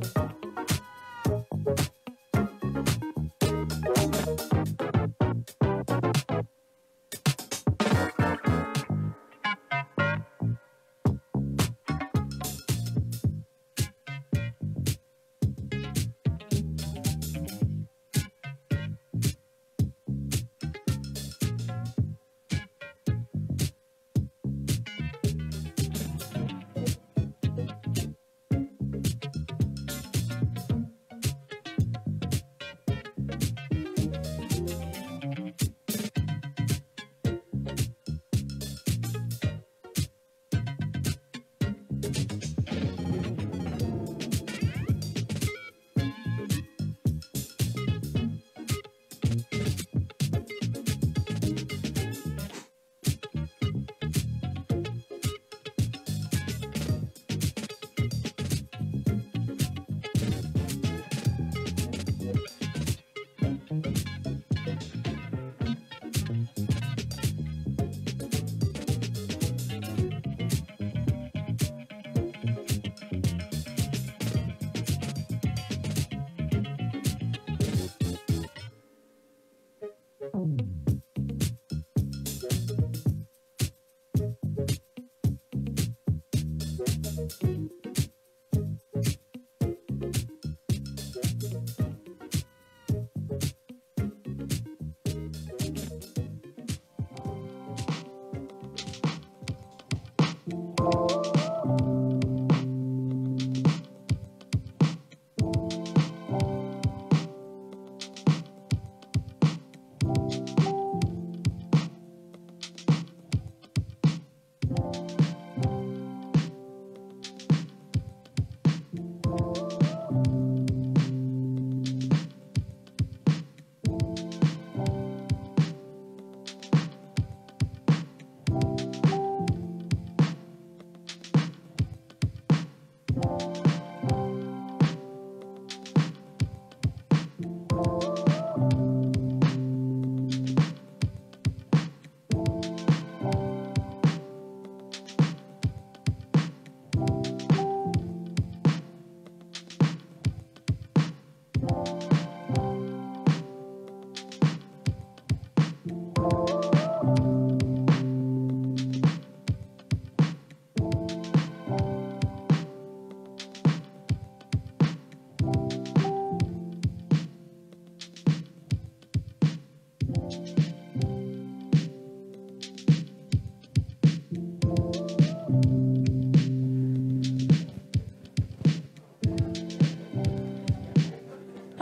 Bye.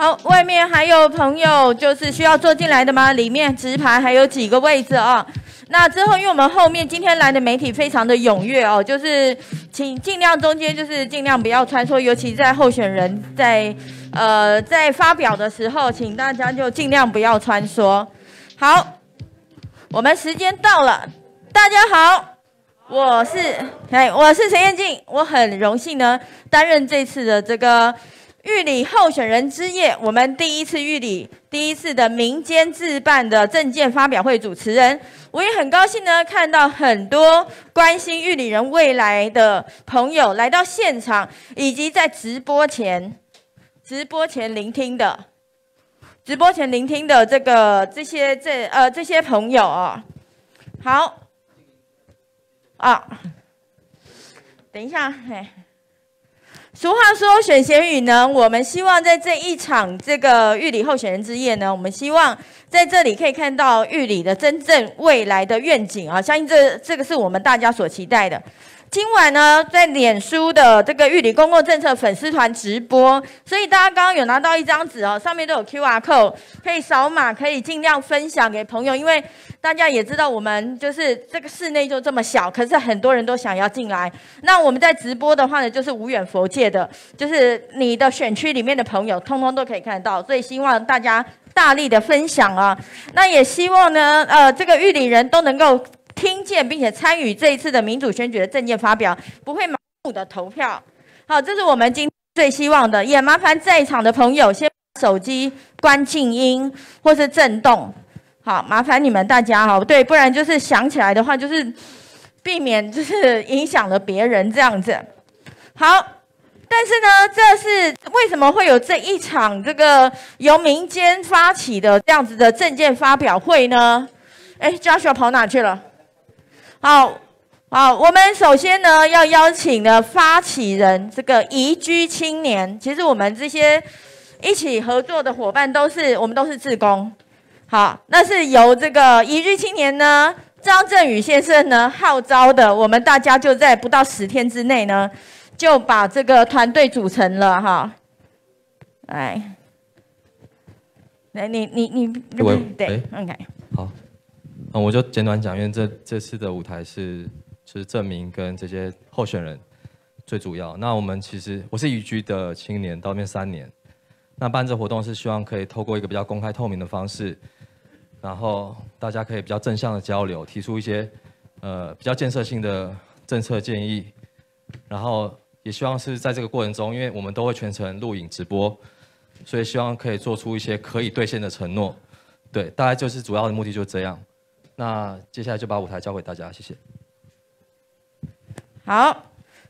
好，外面还有朋友就是需要坐进来的吗？里面直排还有几个位置啊？那之后，因为我们后面今天来的媒体非常的踊跃哦，就是请尽量中间就是尽量不要穿梭，尤其在候选人在呃在发表的时候，请大家就尽量不要穿梭。好，我们时间到了，大家好，我是哎，我是陈彦静，我很荣幸呢担任这次的这个。玉里候选人之夜，我们第一次玉里第一次的民间自办的证件发表会主持人，我也很高兴呢，看到很多关心玉里人未来的朋友来到现场，以及在直播前直播前聆听的直播前聆听的这个这些这呃这些朋友啊，好啊，等一下，嘿。俗话说，选贤与能。我们希望在这一场这个玉里候选人之夜呢，我们希望在这里可以看到玉里的真正未来的愿景啊！相信这这个是我们大家所期待的。今晚呢，在脸书的这个玉里公共政策粉丝团直播，所以大家刚刚有拿到一张纸哦，上面都有 Q R code，可以扫码，可以尽量分享给朋友。因为大家也知道，我们就是这个室内就这么小，可是很多人都想要进来。那我们在直播的话呢，就是无远佛界的，就是你的选区里面的朋友，通通都可以看得到。所以希望大家大力的分享啊！那也希望呢，呃，这个玉里人都能够。听见并且参与这一次的民主选举的政见发表，不会盲目的投票。好，这是我们今最希望的。也麻烦在场的朋友先手机关静音或是震动。好，麻烦你们大家哈，对，不然就是想起来的话，就是避免就是影响了别人这样子。好，但是呢，这是为什么会有这一场这个由民间发起的这样子的证件发表会呢？哎，Joshua 跑哪去了？好，好，我们首先呢要邀请的发起人这个宜居青年，其实我们这些一起合作的伙伴都是我们都是志工。好，那是由这个宜居青年呢张振宇先生呢号召的，我们大家就在不到十天之内呢就把这个团队组成了哈。来，来，你你你，对，OK，好，那我就简短讲，因为这这次的舞台是是证明跟这些候选人最主要。那我们其实我是宜居的青年，到那边三年，那办这活动是希望可以透过一个比较公开透明的方式。然后大家可以比较正向的交流，提出一些呃比较建设性的政策建议，然后也希望是在这个过程中，因为我们都会全程录影直播，所以希望可以做出一些可以兑现的承诺。对，大概就是主要的目的就是这样。那接下来就把舞台交给大家，谢谢。好。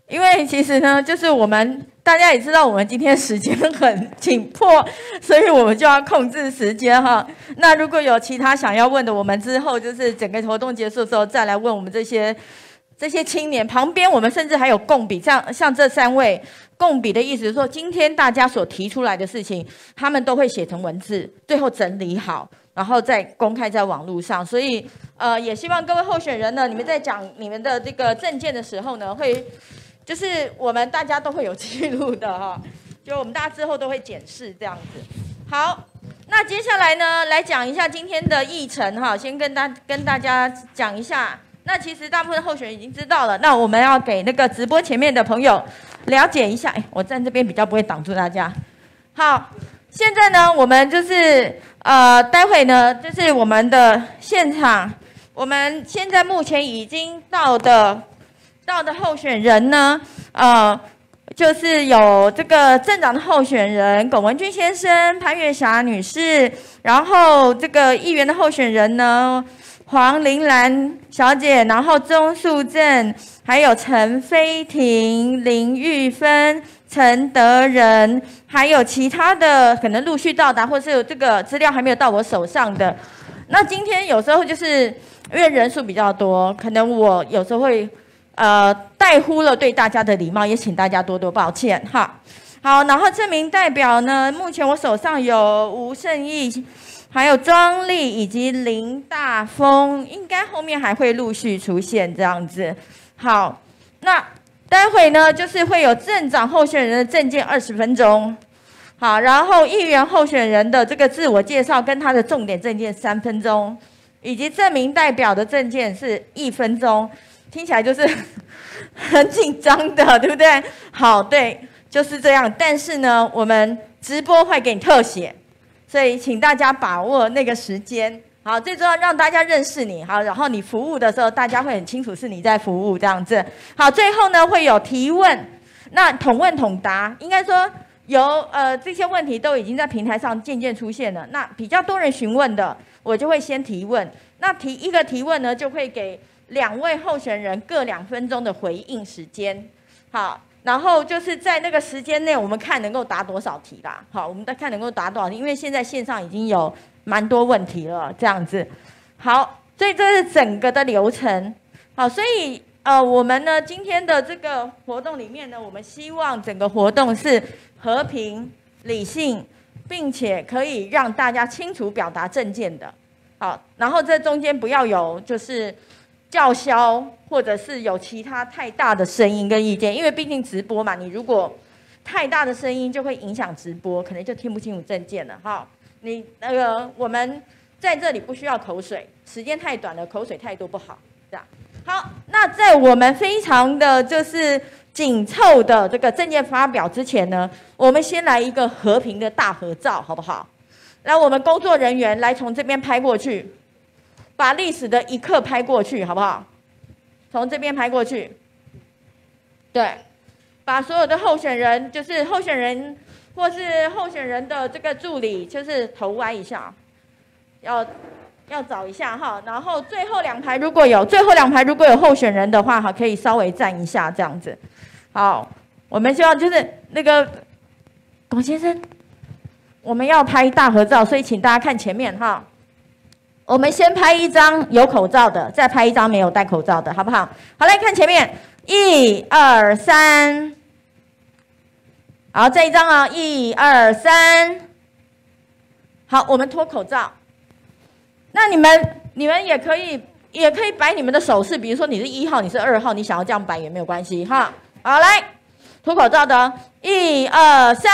因为其实呢，就是我们大家也知道，我们今天时间很紧迫，所以我们就要控制时间哈。那如果有其他想要问的，我们之后就是整个活动结束之后再来问我们这些这些青年。旁边我们甚至还有共笔，像像这三位共笔的意思是说，今天大家所提出来的事情，他们都会写成文字，最后整理好，然后再公开在网络上。所以呃，也希望各位候选人呢，你们在讲你们的这个证件的时候呢，会。就是我们大家都会有记录的哈，就我们大家之后都会检视这样子。好，那接下来呢，来讲一下今天的议程哈，先跟大跟大家讲一下。那其实大部分候选人已经知道了，那我们要给那个直播前面的朋友了解一下。哎，我站这边比较不会挡住大家。好，现在呢，我们就是呃，待会呢，就是我们的现场，我们现在目前已经到的。到的候选人呢，呃，就是有这个镇长的候选人龚文军先生、潘月霞女士，然后这个议员的候选人呢，黄玲兰小姐，然后钟素正，还有陈飞婷、林玉芬、陈德仁，还有其他的可能陆续到达，或是这个资料还没有到我手上的。那今天有时候就是因为人数比较多，可能我有时候会。呃，带忽了对大家的礼貌，也请大家多多抱歉哈。好，然后这名代表呢，目前我手上有吴胜义，还有庄丽以及林大峰，应该后面还会陆续出现这样子。好，那待会呢，就是会有镇长候选人的证件二十分钟，好，然后议员候选人的这个自我介绍跟他的重点证件三分钟，以及证明代表的证件是一分钟。听起来就是 很紧张的，对不对？好，对，就是这样。但是呢，我们直播会给你特写，所以请大家把握那个时间。好，最重要让大家认识你。好，然后你服务的时候，大家会很清楚是你在服务这样子。好，最后呢会有提问，那统问统答，应该说有呃这些问题都已经在平台上渐渐出现了。那比较多人询问的，我就会先提问。那提一个提问呢，就会给。两位候选人各两分钟的回应时间，好，然后就是在那个时间内，我们看能够答多少题啦。好，我们再看能够答多少题，因为现在线上已经有蛮多问题了，这样子。好，所以这是整个的流程。好，所以呃，我们呢今天的这个活动里面呢，我们希望整个活动是和平、理性，并且可以让大家清楚表达政见的。好，然后这中间不要有就是。叫嚣，或者是有其他太大的声音跟意见，因为毕竟直播嘛，你如果太大的声音就会影响直播，可能就听不清楚证件了哈。你那个我们在这里不需要口水，时间太短了，口水太多不好，这样。好，那在我们非常的就是紧凑的这个证件发表之前呢，我们先来一个和平的大合照，好不好？来，我们工作人员来从这边拍过去。把历史的一刻拍过去，好不好？从这边拍过去，对，把所有的候选人，就是候选人或是候选人的这个助理，就是头歪一下，要要找一下哈。然后最后两排如果有最后两排如果有候选人的话，哈，可以稍微站一下这样子。好，我们希望就是那个龚先生，我们要拍大合照，所以请大家看前面哈。我们先拍一张有口罩的，再拍一张没有戴口罩的，好不好？好，来看前面，一二三。好，这一张啊，一二三。好，我们脱口罩。那你们，你们也可以，也可以摆你们的手势，比如说你是一号，你是二号，你想要这样摆也没有关系哈。好，来脱口罩的，一二三，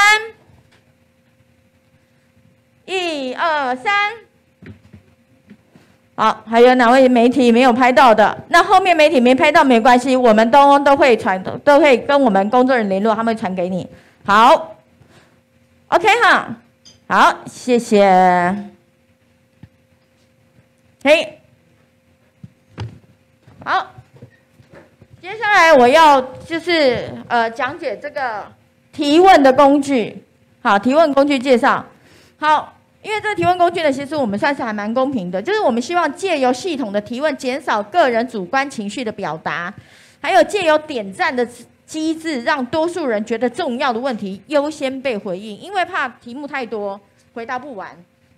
一二三。好，还有哪位媒体没有拍到的？那后面媒体没拍到没关系，我们都都会传，都会跟我们工作人员联络，他们会传给你。好，OK 哈，好，谢谢。嘿，好，接下来我要就是呃讲解这个提问的工具。好，提问工具介绍。好。因为这个提问工具呢，其实我们算是还蛮公平的，就是我们希望借由系统的提问，减少个人主观情绪的表达，还有借由点赞的机制，让多数人觉得重要的问题优先被回应。因为怕题目太多，回答不完，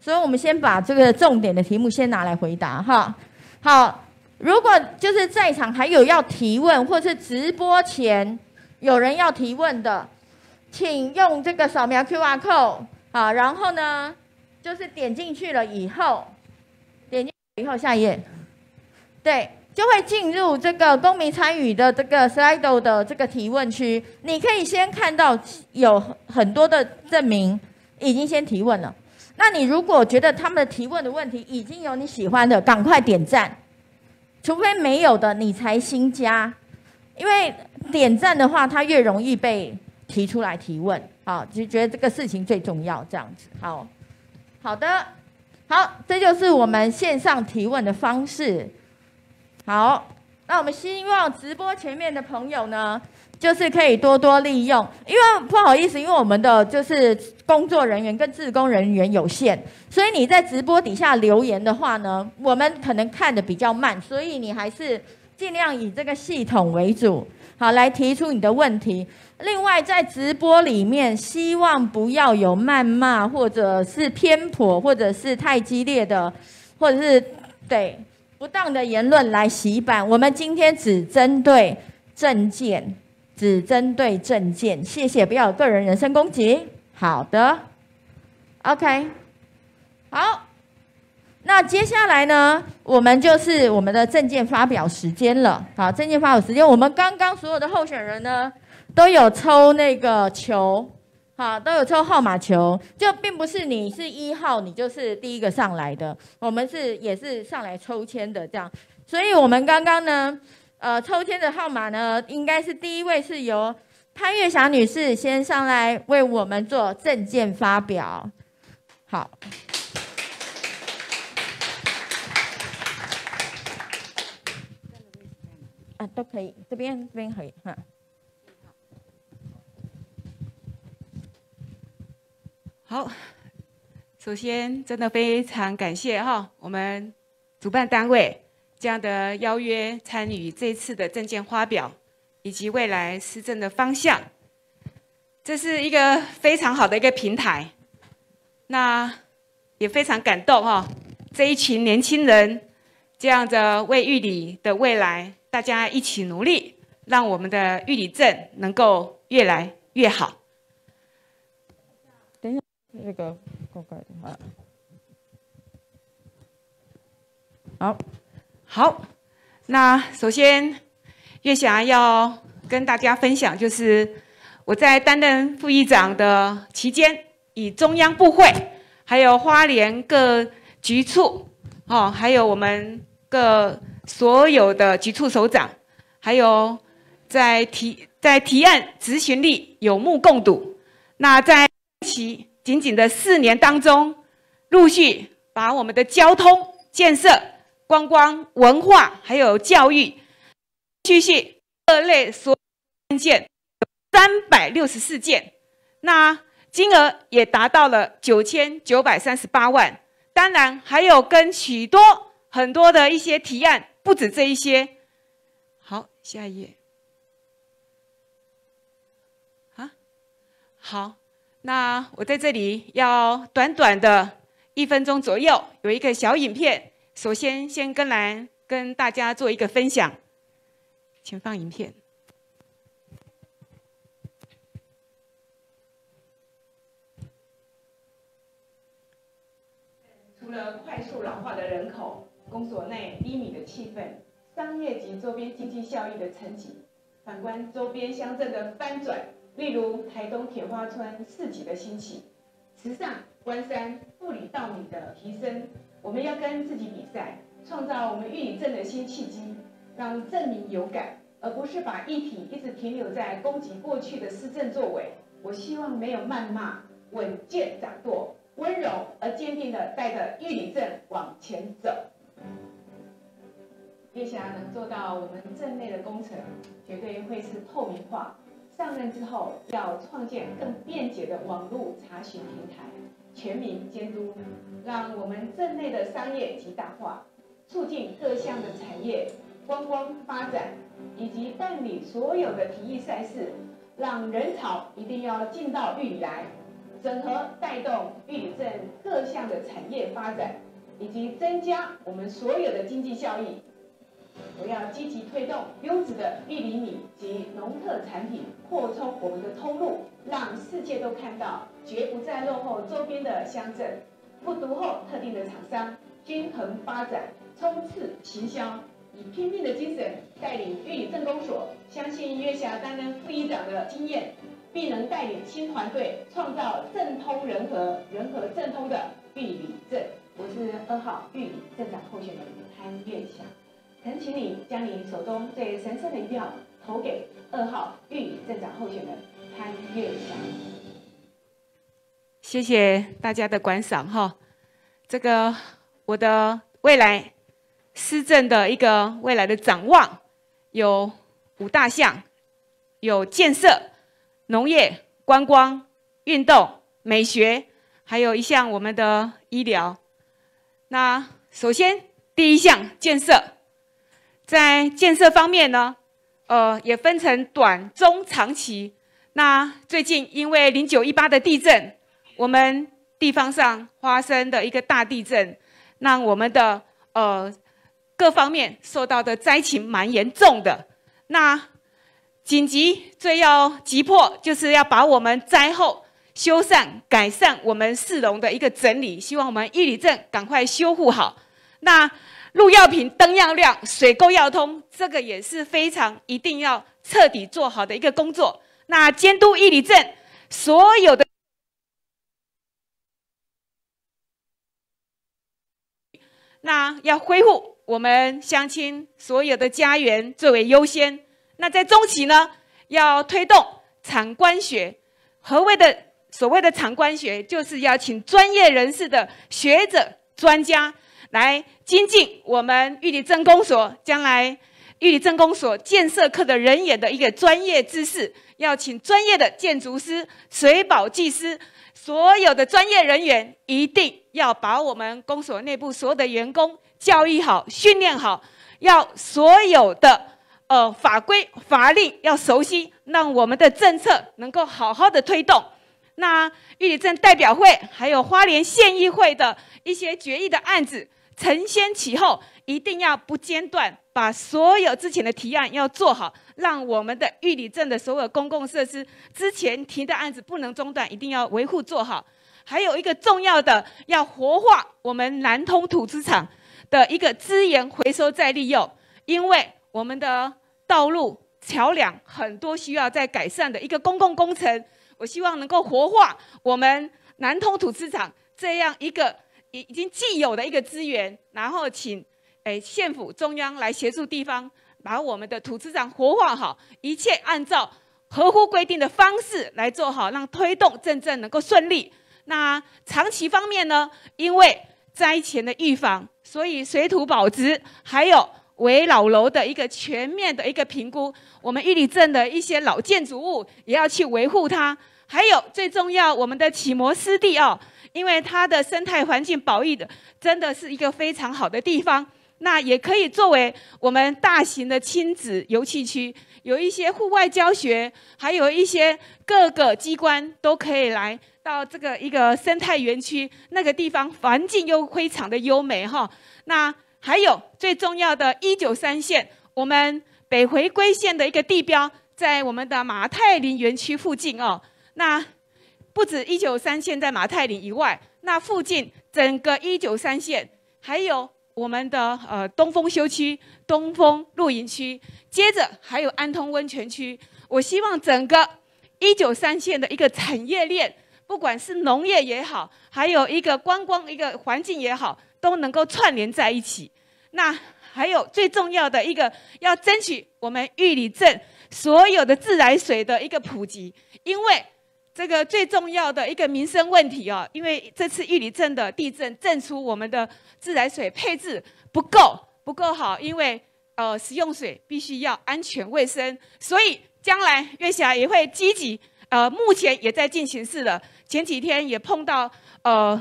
所以我们先把这个重点的题目先拿来回答哈。好，如果就是在场还有要提问，或是直播前有人要提问的，请用这个扫描 Q R code 好，然后呢？就是点进去了以后，点进以后下一页，对，就会进入这个公民参与的这个 Slido 的这个提问区。你可以先看到有很多的证明已经先提问了。那你如果觉得他们的提问的问题已经有你喜欢的，赶快点赞。除非没有的，你才新加。因为点赞的话，它越容易被提出来提问。好，就觉得这个事情最重要，这样子好。好的，好，这就是我们线上提问的方式。好，那我们希望直播前面的朋友呢，就是可以多多利用，因为不好意思，因为我们的就是工作人员跟自工人员有限，所以你在直播底下留言的话呢，我们可能看的比较慢，所以你还是尽量以这个系统为主，好，来提出你的问题。另外，在直播里面，希望不要有谩骂，或者是偏颇，或者是太激烈的，或者是对不当的言论来洗版。我们今天只针对证件，只针对证件。谢谢，不要有个人人身攻击。好的，OK，好。那接下来呢，我们就是我们的证件发表时间了。好，证件发表时间，我们刚刚所有的候选人呢。都有抽那个球，好，都有抽号码球，就并不是你是一号，你就是第一个上来的。我们是也是上来抽签的这样，所以我们刚刚呢，呃，抽签的号码呢，应该是第一位是由潘月霞女士先上来为我们做证件发表。好，啊，都可以，这边这边可以哈。好，首先真的非常感谢哈，我们主办单位这样的邀约参与这次的证件发表，以及未来施政的方向，这是一个非常好的一个平台。那也非常感动哈，这一群年轻人这样的为玉里的未来，大家一起努力，让我们的玉里镇能够越来越好。那个怪怪的啊，好，好，那首先月霞要跟大家分享，就是我在担任副议长的期间，以中央部会，还有花莲各局处，哦，还有我们各所有的局处首长，还有在提在提案执行力有目共睹。那在其仅仅的四年当中，陆续把我们的交通建设、观光、文化还有教育，继续各类所案件三百六十四件，那金额也达到了九千九百三十八万。当然还有跟许多很多的一些提案，不止这一些。好，下一页。啊，好。那我在这里要短短的一分钟左右，有一个小影片。首先，先跟来跟大家做一个分享，请放影片。除了快速老化的人口，公所内低迷的气氛，商业及周边经济效益的层级，反观周边乡镇的翻转，例如台东铁花村市集的兴起，池上、关山、富里稻米的提升。我们要跟自己比赛，创造我们玉里镇的新契机，让镇民有感，而不是把议题一直停留在攻击过去的施政作为。我希望没有谩骂，稳健掌舵，温柔而坚定的带着玉里镇往前走。叶霞能做到我们镇内的工程，绝对会是透明化。上任之后，要创建更便捷的网络查询平台。全民监督，让我们镇内的商业极大化，促进各项的产业观光发展，以及办理所有的体育赛事，让人潮一定要进到玉里来，整合带动玉里镇各项的产业发展，以及增加我们所有的经济效益。我要积极推动优质的玉里米及农特产品扩充我们的通路，让世界都看到，绝不再落后周边的乡镇，不独后特定的厂商，均衡发展，冲刺行销，以拼命的精神带领玉里镇公所。相信月霞担任副议长的经验，必能带领新团队创造政通人和、人和政通的玉里镇。我是二号玉里镇长候选人潘月霞。恳请你将你手中最神圣的一票投给二号玉里镇长候选人潘月祥。谢谢大家的观赏哈。这个我的未来施政的一个未来的展望有五大项，有建设、农业、观光、运动、美学，还有一项我们的医疗。那首先第一项建设。在建设方面呢，呃，也分成短、中、长期。那最近因为零九一八的地震，我们地方上发生的一个大地震，让我们的呃各方面受到的灾情蛮严重的。那紧急最要急迫，就是要把我们灾后修缮、改善我们市容的一个整理，希望我们玉里镇赶快修复好。那。路要平，灯要亮，水沟要通，这个也是非常一定要彻底做好的一个工作。那监督义里镇所有的，那要恢复我们乡亲所有的家园最为优先。那在中期呢，要推动产官学。何谓的所谓的产官学，就是要请专业人士的学者专家。来精进我们玉里镇公所将来玉里镇公所建设课的人员的一个专业知识，要请专业的建筑师、水保技师，所有的专业人员一定要把我们公所内部所有的员工教育好、训练好，要所有的呃法规法令要熟悉，让我们的政策能够好好的推动。那玉里镇代表会还有花莲县议会的一些决议的案子。承先启后，一定要不间断，把所有之前的提案要做好，让我们的玉里镇的所有公共设施之前提的案子不能中断，一定要维护做好。还有一个重要的，要活化我们南通土资厂的一个资源回收再利用，因为我们的道路桥梁很多需要再改善的一个公共工程，我希望能够活化我们南通土资厂这样一个。已已经既有的一个资源，然后请诶县府中央来协助地方，把我们的土资厂活化好，一切按照合乎规定的方式来做好，让推动真正能够顺利。那长期方面呢？因为灾前的预防，所以水土保值，还有围老楼的一个全面的一个评估，我们玉里镇的一些老建筑物也要去维护它，还有最重要，我们的启摩湿地哦。因为它的生态环境保育的真的是一个非常好的地方，那也可以作为我们大型的亲子游戏区，有一些户外教学，还有一些各个机关都可以来到这个一个生态园区，那个地方环境又非常的优美哈。那还有最重要的一九三线，我们北回归线的一个地标，在我们的马泰林园区附近哦。那不止一九三线在马太岭以外，那附近整个一九三线还有。我们的呃东风休区、东风露营区，接着还有安通温泉区。我希望整个一九三线的一个产业链，不管是农业也好，还有一个观光一个环境也好，都能够串联在一起。那还有最重要的一个，要争取我们玉里镇所有的自来水的一个普及，因为。这个最重要的一个民生问题哦，因为这次玉里镇的地震震出我们的自来水配置不够不够好，因为呃食用水必须要安全卫生，所以将来月霞也会积极呃目前也在进行式的。前几天也碰到呃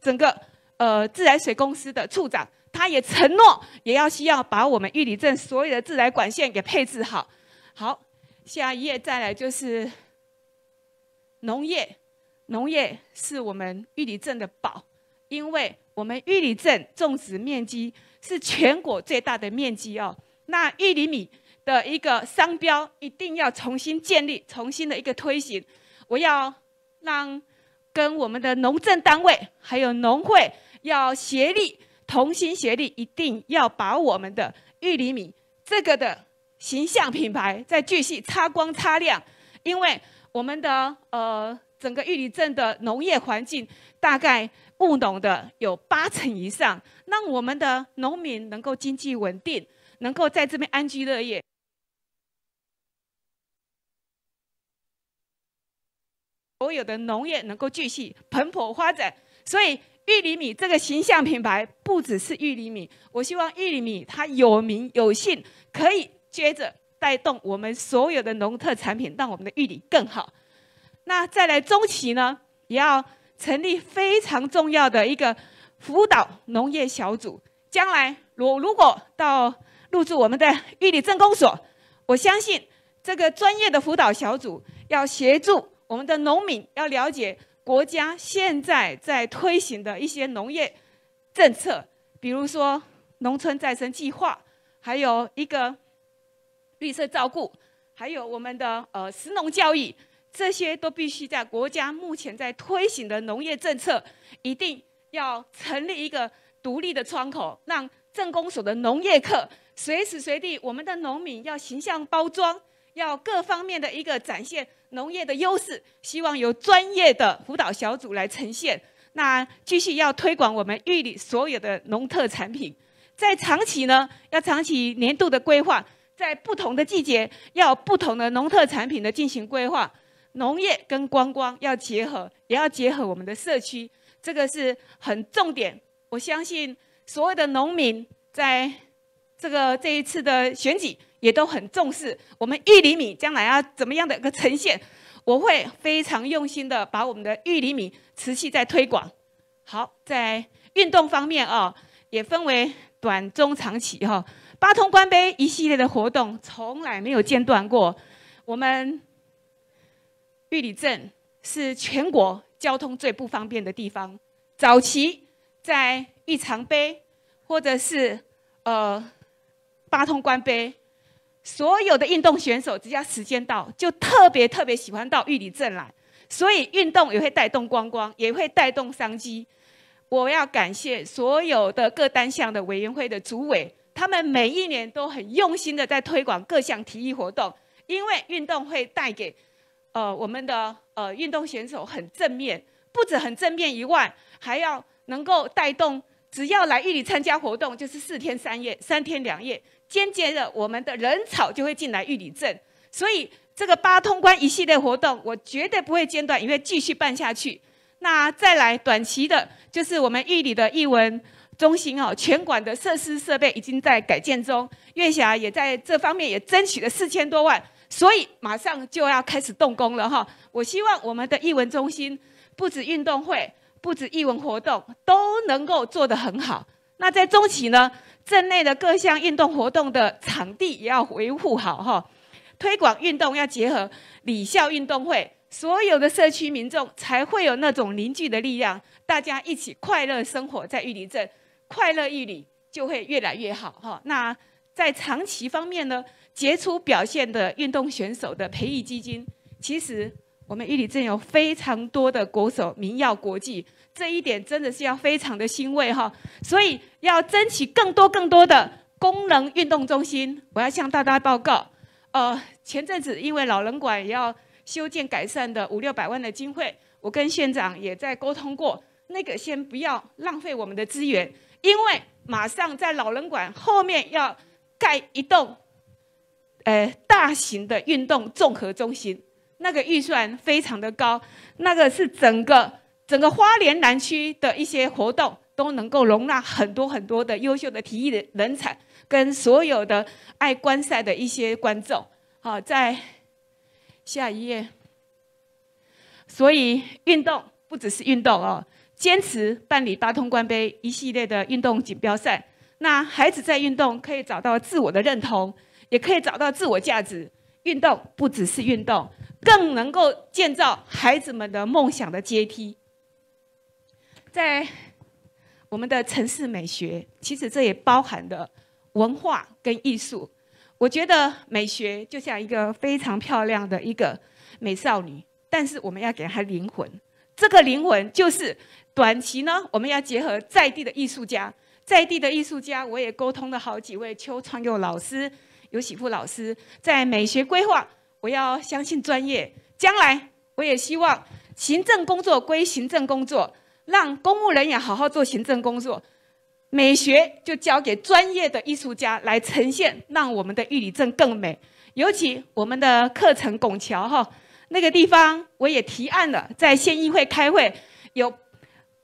整个呃自来水公司的处长，他也承诺也要需要把我们玉里镇所有的自来管线给配置好。好，下一页再来就是。农业，农业是我们玉里镇的宝，因为我们玉里镇种植面积是全国最大的面积哦。那玉里米的一个商标一定要重新建立，重新的一个推行。我要让跟我们的农政单位还有农会要协力，同心协力，一定要把我们的玉里米这个的形象品牌再继续擦光擦亮，因为。我们的呃整个玉里镇的农业环境大概务农的有八成以上，让我们的农民能够经济稳定，能够在这边安居乐业，所有的农业能够继续蓬勃发展。所以玉里米这个形象品牌不只是玉里米，我希望玉里米它有名有姓，可以接着。带动我们所有的农特产品，让我们的玉米更好。那再来中期呢，也要成立非常重要的一个辅导农业小组。将来我如果到入驻我们的玉里镇公所，我相信这个专业的辅导小组要协助我们的农民，要了解国家现在在推行的一些农业政策，比如说农村再生计划，还有一个。绿色照顾，还有我们的呃食农教育，这些都必须在国家目前在推行的农业政策，一定要成立一个独立的窗口，让政工所的农业课随时随地，我们的农民要形象包装，要各方面的一个展现农业的优势，希望由专业的辅导小组来呈现。那继续要推广我们玉里所有的农特产品，在长期呢，要长期年度的规划。在不同的季节，要不同的农特产品的进行规划，农业跟观光要结合，也要结合我们的社区，这个是很重点。我相信所有的农民在这个这一次的选举也都很重视我们玉厘米将来要怎么样的一个呈现。我会非常用心的把我们的玉厘米持续在推广。好，在运动方面啊，也分为短、中、长期哈。八通关杯一系列的活动从来没有间断过。我们玉里镇是全国交通最不方便的地方。早期在玉长杯或者是呃八通关杯，所有的运动选手只要时间到，就特别特别喜欢到玉里镇来。所以运动也会带动观光，也会带动商机。我要感谢所有的各单项的委员会的主委。他们每一年都很用心的在推广各项体育活动，因为运动会带给，呃，我们的呃运动选手很正面，不止很正面以外，还要能够带动，只要来玉里参加活动，就是四天三夜，三天两夜，间接的我们的人潮就会进来玉里镇，所以这个八通关一系列活动，我绝对不会间断，因为继续办下去。那再来短期的，就是我们玉里的艺文。中心哦，全馆的设施设备已经在改建中，月霞也在这方面也争取了四千多万，所以马上就要开始动工了哈。我希望我们的艺文中心不止运动会，不止艺文活动，都能够做得很好。那在中期呢，镇内的各项运动活动的场地也要维护好哈。推广运动要结合礼校运动会，所有的社区民众才会有那种凝聚的力量，大家一起快乐生活在玉里镇，快乐玉里就会越来越好哈。那在长期方面呢，杰出表现的运动选手的培育基金，其实我们玉里镇有非常多的国手名耀国际，这一点真的是要非常的欣慰哈。所以要争取更多更多的功能运动中心，我要向大家报告。呃，前阵子因为老人馆也要修建改善的五六百万的经费，我跟县长也在沟通过，那个先不要浪费我们的资源，因为马上在老人馆后面要盖一栋，呃，大型的运动综合中心，那个预算非常的高，那个是整个整个花莲南区的一些活动都能够容纳很多很多的优秀的体育的人才。跟所有的爱观赛的一些观众，好，在下一页。所以运动不只是运动哦，坚持办理八通关杯一系列的运动锦标赛。那孩子在运动可以找到自我的认同，也可以找到自我价值。运动不只是运动，更能够建造孩子们的梦想的阶梯。在我们的城市美学，其实这也包含的。文化跟艺术，我觉得美学就像一个非常漂亮的一个美少女，但是我们要给她灵魂。这个灵魂就是短期呢，我们要结合在地的艺术家，在地的艺术家，我也沟通了好几位邱创佑老师、尤喜富老师，在美学规划，我要相信专业。将来我也希望行政工作归行政工作，让公务人员好好做行政工作。美学就交给专业的艺术家来呈现，让我们的玉里镇更美。尤其我们的课程拱桥哈，那个地方我也提案了，在县议会开会，有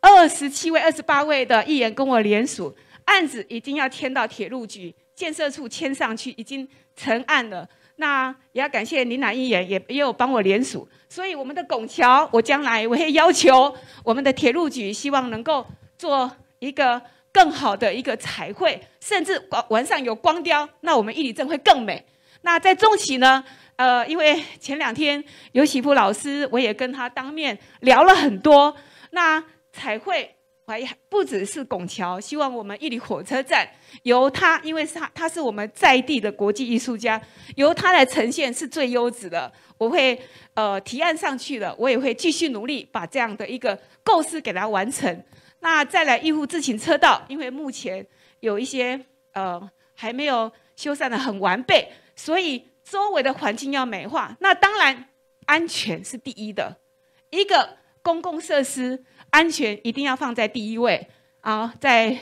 二十七位、二十八位的议员跟我联署，案子已经要迁到铁路局建设处迁上去，已经成案了。那也要感谢林南议员，也也有帮我联署。所以我们的拱桥，我将来我会要求我们的铁路局，希望能够做一个。更好的一个彩绘，甚至晚上有光雕，那我们义里镇会更美。那在中期呢？呃，因为前两天尤喜福老师，我也跟他当面聊了很多。那彩绘还不只是拱桥，希望我们义里火车站由他，因为是他他是我们在地的国际艺术家，由他来呈现是最优质的。我会呃提案上去了，我也会继续努力把这样的一个构思给他完成。那再来义务自行车道，因为目前有一些呃还没有修缮的很完备，所以周围的环境要美化。那当然安全是第一的，一个公共设施安全一定要放在第一位啊。在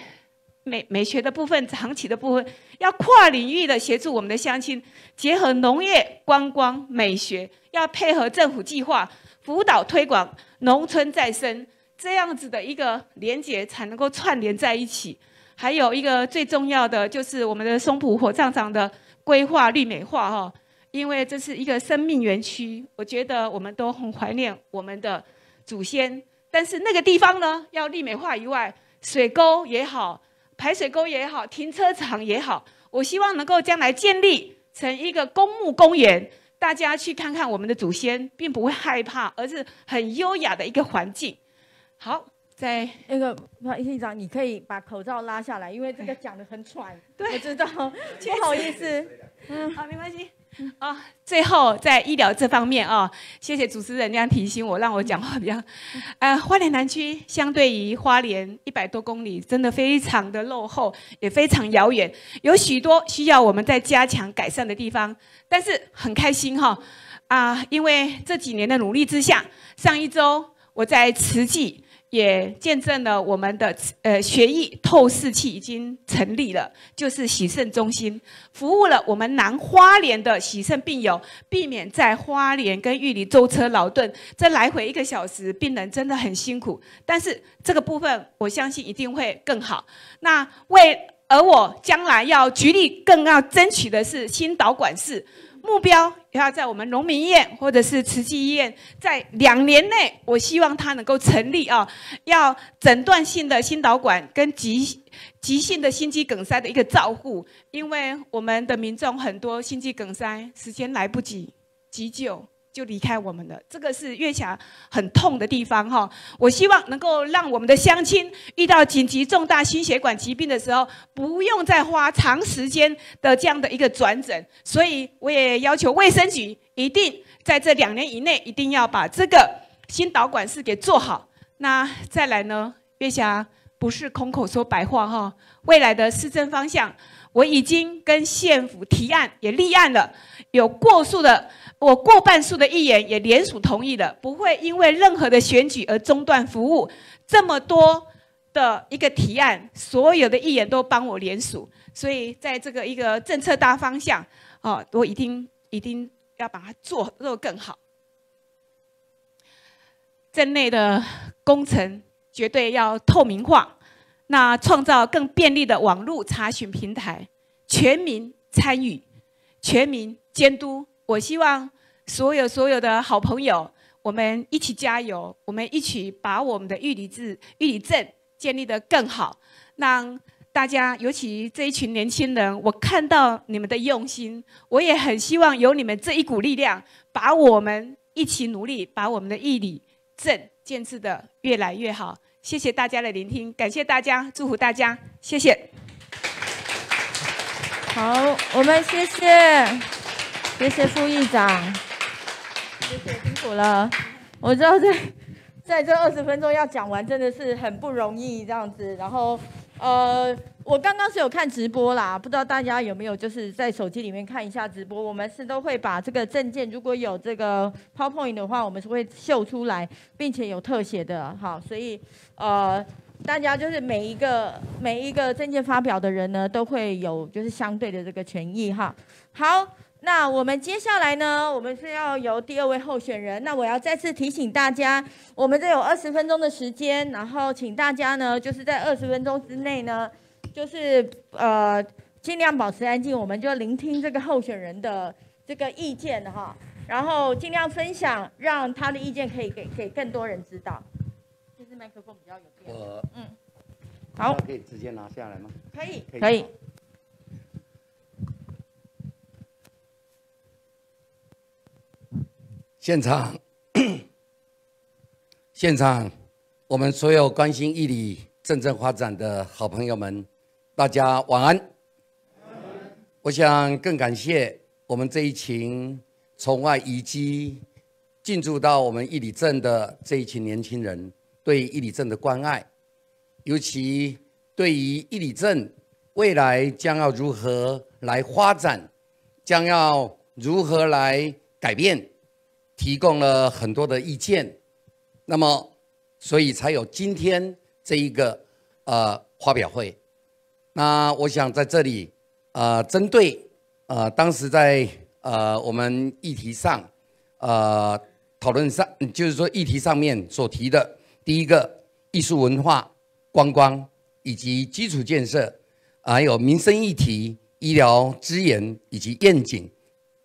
美美学的部分、长期的部分，要跨领域的协助我们的乡亲，结合农业、观光、美学，要配合政府计划辅导推广农村再生。这样子的一个连接才能够串联在一起。还有一个最重要的就是我们的松浦火葬场的规划绿美化哈，因为这是一个生命园区，我觉得我们都很怀念我们的祖先。但是那个地方呢，要绿美化以外，水沟也好，排水沟也好，停车场也好，我希望能够将来建立成一个公墓公园，大家去看看我们的祖先，并不会害怕，而是很优雅的一个环境。好，在 那个不意思，议长，你可以把口罩拉下来，因为这个讲的很喘。对，我知道，不好意思。嗯，好，没关系。啊，最后在医疗这方面啊，谢谢主持人这样提醒我，让我讲话比较。呃，花莲南区相对于花莲一百多公里，真的非常的落后，也非常遥远，有许多需要我们在加强改善的地方。但是很开心哈，啊，因为这几年的努力之下，上一周我在慈济。也见证了我们的呃血液透视器已经成立了，就是洗肾中心，服务了我们南花莲的洗肾病友，避免在花莲跟玉里舟车劳顿，这来回一个小时，病人真的很辛苦。但是这个部分，我相信一定会更好。那为而我将来要局力更要争取的是新导管室。目标要在我们农民医院或者是慈济医院，在两年内，我希望它能够成立啊，要诊断性的心导管跟急急性的心肌梗塞的一个照护，因为我们的民众很多心肌梗塞时间来不及急救。就离开我们了，这个是月霞很痛的地方哈。我希望能够让我们的乡亲遇到紧急重大心血管疾病的时候，不用再花长时间的这样的一个转诊。所以我也要求卫生局一定在这两年以内，一定要把这个心导管室给做好。那再来呢，月霞不是空口说白话哈。未来的施政方向，我已经跟县府提案也立案了，有过数的。我过半数的议员也联署同意了，不会因为任何的选举而中断服务。这么多的一个提案，所有的议员都帮我联署，所以在这个一个政策大方向，哦，我一定一定要把它做做更好。镇内的工程绝对要透明化，那创造更便利的网络查询平台，全民参与，全民监督。我希望所有所有的好朋友，我们一起加油，我们一起把我们的玉里治玉里镇建立得更好，让大家，尤其这一群年轻人，我看到你们的用心，我也很希望有你们这一股力量，把我们一起努力，把我们的玉里镇建设得越来越好。谢谢大家的聆听，感谢大家，祝福大家，谢谢。好，我们谢谢。谢谢副议长，谢谢辛苦了。我知道在 在这二十分钟要讲完，真的是很不容易这样子。然后，呃，我刚刚是有看直播啦，不知道大家有没有就是在手机里面看一下直播。我们是都会把这个证件，如果有这个 PowerPoint 的话，我们是会秀出来，并且有特写的。好，所以呃，大家就是每一个每一个证件发表的人呢，都会有就是相对的这个权益哈。好。那我们接下来呢？我们是要由第二位候选人。那我要再次提醒大家，我们这有二十分钟的时间，然后请大家呢，就是在二十分钟之内呢，就是呃尽量保持安静，我们就聆听这个候选人的这个意见哈，然后尽量分享，让他的意见可以给给更多人知道。麦克风比较有电。我嗯，好，可以直接拿下来吗？可以，可以。现场，现场，我们所有关心义里政政发展的好朋友们，大家晚安。我想更感谢我们这一群从外移居进驻到我们义里镇的这一群年轻人对义里镇的关爱，尤其对于义里镇未来将要如何来发展，将要如何来改变。提供了很多的意见，那么，所以才有今天这一个呃发表会。那我想在这里，呃，针对呃当时在呃我们议题上，呃讨论上，就是说议题上面所提的，第一个艺术文化、观光以及基础建设，还有民生议题、医疗资源以及愿景，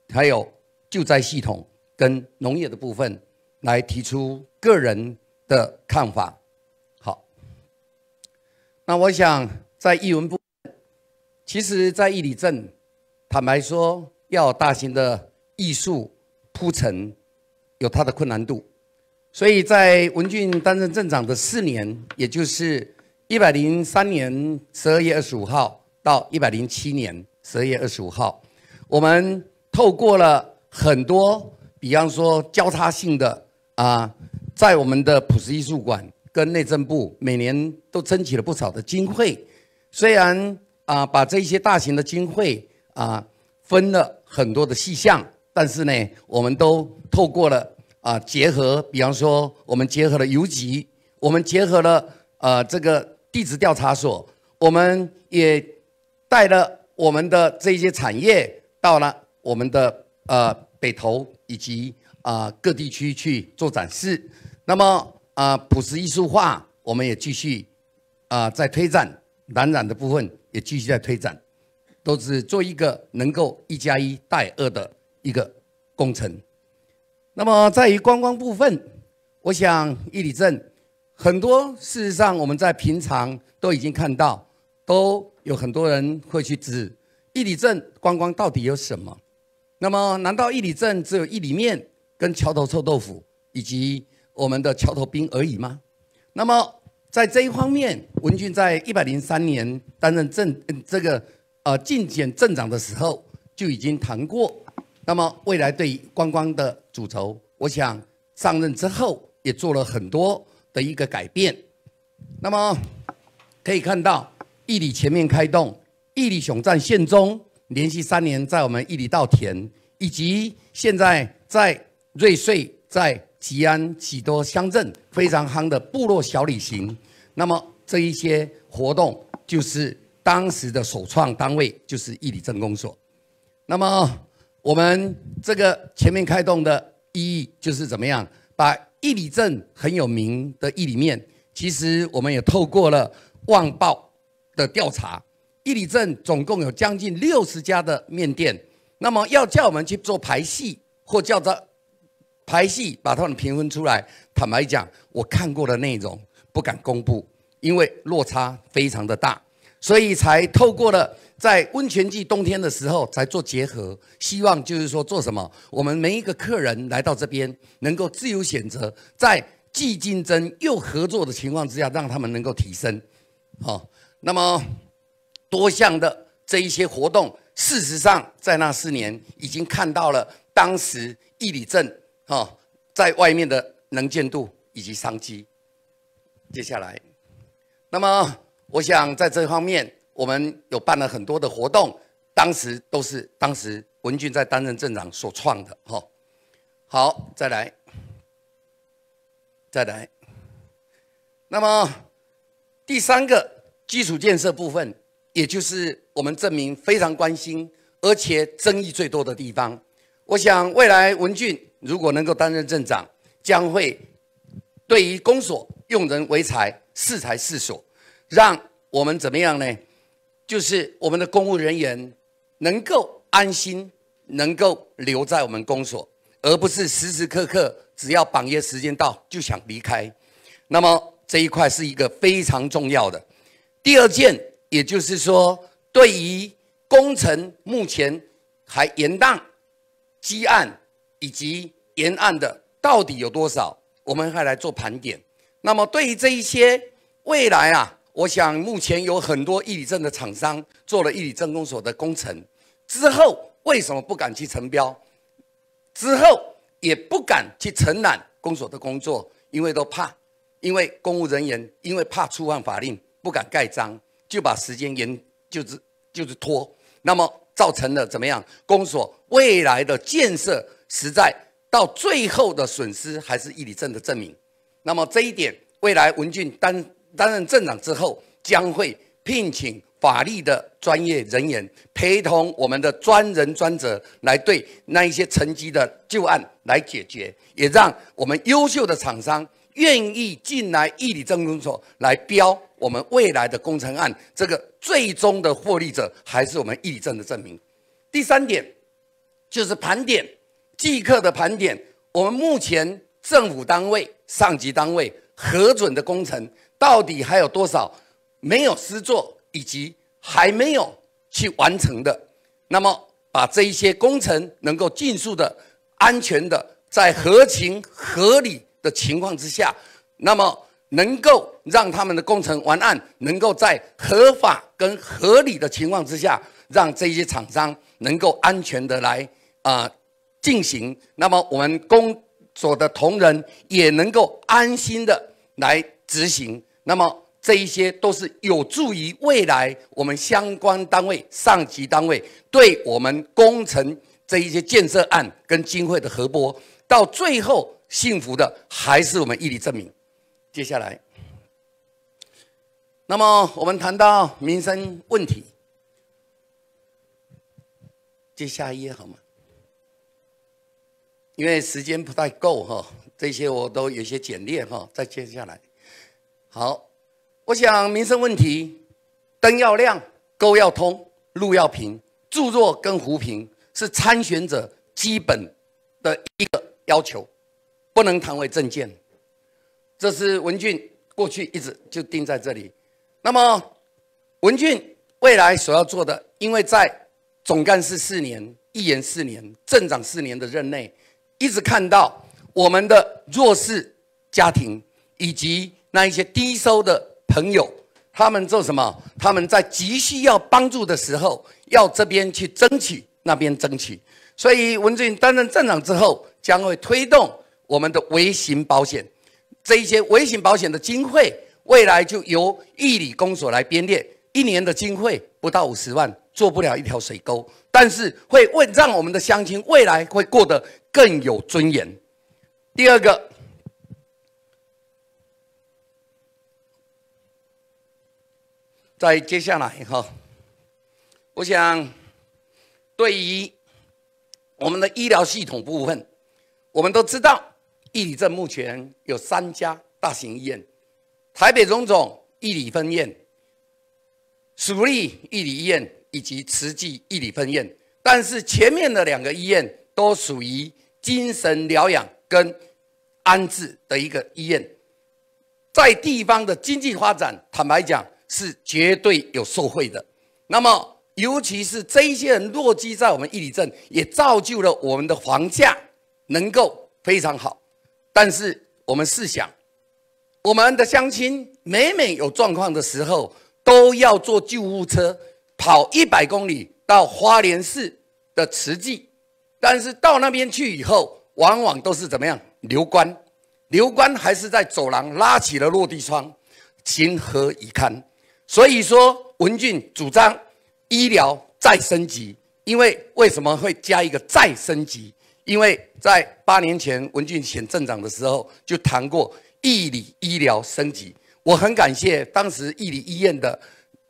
还有救灾系统。跟农业的部分来提出个人的看法。好，那我想在艺文部，其实，在义里镇，坦白说，要大型的艺术铺陈，有它的困难度。所以在文俊担任镇长的四年，也就是一百零三年十二月二十五号到一百零七年十二月二十五号，我们透过了很多。比方说交叉性的啊，在我们的普世艺术馆跟内政部每年都争取了不少的经费，虽然啊把这些大型的经费啊分了很多的细项，但是呢，我们都透过了啊结合，比方说我们结合了邮局，我们结合了呃这个地质调查所，我们也带了我们的这些产业到了我们的呃北投。以及啊各地区去做展示，那么啊朴实艺术化，我们也继续啊在推展，蓝染的部分也继续在推展，都是做一个能够一加一带二的一个工程。那么在于观光部分，我想义里镇很多事实上我们在平常都已经看到，都有很多人会去指义里镇观光到底有什么？那么难道义里镇只有义里面跟桥头臭豆腐以及我们的桥头冰而已吗？那么在这一方面，文俊在一百零三年担任镇这个呃竞选镇长的时候就已经谈过。那么未来对观光的主轴，我想上任之后也做了很多的一个改变。那么可以看到，义里前面开动，义里雄战县中连续三年在我们义里稻田，以及现在在瑞穗、在吉安许多乡镇非常夯的部落小旅行。那么这一些活动，就是当时的首创单位就是义里镇公所。那么我们这个前面开动的意义就是怎么样？把义里镇很有名的义里面，其实我们也透过了旺报的调查，义里镇总共有将近六十家的面店。那么要叫我们去做排戏，或叫做排戏，把他们评分出来。坦白讲，我看过的内容不敢公布，因为落差非常的大，所以才透过了。在温泉季冬天的时候才做结合，希望就是说做什么？我们每一个客人来到这边，能够自由选择，在既竞争又合作的情况之下，让他们能够提升。好，那么多项的这一些活动，事实上在那四年已经看到了当时义里镇哈在外面的能见度以及商机。接下来，那么我想在这方面。我们有办了很多的活动，当时都是当时文俊在担任镇长所创的，哈。好，再来，再来。那么第三个基础建设部分，也就是我们镇民非常关心而且争议最多的地方。我想未来文俊如果能够担任镇长，将会对于公所用人为才，是才是所，让我们怎么样呢？就是我们的公务人员能够安心，能够留在我们公所，而不是时时刻刻只要榜约时间到就想离开。那么这一块是一个非常重要的。第二件，也就是说，对于工程目前还延宕、积案以及沿岸的到底有多少，我们还来做盘点。那么对于这一些未来啊。我想，目前有很多义理镇的厂商做了义理镇公所的工程，之后为什么不敢去承标？之后也不敢去承揽公所的工作，因为都怕，因为公务人员因为怕触犯法令，不敢盖章，就把时间延，就是就是拖，那么造成了怎么样？公所未来的建设实在到最后的损失还是义理镇的证明。那么这一点，未来文俊担。担任镇长之后，将会聘请法律的专业人员，陪同我们的专人专责来对那一些沉积的旧案来解决，也让我们优秀的厂商愿意进来义理镇公所来标我们未来的工程案。这个最终的获利者还是我们义理镇的证明。第三点就是盘点，即刻的盘点，我们目前政府单位、上级单位核准的工程。到底还有多少没有施作，以及还没有去完成的？那么把这一些工程能够尽速的、安全的，在合情合理的情况之下，那么能够让他们的工程完案，能够在合法跟合理的情况之下，让这些厂商能够安全的来啊进行。那么我们工所的同仁也能够安心的来。执行，那么这一些都是有助于未来我们相关单位、上级单位对我们工程这一些建设案跟经费的核拨，到最后幸福的还是我们义理证明。接下来，那么我们谈到民生问题，接下一页好吗？因为时间不太够哈，这些我都有些简略哈，再接下来。好，我想民生问题，灯要亮，沟要通，路要平，柱弱跟扶贫是参选者基本的一个要求，不能谈为政见。这是文俊过去一直就定在这里。那么文俊未来所要做的，因为在总干事四年、议员四年、镇长四年的任内，一直看到我们的弱势家庭以及那一些低收的朋友，他们做什么？他们在急需要帮助的时候，要这边去争取，那边争取。所以文俊担任镇长之后，将会推动我们的微型保险，这一些微型保险的经费，未来就由义理公所来编列，一年的经费不到五十万，做不了一条水沟，但是会为让我们的乡亲未来会过得更有尊严。第二个，在接下来哈，我想对于。我们的医疗系统部分，我们都知道，义里镇目前有三家大型医院：台北荣总义里分院、蜀立义里医院以及慈济义里分院。但是前面的两个医院都属于精神疗养跟安置的一个医院，在地方的经济发展，坦白讲是绝对有受贿的。那么。尤其是这一些人落基在我们义里镇，也造就了我们的房价能够非常好。但是我们试想，我们的乡亲每每有状况的时候，都要坐救护车跑一百公里到花莲市的慈济，但是到那边去以后，往往都是怎么样留观，留观还是在走廊拉起了落地窗，情何以堪？所以说，文俊主张。医疗再升级，因为为什么会加一个再升级？因为在八年前文俊选镇长的时候就谈过义理医疗升级。我很感谢当时义理医院的，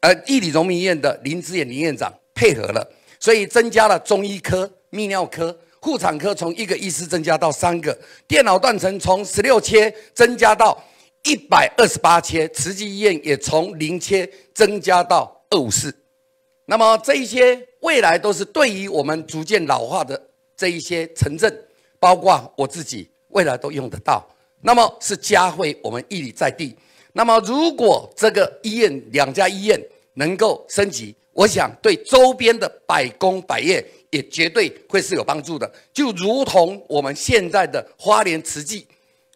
呃，义理荣民医院的林志远林院长配合了，所以增加了中医科、泌尿科、妇产科，从一个医师增加到三个，电脑断层从十六切增加到一百二十八切，慈济医院也从零切增加到二五四。那么这一些未来都是对于我们逐渐老化的这一些城镇，包括我自己未来都用得到。那么是嘉惠我们屹立在地。那么如果这个医院两家医院能够升级，我想对周边的百工百业也绝对会是有帮助的。就如同我们现在的花莲慈济，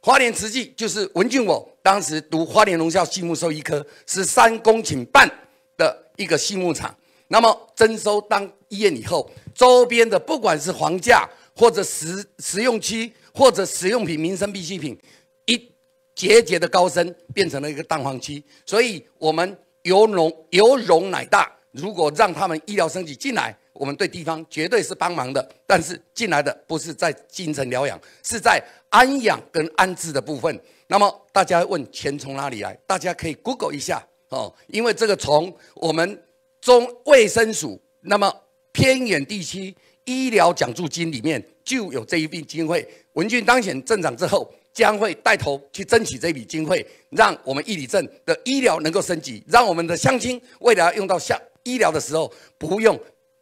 花莲慈济就是文俊我当时读花莲农校畜牧兽医科，是三公顷半的一个畜牧场。那么征收当医院以后，周边的不管是房价或者食食用区或者食用品、民生必需品，一节节的高升，变成了一个淡黄区。所以，我们由容由容乃大。如果让他们医疗升级进来，我们对地方绝对是帮忙的。但是进来的不是在精神疗养，是在安养跟安置的部分。那么大家问钱从哪里来？大家可以 Google 一下哦，因为这个从我们。中卫生署，那么偏远地区医疗奖助金里面就有这一笔经费。文俊当选镇长之后，将会带头去争取这笔经费，让我们义里镇的医疗能够升级，让我们的乡亲未来用到下医疗的时候，不用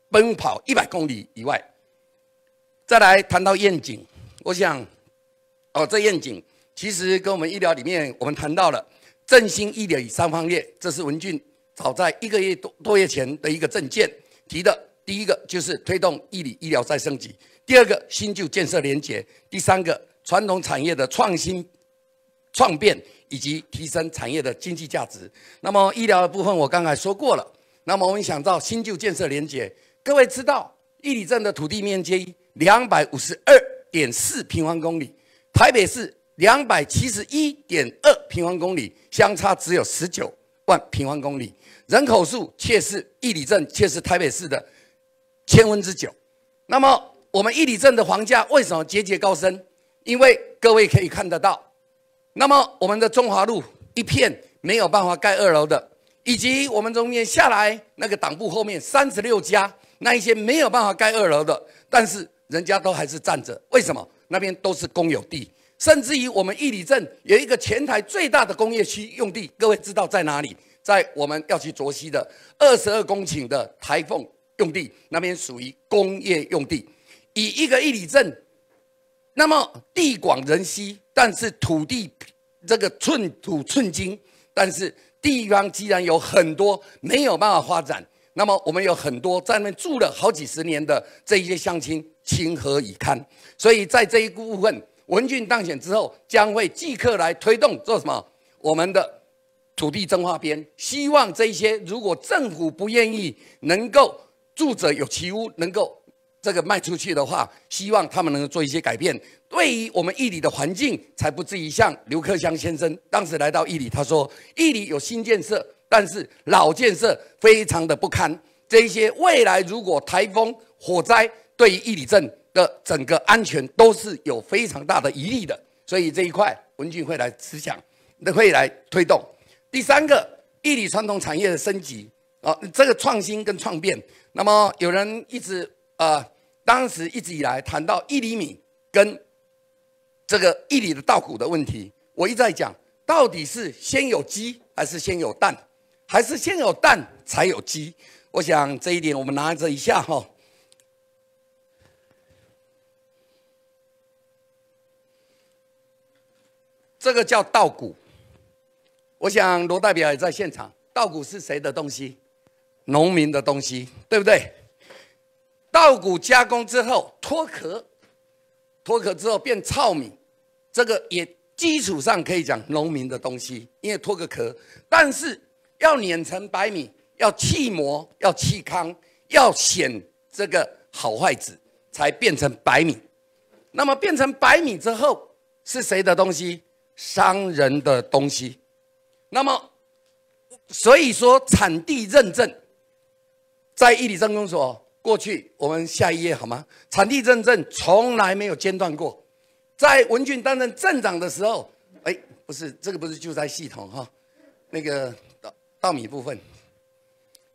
奔跑一百公里以外。再来谈到愿景，我想，哦，这愿景其实跟我们医疗里面我们谈到了振兴医疗与三方面，这是文俊。早在一个月多多月前的一个证件提的，第一个就是推动医理医疗再升级，第二个新旧建设连结，第三个传统产业的创新创变以及提升产业的经济价值。那么医疗的部分我刚才说过了。那么我们想到新旧建设连结，各位知道义里镇的土地面积两百五十二点四平方公里，台北市两百七十一点二平方公里，相差只有十九万平方公里。人口数却是义里镇，却是台北市的千分之九。那么，我们义里镇的房价为什么节节高升？因为各位可以看得到，那么我们的中华路一片没有办法盖二楼的，以及我们中间下来那个党部后面三十六家那一些没有办法盖二楼的，但是人家都还是站着。为什么？那边都是公有地，甚至于我们义里镇有一个全台最大的工业区用地，各位知道在哪里？在我们要去卓西的二十二公顷的台凤用地，那边属于工业用地，以一个义里镇，那么地广人稀，但是土地这个寸土寸金，但是地方既然有很多没有办法发展，那么我们有很多在那边住了好几十年的这一些乡亲，情何以堪？所以在这一部分，文俊当选之后，将会即刻来推动做什么？我们的土地增划编，希望这些如果政府不愿意能够住者有其屋，能够这个卖出去的话，希望他们能够做一些改变，对于我们义里的环境，才不至于像刘克湘先生当时来到义里，他说义里有新建设。但是老建设非常的不堪，这些未来如果台风、火灾对于义里镇的整个安全都是有非常大的疑虑的，所以这一块文俊会来思想，会来推动。第三个，义里传统产业的升级啊，这个创新跟创变。那么有人一直呃，当时一直以来谈到一厘米跟这个义里的稻谷的问题，我一再讲，到底是先有鸡还是先有蛋？还是先有蛋才有鸡，我想这一点我们拿着一下哈。这个叫稻谷，我想罗代表也在现场。稻谷是谁的东西？农民的东西，对不对？稻谷加工之后脱壳，脱壳之后变糙米，这个也基础上可以讲农民的东西，因为脱个壳，但是。要碾成白米，要气磨，要气糠，要显这个好坏子，才变成白米。那么变成白米之后，是谁的东西？商人的东西。那么，所以说产地认证，在义理政公所过去，我们下一页好吗？产地认证从来没有间断过。在文俊担任镇长的时候，哎，不是这个，不是救灾系统哈，那个。稻米部分，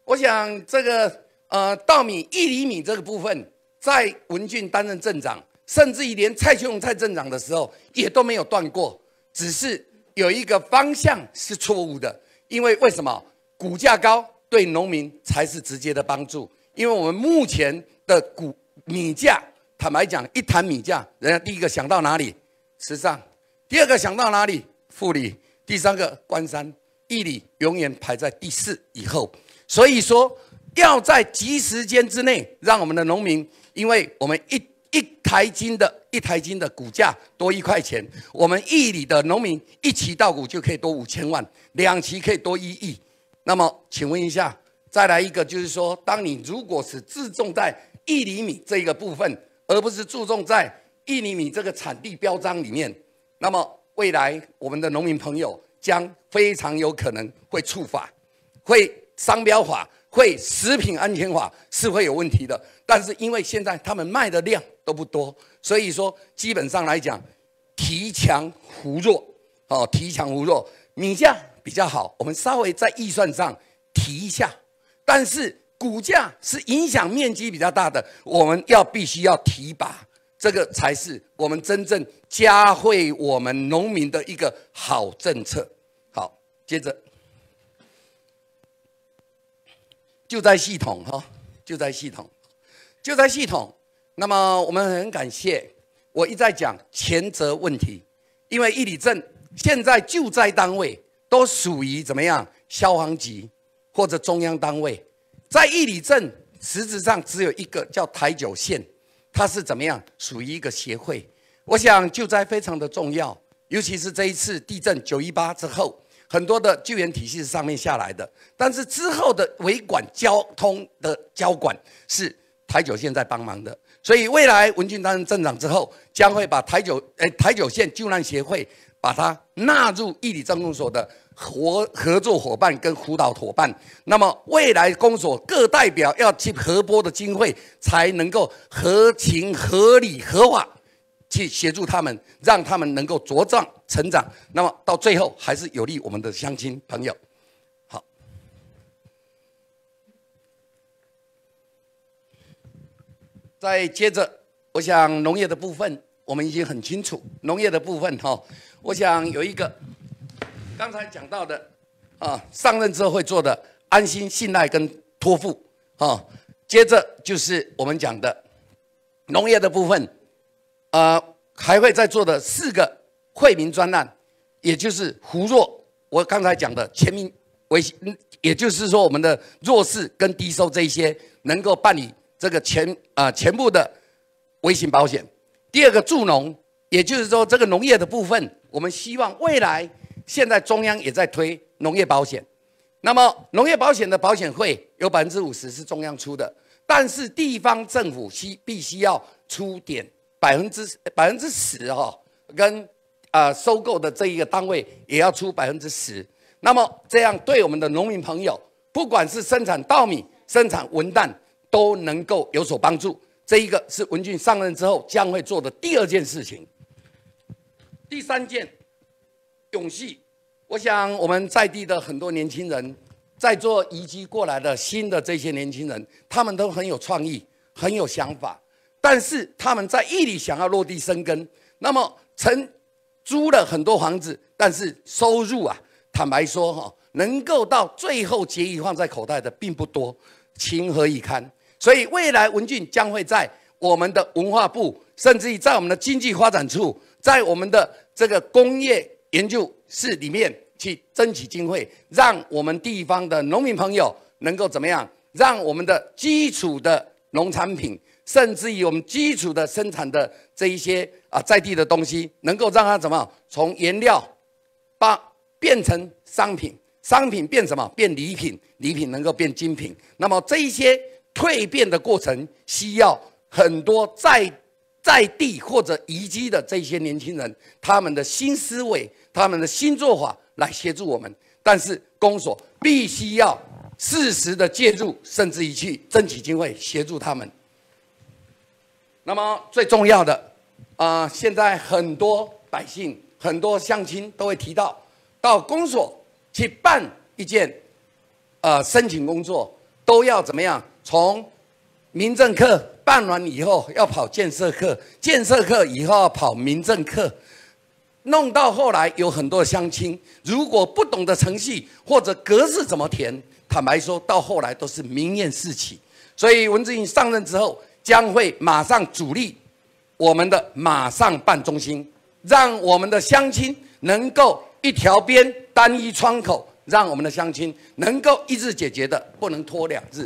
我想这个呃稻米一厘米这个部分，在文俊担任镇长，甚至于连蔡秋荣蔡镇长的时候也都没有断过，只是有一个方向是错误的。因为为什么股价高对农民才是直接的帮助？因为我们目前的谷米价，坦白讲，一坛米价，人家第一个想到哪里？时尚，第二个想到哪里？富里，第三个关山。地理永远排在第四以后，所以说要在及时间之内，让我们的农民，因为我们一一台斤的一台斤的股价多一块钱，我们一里的农民一期到股就可以多五千万，两期可以多一亿。那么，请问一下，再来一个，就是说，当你如果是自重在一厘米这个部分，而不是注重在一厘米这个产地标章里面，那么未来我们的农民朋友。将非常有可能会触法，会商标法，会食品安全法是会有问题的。但是因为现在他们卖的量都不多，所以说基本上来讲，提强扶弱，哦，提强扶弱，米价比较好，我们稍微在预算上提一下。但是股价是影响面积比较大的，我们要必须要提拔。这个才是我们真正加惠我们农民的一个好政策。好，接着救灾系统哈，救灾系统，救灾系统。那么我们很感谢，我一再讲前责问题，因为义里镇现在救灾单位都属于怎么样消防局或者中央单位，在义里镇实质上只有一个叫台九线。它是怎么样？属于一个协会。我想救灾非常的重要，尤其是这一次地震九一八之后，很多的救援体系是上面下来的，但是之后的维管交通的交管是台九线在帮忙的。所以未来文俊担任镇长之后，将会把台九诶台九线救难协会把它纳入义理政工所的。合合作伙伴跟辅导伙伴，那么未来公所各代表要去合拨的经费，才能够合情合理合法去协助他们，让他们能够茁壮成长。那么到最后还是有利我们的乡亲朋友。好，再接着，我想农业的部分我们已经很清楚，农业的部分哈，我想有一个。刚才讲到的，啊，上任之后会做的安心、信赖跟托付，啊，接着就是我们讲的农业的部分，呃，还会再做的四个惠民专案，也就是扶弱。我刚才讲的全民微，也就是说我们的弱势跟低收这一些能够办理这个全啊全部的微型保险。第二个助农，也就是说这个农业的部分，我们希望未来现在中央也在推农业保险。那么农业保险的保险费有百分之五十是中央出的，但是地方政府需必须要出点百分之百分之十哈，跟啊收购的这一个单位也要出百分之十。那么这样对我们的农民朋友，不管是生产稻米、生产文旦，都能够有所帮助。这一个是文俊上任之后将会做的第二件事情。第三件，勇气。我想我们在地的很多年轻人，在做移居过来的新的这些年轻人，他们都很有创意，很有想法，但是他们在义里想要落地生根，那么曾租了很多房子，但是收入啊，坦白说哈，能够到最后结余放在口袋的并不多，情何以堪？所以未来文俊将会在我们的文化部，甚至于在我们的经济发展处，在我们的这个工业研究室里面。去争取经费，让我们地方的农民朋友能够怎么样？让我们的基础的农产品，甚至于我们基础的生产的这一些啊在地的东西，能够让它怎么从原料把变成商品，商品变什么？变礼品，礼品能够变精品。那么这一些蜕变的过程，需要很多在在地或者移居的这些年轻人，他们的新思维，他们的新做法。来协助我们，但是公所必须要适时的介入，甚至于去争取经费协助他们。那么最重要的啊，现在很多百姓、很多乡亲都会提到，到公所去办一件呃申请工作，都要怎么样？从民政课办完以后，要跑建设课，建设课以后要跑民政课。弄到后来有很多的乡亲，如果不懂得程序或者格式怎么填，坦白说到后来都是民怨四起。所以文志颖上任之后，将会马上主力我们的马上办中心，让我们的乡亲能够一条边单一窗口，让我们的乡亲能够一日解决的，不能拖两日；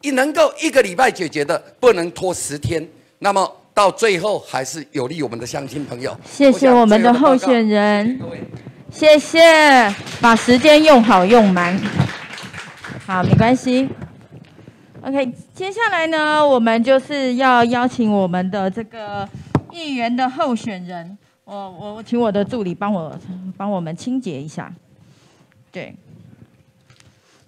一能够一个礼拜解决的，不能拖十天。那么。到最后还是有利我们的乡亲朋友。谢谢我们的候选人，谢谢，把时间用好用满。好，没关系。OK，接下来呢，我们就是要邀请我们的这个议员的候选人。我我我请我的助理帮我帮我们清洁一下。对，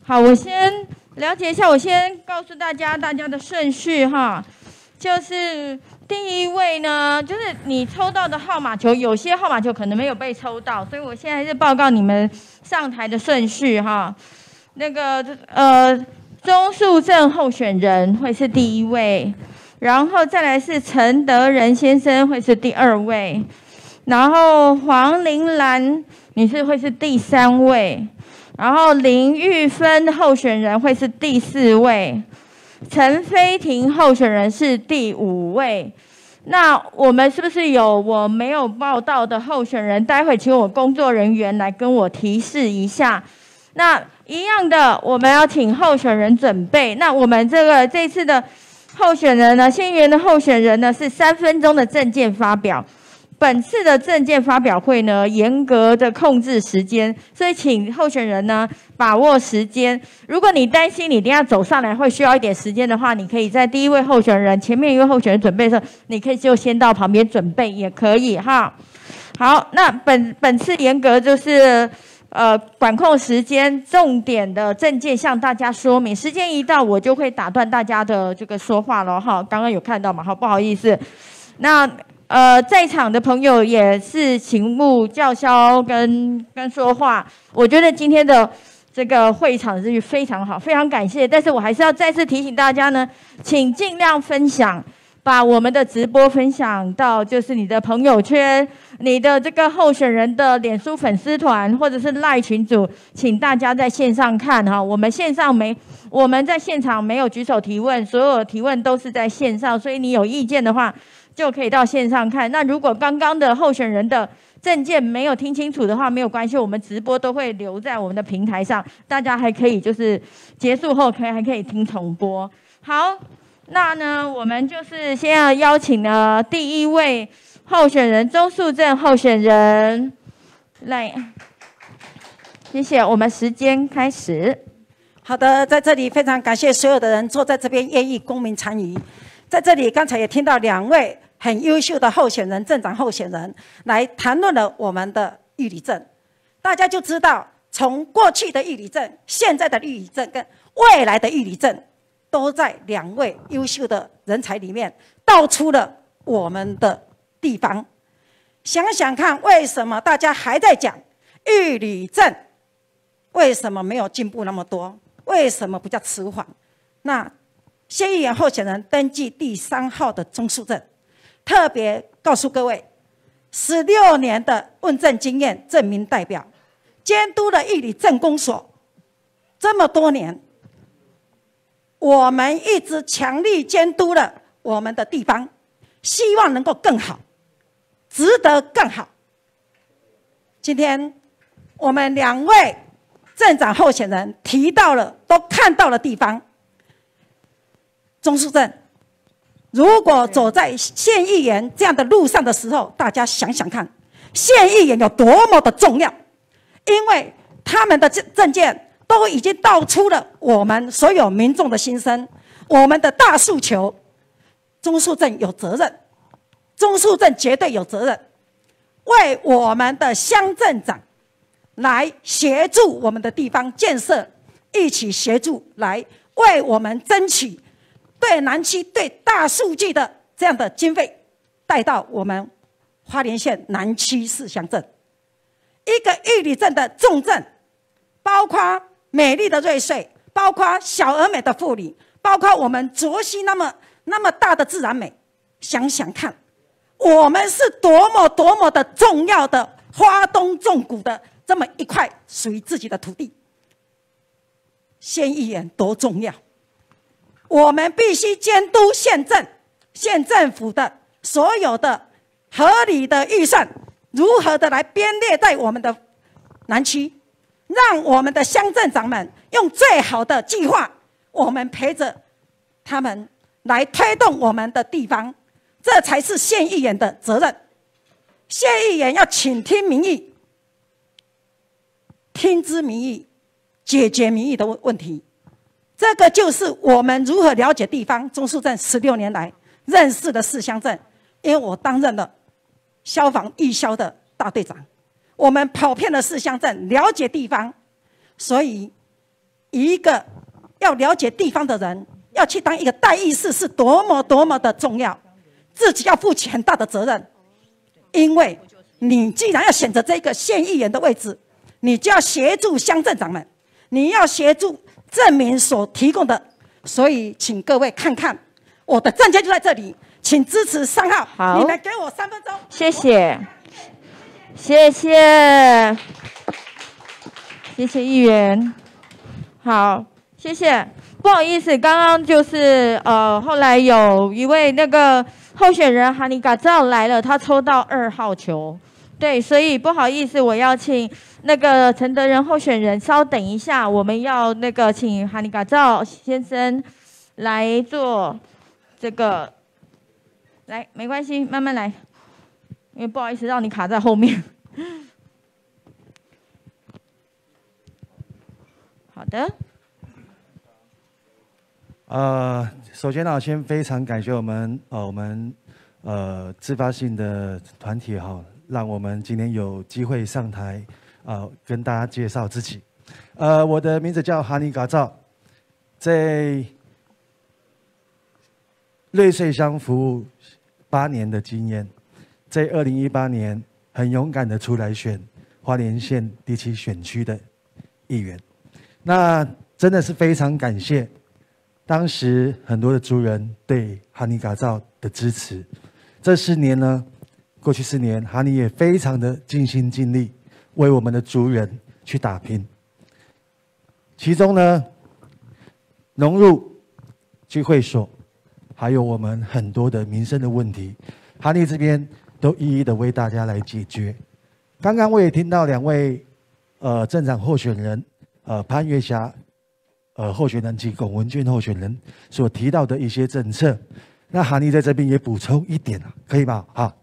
好，我先了解一下，我先告诉大家大家的顺序哈，就是。第一位呢，就是你抽到的号码球，有些号码球可能没有被抽到，所以我现在是报告你们上台的顺序哈。那个呃，钟树正候选人会是第一位，然后再来是陈德仁先生会是第二位，然后黄玲兰女士会是第三位，然后林玉芬候选人会是第四位。陈飞婷候选人是第五位，那我们是不是有我没有报到的候选人？待会请我工作人员来跟我提示一下。那一样的，我们要请候选人准备。那我们这个这次的候选人呢，新员的候选人呢是三分钟的证件发表。本次的证件发表会呢，严格的控制时间，所以请候选人呢把握时间。如果你担心你等下走上来会需要一点时间的话，你可以在第一位候选人前面一位候选人准备的时候，你可以就先到旁边准备也可以哈。好，那本本次严格就是呃管控时间，重点的证件向大家说明。时间一到，我就会打断大家的这个说话了哈。刚刚有看到嘛？好，不好意思，那。呃，在场的朋友也是请勿叫嚣跟跟说话。我觉得今天的这个会场是非常好，非常感谢。但是我还是要再次提醒大家呢，请尽量分享把我们的直播分享到就是你的朋友圈、你的这个候选人的脸书粉丝团或者是赖群组，请大家在线上看哈。我们线上没，我们在现场没有举手提问，所有提问都是在线上，所以你有意见的话就可以到线上看。那如果刚刚的候选人的证件没有听清楚的话，没有关系，我们直播都会留在我们的平台上，大家还可以就是结束后可以还可以听重播。好。那呢，我们就是先要邀请呢第一位候选人周树正候选人来，谢谢。我们时间开始。好的，在这里非常感谢所有的人坐在这边愿意公民参与。在这里刚才也听到两位很优秀的候选人镇长候选人来谈论了我们的玉里镇，大家就知道从过去的玉里镇、现在的玉里镇跟未来的玉里镇。都在两位优秀的人才里面道出了我们的地方。想想看，为什么大家还在讲玉里镇？为什么没有进步那么多？为什么不叫迟缓？那谢议员候选人登记第三号的中树镇，特别告诉各位，十六年的问政经验证明代表，监督了一里镇公所这么多年。我们一直强力监督了我们的地方，希望能够更好，值得更好。今天我们两位镇长候选人提到了，都看到了地方。中书镇，如果走在县议员这样的路上的时候，大家想想看，县议员有多么的重要，因为他们的证证件。都已经道出了我们所有民众的心声，我们的大诉求，中树镇有责任，中树镇绝对有责任，为我们的乡镇长来协助我们的地方建设，一起协助来为我们争取对南区对大数据的这样的经费，带到我们花莲县南区市乡镇，一个玉里镇的重镇，包括。美丽的瑞穗，包括小而美的妇女，包括我们卓西那么那么大的自然美，想想看，我们是多么多么的重要的花东重谷的这么一块属于自己的土地，县议员多重要，我们必须监督县政、县政府的所有的合理的预算，如何的来编列在我们的南区。让我们的乡镇长们用最好的计划，我们陪着他们来推动我们的地方，这才是县议员的责任。县议员要倾听民意，听之民意，解决民意的问问题。这个就是我们如何了解地方。中树镇十六年来认识的四乡镇，因为我担任了消防预消的大队长。我们跑遍了四乡镇，了解地方，所以一个要了解地方的人，要去当一个代议士，是多么多么的重要，自己要负起很大的责任。因为你既然要选择这个县议员的位置，你就要协助乡镇长们，你要协助镇民所提供的。所以，请各位看看我的证件就在这里，请支持三号。好，你们给我三分钟。谢谢。谢谢，谢谢议员。好，谢谢。不好意思，刚刚就是呃，后来有一位那个候选人哈尼嘎照来了，他抽到二号球。对，所以不好意思，我要请那个陈德仁候选人稍等一下，我们要那个请哈尼嘎照先生来做这个。来，没关系，慢慢来。因为不好意思让你卡在后面。好的。呃，首先呢，先非常感谢我们呃我们呃自发性的团体哈，让我们今天有机会上台啊，跟大家介绍自己。呃，我的名字叫哈尼嘎照，在瑞穗乡服务八年的经验。在二零一八年，很勇敢的出来选花莲县第七选区的议员，那真的是非常感谢当时很多的族人对哈尼嘎造的支持。这四年呢，过去四年，哈尼也非常的尽心尽力，为我们的族人去打拼。其中呢，融入聚会所，还有我们很多的民生的问题，哈尼这边都一一的为大家来解决。刚刚我也听到两位，呃，镇长候选人，呃，潘月霞。呃，候选人及龚文俊候选人所提到的一些政策，那哈尼在这边也补充一点啊，可以吧？好，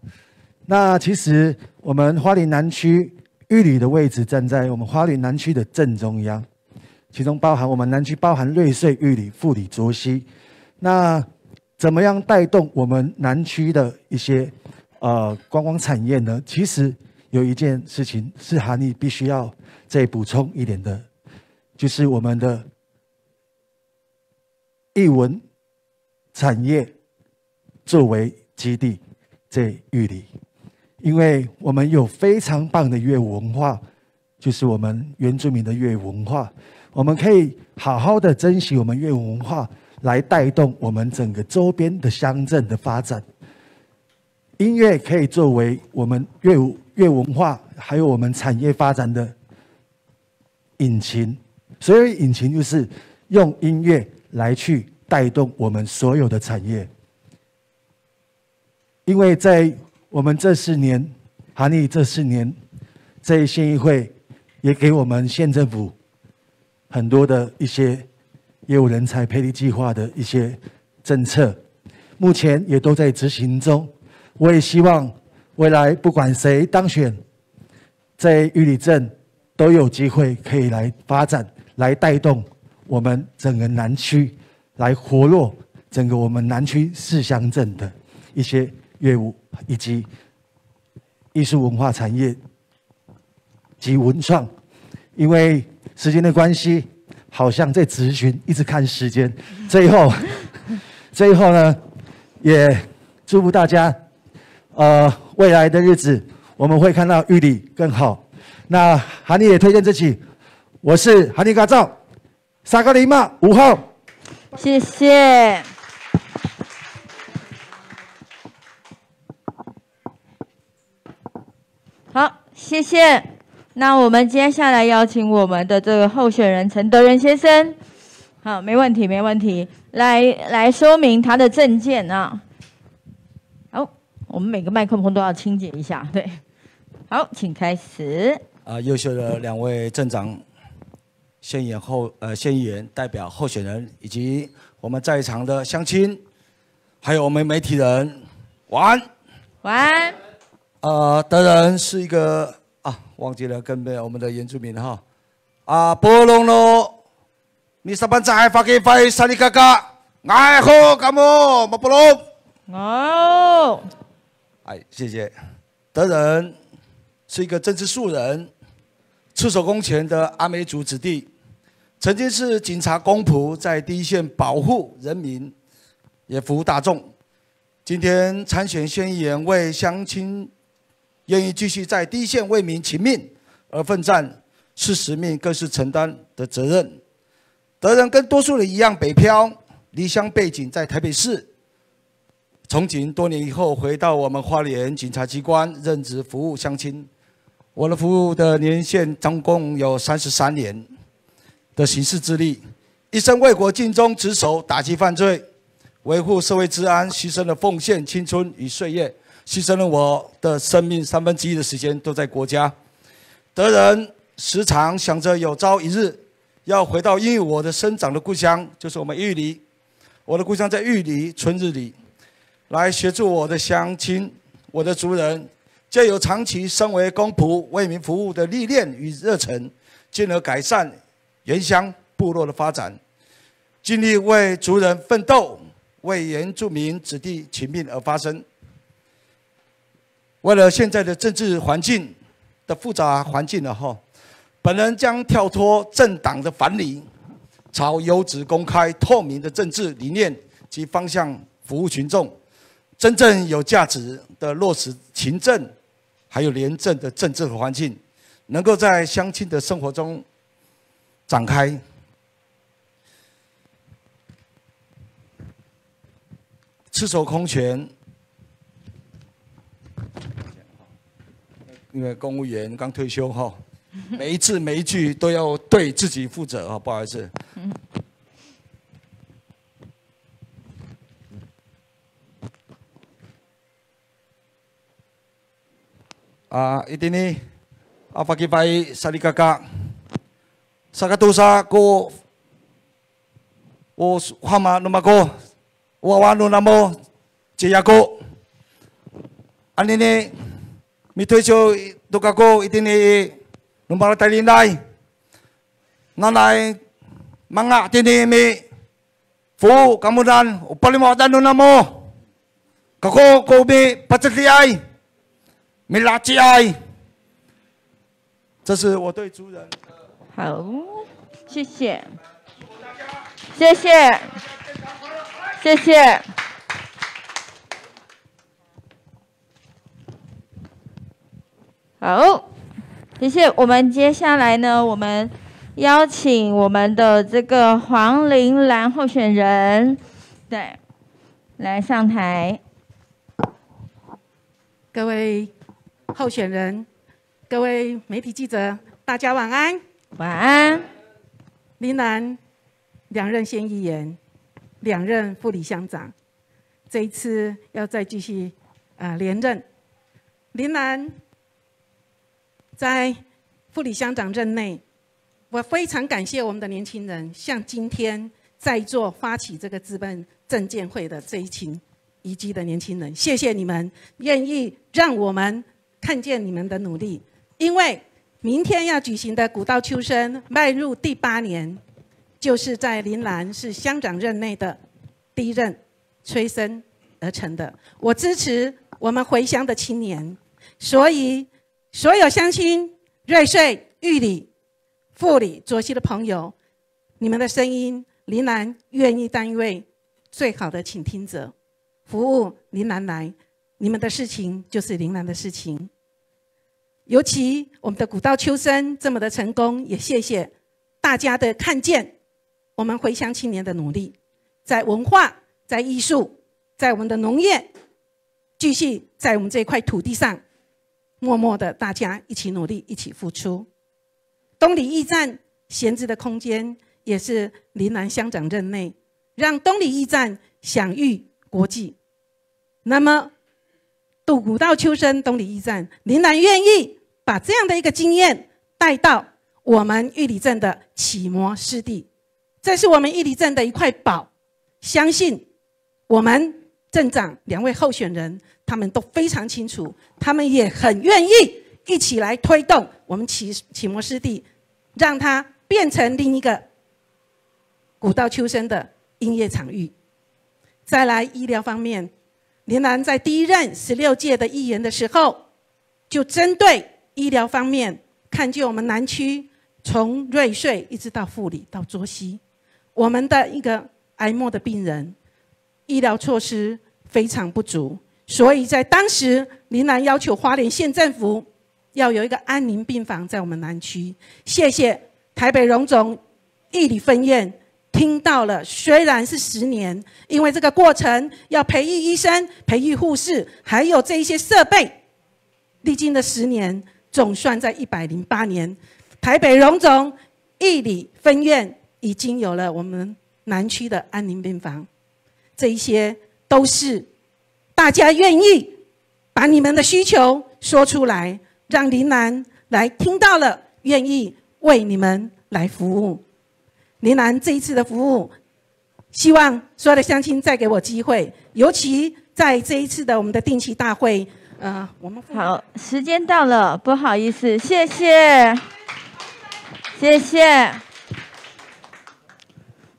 那其实我们花莲南区玉里的位置站在我们花莲南区的正中央，其中包含我们南区包含瑞穗、玉里、富里、卓溪，那怎么样带动我们南区的一些呃观光产业呢？其实有一件事情是哈尼必须要再补充一点的，就是我们的。艺文产业作为基地在玉里，因为我们有非常棒的乐文化，就是我们原住民的乐文化，我们可以好好的珍惜我们乐文化，来带动我们整个周边的乡镇的发展。音乐可以作为我们乐乐文化还有我们产业发展的引擎，所以引擎就是用音乐。来去带动我们所有的产业，因为在我们这四年，哈尼这四年，在县议会也给我们县政府很多的一些业务人才培力计划的一些政策，目前也都在执行中。我也希望未来不管谁当选，在玉里镇都有机会可以来发展，来带动。我们整个南区来活络整个我们南区四乡镇的一些业务以及艺术文化产业及文创，因为时间的关系，好像在咨询，一直看时间。最后，最后呢，也祝福大家，呃，未来的日子我们会看到玉里更好。那韩尼也推荐自己，我是韩尼嘎造。萨克里马五号，谢谢。好，谢谢。那我们接下来邀请我们的这个候选人陈德仁先生，好，没问题，没问题，来来说明他的证件啊。好，我们每个麦克风都要清洁一下，对。好，请开始。啊，优秀的两位镇长。县议员候呃县议员代表候选人以及我们在场的乡亲，还有我们媒体人，晚安。晚安。呃，德仁是一个啊，忘记了跟我们的原住民哈。啊，波隆咯，你上班在发给发沙里嘎嘎，爱好干么？马波隆。哦。哎，谢谢。德仁是一个政治素人。赤手空拳的阿美族子弟，曾经是警察公仆，在第一线保护人民，也服务大众。今天参选县议员，为乡亲愿意继续在第一线为民请命而奋战，是使命，更是承担的责任。德仁跟多数人一样北漂，离乡背景在台北市，从警多年以后回到我们花莲警察机关任职服务乡亲。我的服务的年限总共有三十三年的刑事资历，一生为国尽忠职守，打击犯罪，维护社会治安，牺牲了奉献青春与岁月，牺牲了我的生命三分之一的时间都在国家。德仁时常想着有朝一日要回到因为我的生长的故乡，就是我们玉里，我的故乡在玉里春日里，来协助我的乡亲，我的族人。借由长期身为公仆为民服务的历练与热忱，进而改善原乡部落的发展，尽力为族人奋斗，为原住民子弟请命而发声。为了现在的政治环境的复杂环境了哈，本人将跳脱政党的藩篱，朝优质、公开、透明的政治理念及方向服务群众，真正有价值的落实勤政。还有廉政的政治和环境，能够在乡亲的生活中展开。赤手空拳，因为公务员刚退休哈，每一次每一句都要对自己负责啊，不好意思。啊，伊滴呢？阿法基拜萨利嘎嘎，萨卡杜萨哥，我哈马那么哥，我瓦努那么杰亚哥，阿尼呢？Mitoicho dokako itini numbara talinay. Nanay, mga tini mi, fu kamudan, upalimutan no namo. Kako ko mi patsatliay. 没垃圾爱，这是我对族人。好，谢谢，谢谢，谢谢。好，谢谢。我们接下来呢，我们邀请我们的这个黄玲兰候选人，对，来上台。各位。候选人，各位媒体记者，大家晚安。晚安。林兰两任县议员，两任副理乡长，这一次要再继续啊连任。林兰在副理乡长任内，我非常感谢我们的年轻人，像今天在座发起这个资本证监会的这一群移居的年轻人，谢谢你们愿意让我们。看见你们的努力，因为明天要举行的古道秋生迈入第八年，就是在林兰是乡长任内的第一任催生而成的。我支持我们回乡的青年，所以所有乡亲、瑞穗、玉里、富里、卓溪的朋友，你们的声音，林南愿意当一位最好的倾听者，服务林南来。你们的事情就是林南的事情，尤其我们的古道秋生这么的成功，也谢谢大家的看见，我们回乡青年的努力，在文化、在艺术、在我们的农业，继续在我们这块土地上，默默的大家一起努力，一起付出。东里驿站闲置的空间，也是林南乡长任内，让东里驿站享誉国际。那么。渡古道秋生东里驿站，林南愿意把这样的一个经验带到我们玉里镇的启摩湿地，这是我们玉里镇的一块宝。相信我们镇长两位候选人，他们都非常清楚，他们也很愿意一起来推动我们启启摩湿地，让它变成另一个古道秋生的音乐场域。再来医疗方面。林兰在第一任十六届的议员的时候，就针对医疗方面，看见我们南区从瑞穗一直到富里到卓溪，我们的一个癌末的病人，医疗措施非常不足，所以在当时林兰要求花莲县政府要有一个安宁病房在我们南区。谢谢台北荣总义理分院。听到了，虽然是十年，因为这个过程要培育医生、培育护士，还有这一些设备，历经了十年，总算在一百零八年，台北荣总义理分院已经有了我们南区的安宁病房，这一些都是大家愿意把你们的需求说出来，让林兰来听到了，愿意为你们来服务。林兰这一次的服务，希望所有的乡亲再给我机会，尤其在这一次的我们的定期大会，呃，我们好，时间到了，不好意思，谢谢，谢谢，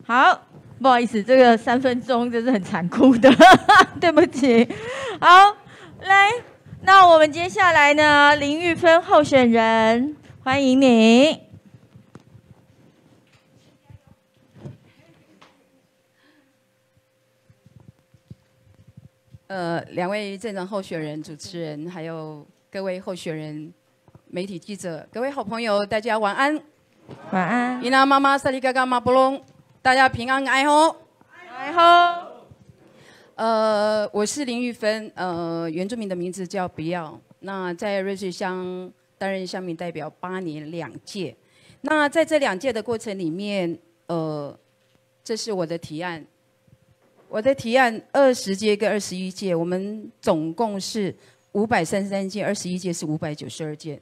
好，不好意思，这个三分钟真是很残酷的，对不起，好，来，那我们接下来呢，林玉芬候选人，欢迎你。呃，两位镇长候选人、主持人，还有各位候选人、媒体记者，各位好朋友，大家晚安。晚安。伊娜妈妈萨利嘎嘎马布隆，大家平安爱好。爱好。呃，我是林玉芬，呃，原住民的名字叫不要。那在瑞穗乡担任乡民代表八年两届。那在这两届的过程里面，呃，这是我的提案。我的提案二十届跟二十一届，我们总共是五百三十三件，二十一届是五百九十二件。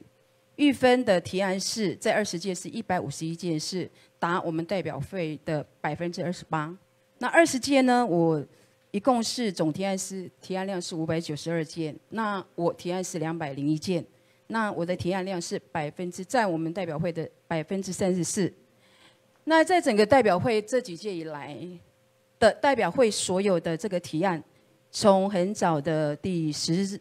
玉芬的提案是在二十届是一百五十一件，是达我们代表费的百分之二十八。那二十届呢，我。一共是总提案是提案量是五百九十二件，那我提案是两百零一件，那我的提案量是百分之占我们代表会的百分之三十四。那在整个代表会这几届以来的代表会所有的这个提案，从很早的第十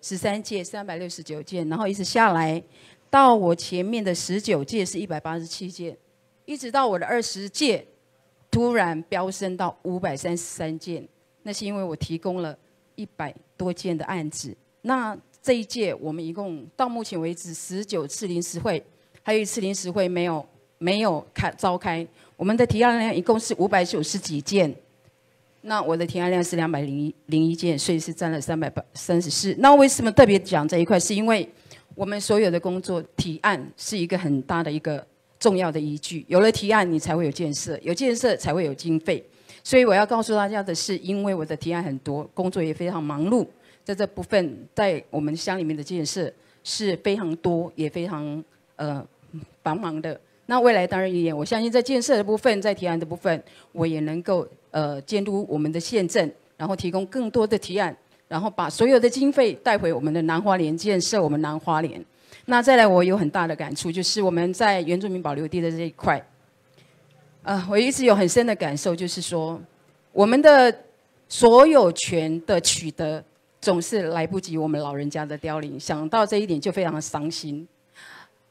十三届三百六十九件，然后一直下来到我前面的十九届是一百八十七件，一直到我的二十届。突然飙升到五百三十三件，那是因为我提供了一百多件的案子。那这一届我们一共到目前为止十九次临时会，还有一次临时会没有没有开召开。我们的提案量一共是五百九十几件，那我的提案量是两百零一零一件，所以是占了三百八三十四。那为什么特别讲这一块？是因为我们所有的工作提案是一个很大的一个。重要的依据，有了提案，你才会有建设，有建设才会有经费。所以我要告诉大家的是，因为我的提案很多，工作也非常忙碌，在这部分，在我们乡里面的建设是非常多，也非常呃繁忙的。那未来当然也，我相信在建设的部分，在提案的部分，我也能够呃监督我们的县政，然后提供更多的提案，然后把所有的经费带回我们的南花莲建设，我们南花莲。那再来，我有很大的感触，就是我们在原住民保留地的这一块，呃，我一直有很深的感受，就是说，我们的所有权的取得总是来不及我们老人家的凋零，想到这一点就非常的伤心。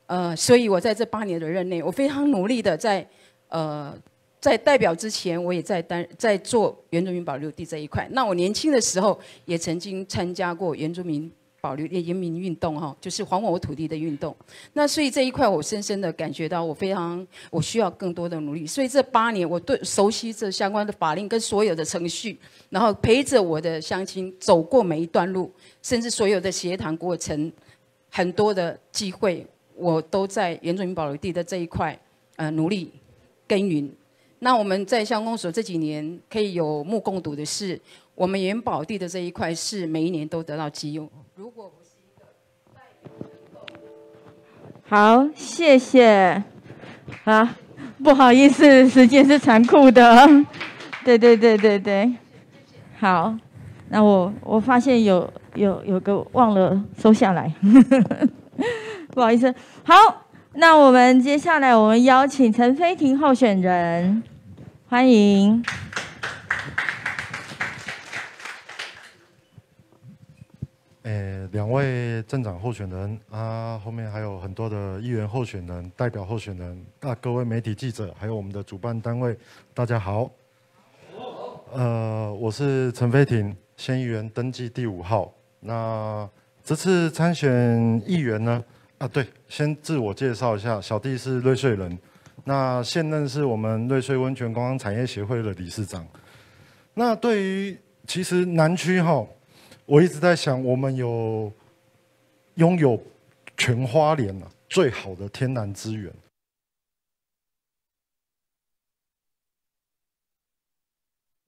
呃，所以我在这八年的任内，我非常努力的在呃在代表之前，我也在担在做原住民保留地这一块。那我年轻的时候也曾经参加过原住民。保留人民运动哈，就是还我土地的运动。那所以这一块，我深深的感觉到，我非常我需要更多的努力。所以这八年，我对熟悉这相关的法令跟所有的程序，然后陪着我的乡亲走过每一段路，甚至所有的协谈过程，很多的机会，我都在原住民保留地的这一块呃努力耕耘。那我们在乡公所这几年可以有目共睹的是，我们元宝地的这一块是每一年都得到基用。如果不是一个好，谢谢。啊，不好意思，时间是残酷的。对对对对对。好，那我我发现有有有个忘了收下来，不好意思。好，那我们接下来我们邀请陈飞婷候选人，欢迎。呃，两位镇长候选人啊，后面还有很多的议员候选人、代表候选人，那各位媒体记者，还有我们的主办单位，大家好。呃，我是陈飞婷，县议员登记第五号。那这次参选议员呢？啊，对，先自我介绍一下，小弟是瑞穗人，那现任是我们瑞穗温泉观光产业协会的理事长。那对于其实南区哈。我一直在想，我们有拥有全花莲啊最好的天然资源，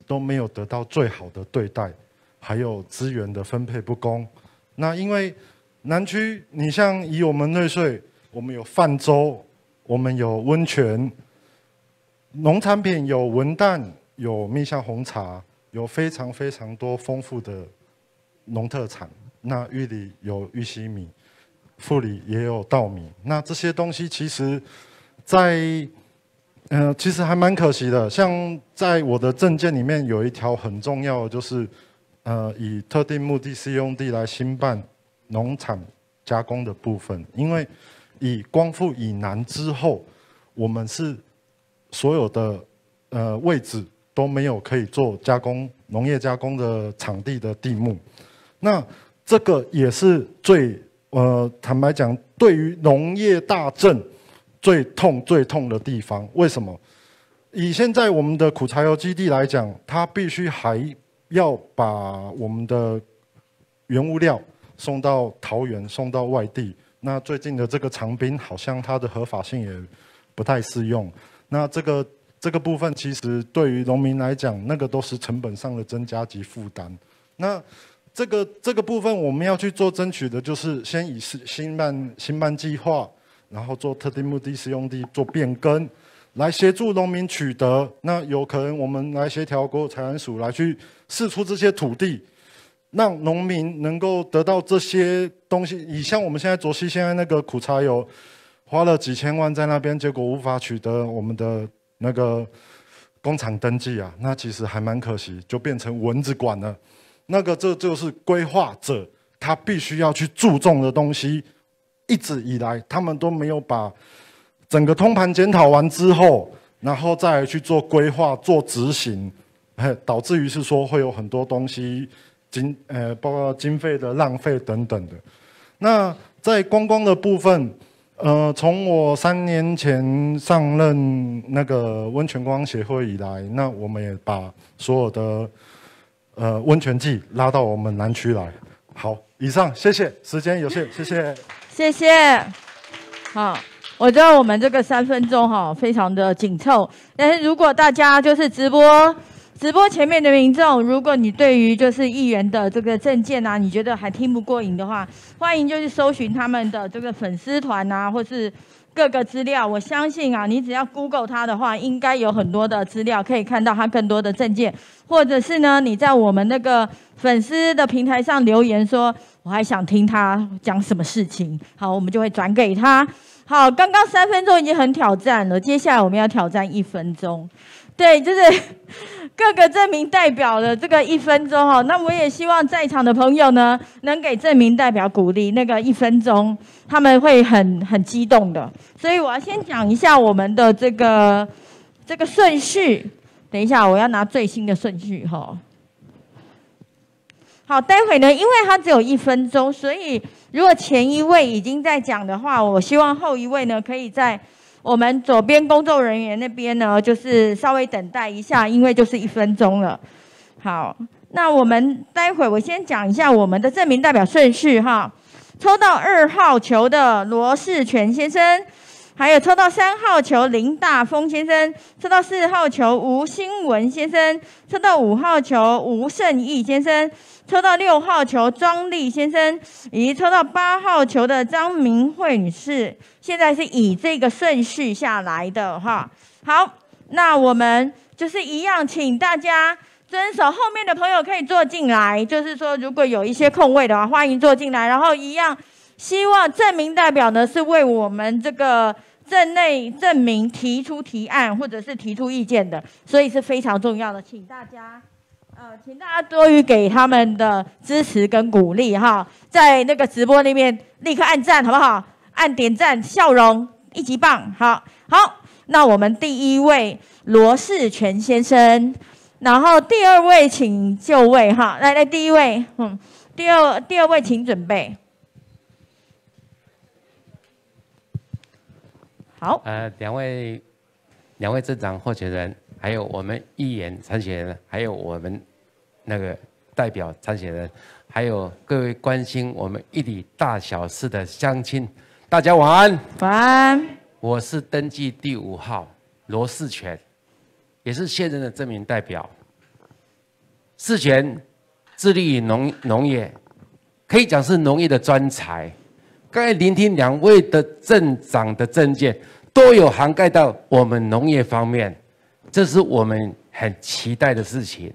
都没有得到最好的对待，还有资源的分配不公。那因为南区，你像以我们瑞穗，我们有泛舟，我们有温泉，农产品有文旦，有蜜香红茶，有非常非常多丰富的。农特产，那玉里有玉溪米，富里也有稻米。那这些东西其实，在嗯，其实还蛮可惜的。像在我的证件里面有一条很重要的，就是呃，以特定目的适用地来兴办农产加工的部分。因为以光复以南之后，我们是所有的呃位置都没有可以做加工农业加工的场地的地目。那这个也是最呃，坦白讲，对于农业大镇最痛最痛的地方。为什么？以现在我们的苦柴油基地来讲，它必须还要把我们的原物料送到桃园，送到外地。那最近的这个长滨，好像它的合法性也不太适用。那这个这个部分，其实对于农民来讲，那个都是成本上的增加及负担。那这个这个部分，我们要去做争取的，就是先以新新办新办计划，然后做特定目的使用地做变更。来协助农民取得，那有可能我们来协调国财产署来去试出这些土地，让农民能够得到这些东西。以像我们现在卓西现在那个苦茶油，花了几千万在那边，结果无法取得我们的那个工厂登记啊，那其实还蛮可惜，就变成蚊子馆了。那个这就是规划者他必须要去注重的东西，一直以来他们都没有把。整个通盘检讨完之后，然后再去做规划、做执行，导致于是说会有很多东西经呃，包括经费的浪费等等的。那在观光的部分，呃，从我三年前上任那个温泉观光协会以来，那我们也把所有的呃温泉季拉到我们南区来。好，以上谢谢，时间有限，谢谢，谢谢，好。我知道我们这个三分钟哈非常的紧凑，但是如果大家就是直播直播前面的民众，如果你对于就是议员的这个证件啊，你觉得还听不过瘾的话，欢迎就是搜寻他们的这个粉丝团啊，或是各个资料。我相信啊，你只要 Google 他的话，应该有很多的资料可以看到他更多的证件，或者是呢，你在我们那个粉丝的平台上留言说，我还想听他讲什么事情，好，我们就会转给他。好，刚刚三分钟已经很挑战了，接下来我们要挑战一分钟。对，就是 各个证明代表的这个一分钟哈。那我也希望在场的朋友呢，能给证明代表鼓励，那个一分钟他们会很很激动的。所以我要先讲一下我们的这个这个顺序。等一下，我要拿最新的顺序哈。好，待会呢，因为它只有一分钟，所以。如果前一位已经在讲的话，我希望后一位呢，可以在我们左边工作人员那边呢，就是稍微等待一下，因为就是一分钟了。好，那我们待会我先讲一下我们的证明代表顺序哈。抽到二号球的罗世全先生，还有抽到三号球林大峰先生，抽到四号球吴新文先生，抽到五号球吴胜义先生。抽到六号球庄丽先生，以及抽到八号球的张明慧女士，现在是以这个顺序下来的哈。好，那我们就是一样，请大家遵守，后面的朋友可以坐进来。就是说，如果有一些空位的话，欢迎坐进来。然后一样，希望证明代表呢是为我们这个镇内证明提出提案或者是提出意见的，所以是非常重要的，请大家。呃，请大家多于给他们的支持跟鼓励哈，在那个直播那边立刻按赞好不好？按点赞，笑容一级棒，好好。那我们第一位罗世全先生，然后第二位请就位哈，来来，第一位，嗯，第二第二位请准备，好。呃，两位两位镇长候选人，还有我们议员参选人，还有我们。那个代表参选人，还有各位关心我们一里大小事的乡亲，大家晚安。晚安。我是登记第五号罗世全，也是现任的证明代表。世全致力于农农业，可以讲是农业的专才。刚才聆听两位的镇长的证件，都有涵盖到我们农业方面，这是我们很期待的事情。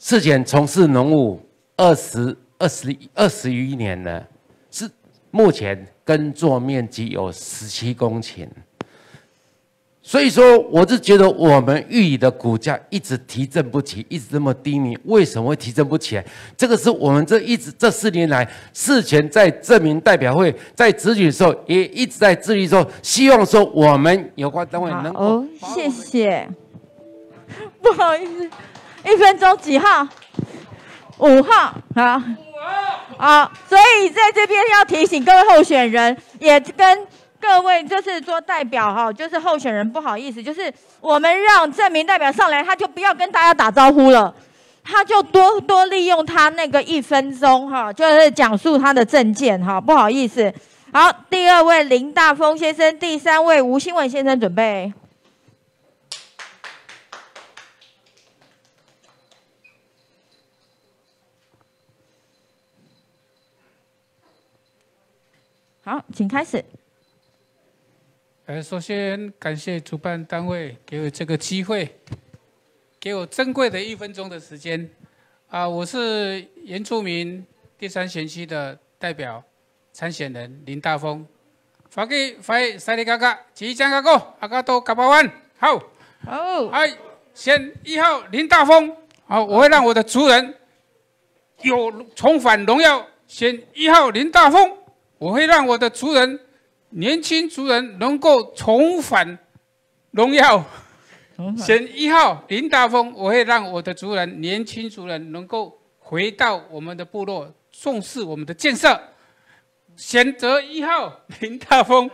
世前从事农务二十二十二十余年了，是目前耕作面积有十七公顷，所以说我是觉得我们玉里的股价一直提振不起，一直这么低迷，为什么会提振不起来？这个是我们这一直这四年来事前在证明代表会在咨询的时候，也一直在致力说，希望说我们有关单位能够。谢谢，不好意思。一分钟几号？五号，好，好，所以在这边要提醒各位候选人，也跟各位就是说代表哈，就是候选人，不好意思，就是我们让证明代表上来，他就不要跟大家打招呼了。他就多多利用他那个一分钟哈，就是讲述他的证件哈。不好意思，好，第二位林大峰先生，第三位吴新文先生准备。好，请开始。呃，首先感谢主办单位给我这个机会。给我珍贵的一分钟的时间，啊，我是原住民第三选区的代表参选人林大峰。发给发给赛利哥哥，即将阿哥阿哥都嘎巴完，好，好，哎，选一号林大峰，好，我会让我的族人有重返荣耀。选一号林大峰，我会让我的族人年轻族人能够重返荣耀。选一号林大峰，我会让我的族人、年轻族人能够回到我们的部落，重视我们的建设。选择一号林大峰，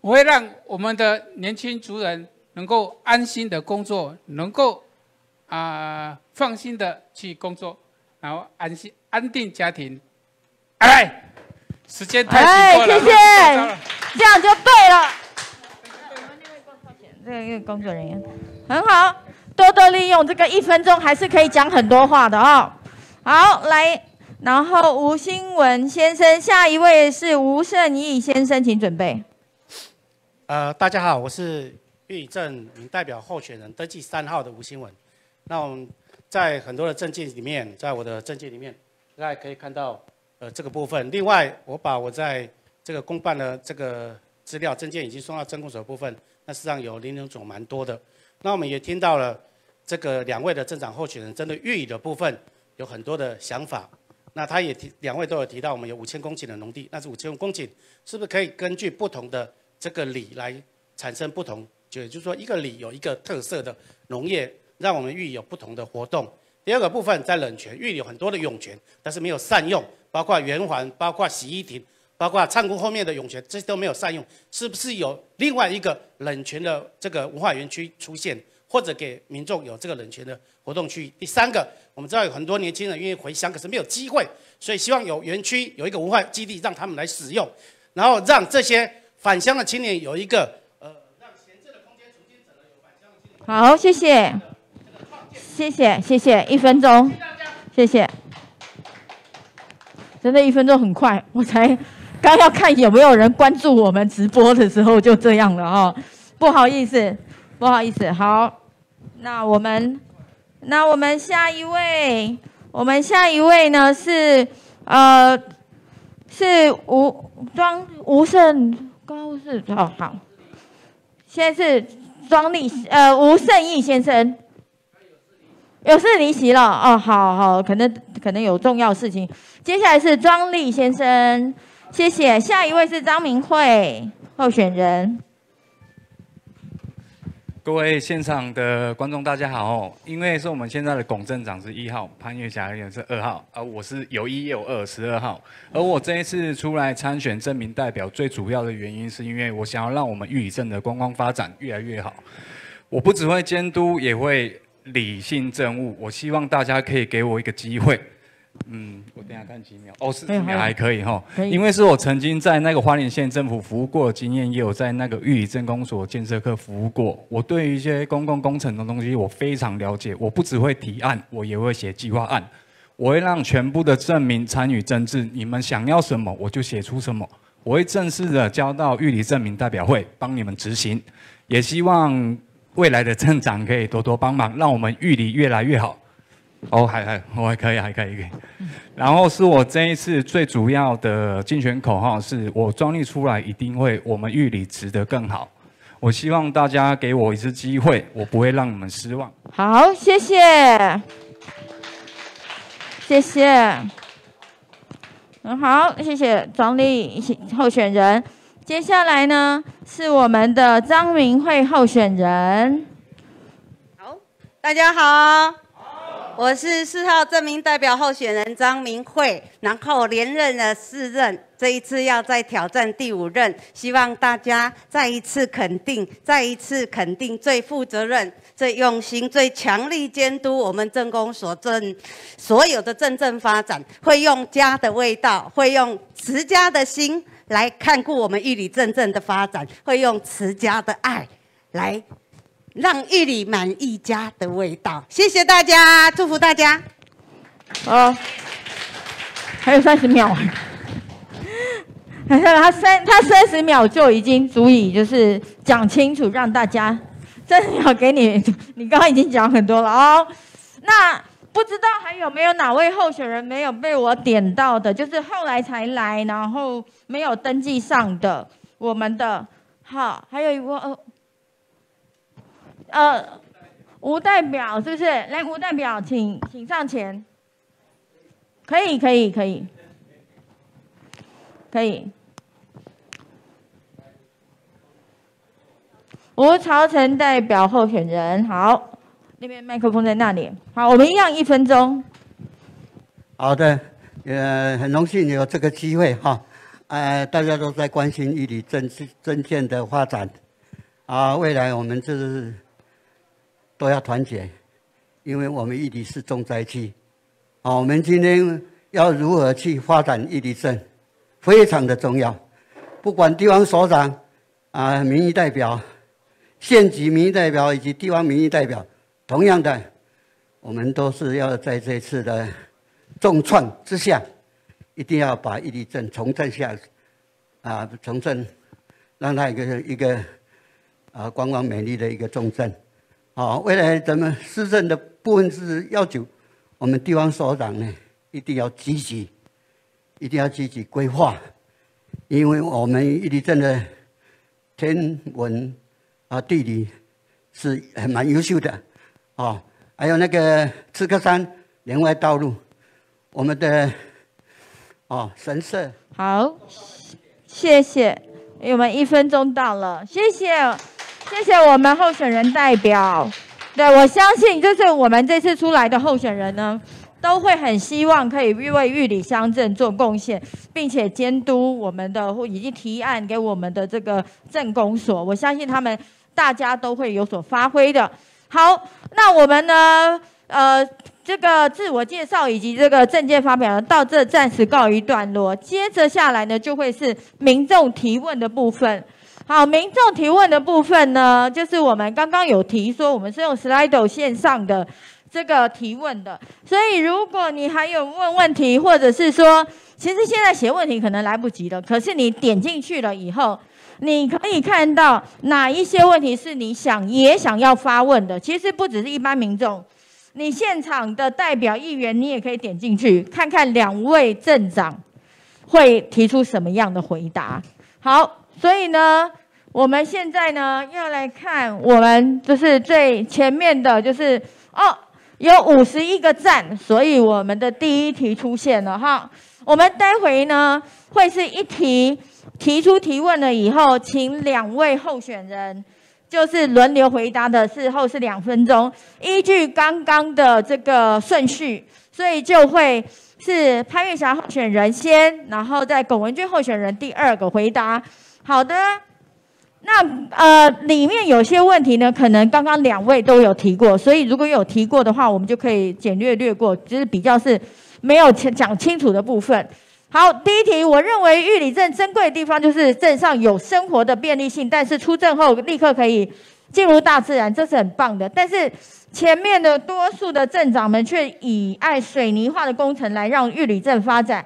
我会让我们的年轻族人能够安心的工作，能够啊放心的去工作，然后安心安定家庭。来，时间太紧迫了，谢谢，这样就对了。这个工作人员很好，多多利用这个一分钟，还是可以讲很多话的哦。好，来，然后吴新文先生，下一位是吴胜义先生，请准备。呃，大家好，我是玉镇民代表候选人登记三号的吴新文。那我们在很多的证件里面，在我的证件里面，大家可以看到呃这个部分。另外，我把我在这个公办的这个资料证件已经送到政工所部分。那实际上有零零总蛮多的，那我们也听到了这个两位的镇长候选人针对玉里的部分有很多的想法。那他也提，两位都有提到，我们有五千公顷的农地，那是五千公顷，是不是可以根据不同的这个里来产生不同？就也就是说，一个里有一个特色的农业，让我们玉有不同的活动。第二个部分在冷泉，玉有很多的涌泉，但是没有善用，包括圆环，包括洗衣亭。包括唱功后面的涌泉，这些都没有善用，是不是有另外一个冷泉的这个文化园区出现，或者给民众有这个冷泉的活动区域？第三个，我们知道有很多年轻人愿意回乡，可是没有机会，所以希望有园区有一个文化基地让他们来使用，然后让这些返乡的青年有一个呃让闲置的空间重新整合有返乡的青年。好，谢谢，谢谢，谢谢，一分钟，谢谢，真的，一分钟很快，我才。刚要看有没有人关注我们直播的时候，就这样了哈，不好意思，不好意思。好，那我们，那我们下一位，我们下一位呢是呃是吴庄吴胜高是哦好，现在是庄立呃吴胜义先生，有事离席了哦，好好，可能可能有重要事情。接下来是庄立先生。谢谢，下一位是张明慧候选人。各位现场的观众，大家好！因为是我们现在的龚镇长是一号，潘月霞也是二号，而我是有一有二，十二号。而我这一次出来参选证明代表，最主要的原因是因为我想要让我们玉里镇的观光发展越来越好。我不只会监督，也会理性政务。我希望大家可以给我一个机会。嗯，我等下看几秒哦，四十秒还可以哈，因为是我曾经在那个花莲县政府服务过的经验，也有在那个玉里镇公所建设科服务过。我对于一些公共工程的东西，我非常了解。我不只会提案，我也会写计划案。我会让全部的证明参与政治，你们想要什么，我就写出什么。我会正式的交到玉里证明代表会，帮你们执行。也希望未来的镇长可以多多帮忙，让我们玉里越来越好。哦，还还我还可以，还可以，可以。然后是我这一次最主要的竞选口号，是我专利出来一定会我们玉里值得更好。我希望大家给我一次机会，我不会让你们失望。好，谢谢，谢谢，很好，谢谢庄丽候选人。接下来呢，是我们的张明慧候选人。好，大家好。我是四号证明代表候选人张明慧，然后连任了四任这一次要再挑战第五任，希望大家再一次肯定，再一次肯定最负责任、最用心、最强力监督我们政工所政所有的政政发展，会用家的味道，会用持家的心来看顾我们玉里镇镇的发展，会用持家的爱来让玉里满意家的味道。谢谢大家，祝福大家。哦，还有三十秒。他三他三十秒就已经足以就是讲清楚，让大家三十秒给你，你刚刚已经讲很多了哦。那不知道还有没有哪位候选人没有被我点到的，就是后来才来，然后没有登记上的，我们的好，还有一位呃呃吴代表是不是？来，吴代表，请请上前。可以，可以，可以，可以。吴朝成代表候选人，好，那边麦克风在那里。好，我们一样一分钟。好的，呃，很荣幸有这个机会哈，呃，大家都在关心玉里镇镇建的发展，啊，未来我们就是都要团结，因为我们玉里是重灾区，啊，我们今天要如何去发展玉里镇，非常的重要，不管地方首长啊，民意代表。县级民意代表以及地方民意代表，同样的，我们都是要在这次的重创之下，一定要把伊犁镇重振下，啊，重振，让它一个一个啊观光美丽的一个重镇。好，未来咱们市政的部分是要求我们地方首长呢，一定要积极，一定要积极规划，因为我们伊犁镇的天文。啊，地理是还蛮优秀的，哦，还有那个刺客山连外道路，我们的哦神社。好，谢谢，我们一分钟到了，谢谢，谢谢我们候选人代表。对我相信，就是我们这次出来的候选人呢，都会很希望可以为玉里乡镇做贡献，并且监督我们的或以及提案给我们的这个镇公所。我相信他们。大家都会有所发挥的。好，那我们呢？呃，这个自我介绍以及这个证件发表到这暂时告一段落。接着下来呢，就会是民众提问的部分。好，民众提问的部分呢，就是我们刚刚有提说，我们是用 Slido 线上的这个提问的。所以，如果你还有问问题，或者是说，其实现在写问题可能来不及了，可是你点进去了以后。你可以看到哪一些问题是你想也想要发问的？其实不只是一般民众，你现场的代表议员，你也可以点进去看看两位镇长会提出什么样的回答。好，所以呢，我们现在呢要来看我们就是最前面的，就是哦，有五十一个赞，所以我们的第一题出现了哈。我们待会呢会是一题。提出提问了以后，请两位候选人就是轮流回答的，事后是两分钟，依据刚刚的这个顺序，所以就会是潘月霞候选人先，然后在龚文君候选人第二个回答。好的，那呃里面有些问题呢，可能刚刚两位都有提过，所以如果有提过的话，我们就可以简略略过，就是比较是没有讲清楚的部分。好，第一题，我认为玉里镇珍贵的地方就是镇上有生活的便利性，但是出镇后立刻可以进入大自然，这是很棒的。但是前面的多数的镇长们却以爱水泥化的工程来让玉里镇发展，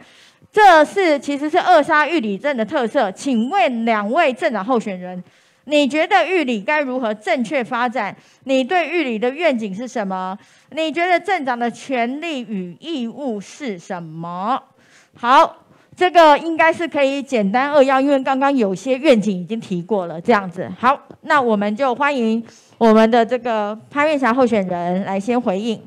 这是其实是扼杀玉里镇的特色。请问两位镇长候选人，你觉得玉里该如何正确发展？你对玉里的愿景是什么？你觉得镇长的权利与义务是什么？好，这个应该是可以简单扼要，因为刚刚有些愿景已经提过了，这样子。好，那我们就欢迎我们的这个潘月霞候选人来先回应。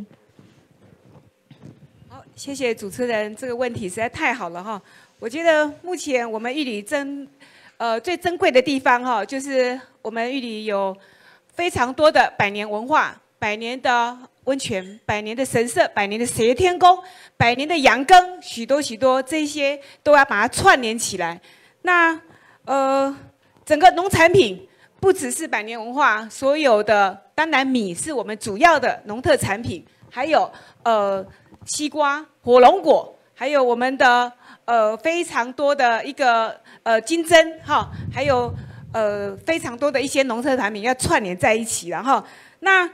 好，谢谢主持人，这个问题实在太好了哈。我觉得目前我们玉里珍，呃，最珍贵的地方哈，就是我们玉里有非常多的百年文化、百年的温泉、百年的神社、百年的蛇天宫、百年的羊羹，许多许多这些都要把它串联起来。那呃，整个农产品不只是百年文化，所有的当然米是我们主要的农特产品，还有呃西瓜、火龙果，还有我们的呃非常多的一个呃金针哈，还有呃非常多的一些农特产品要串联在一起，然后那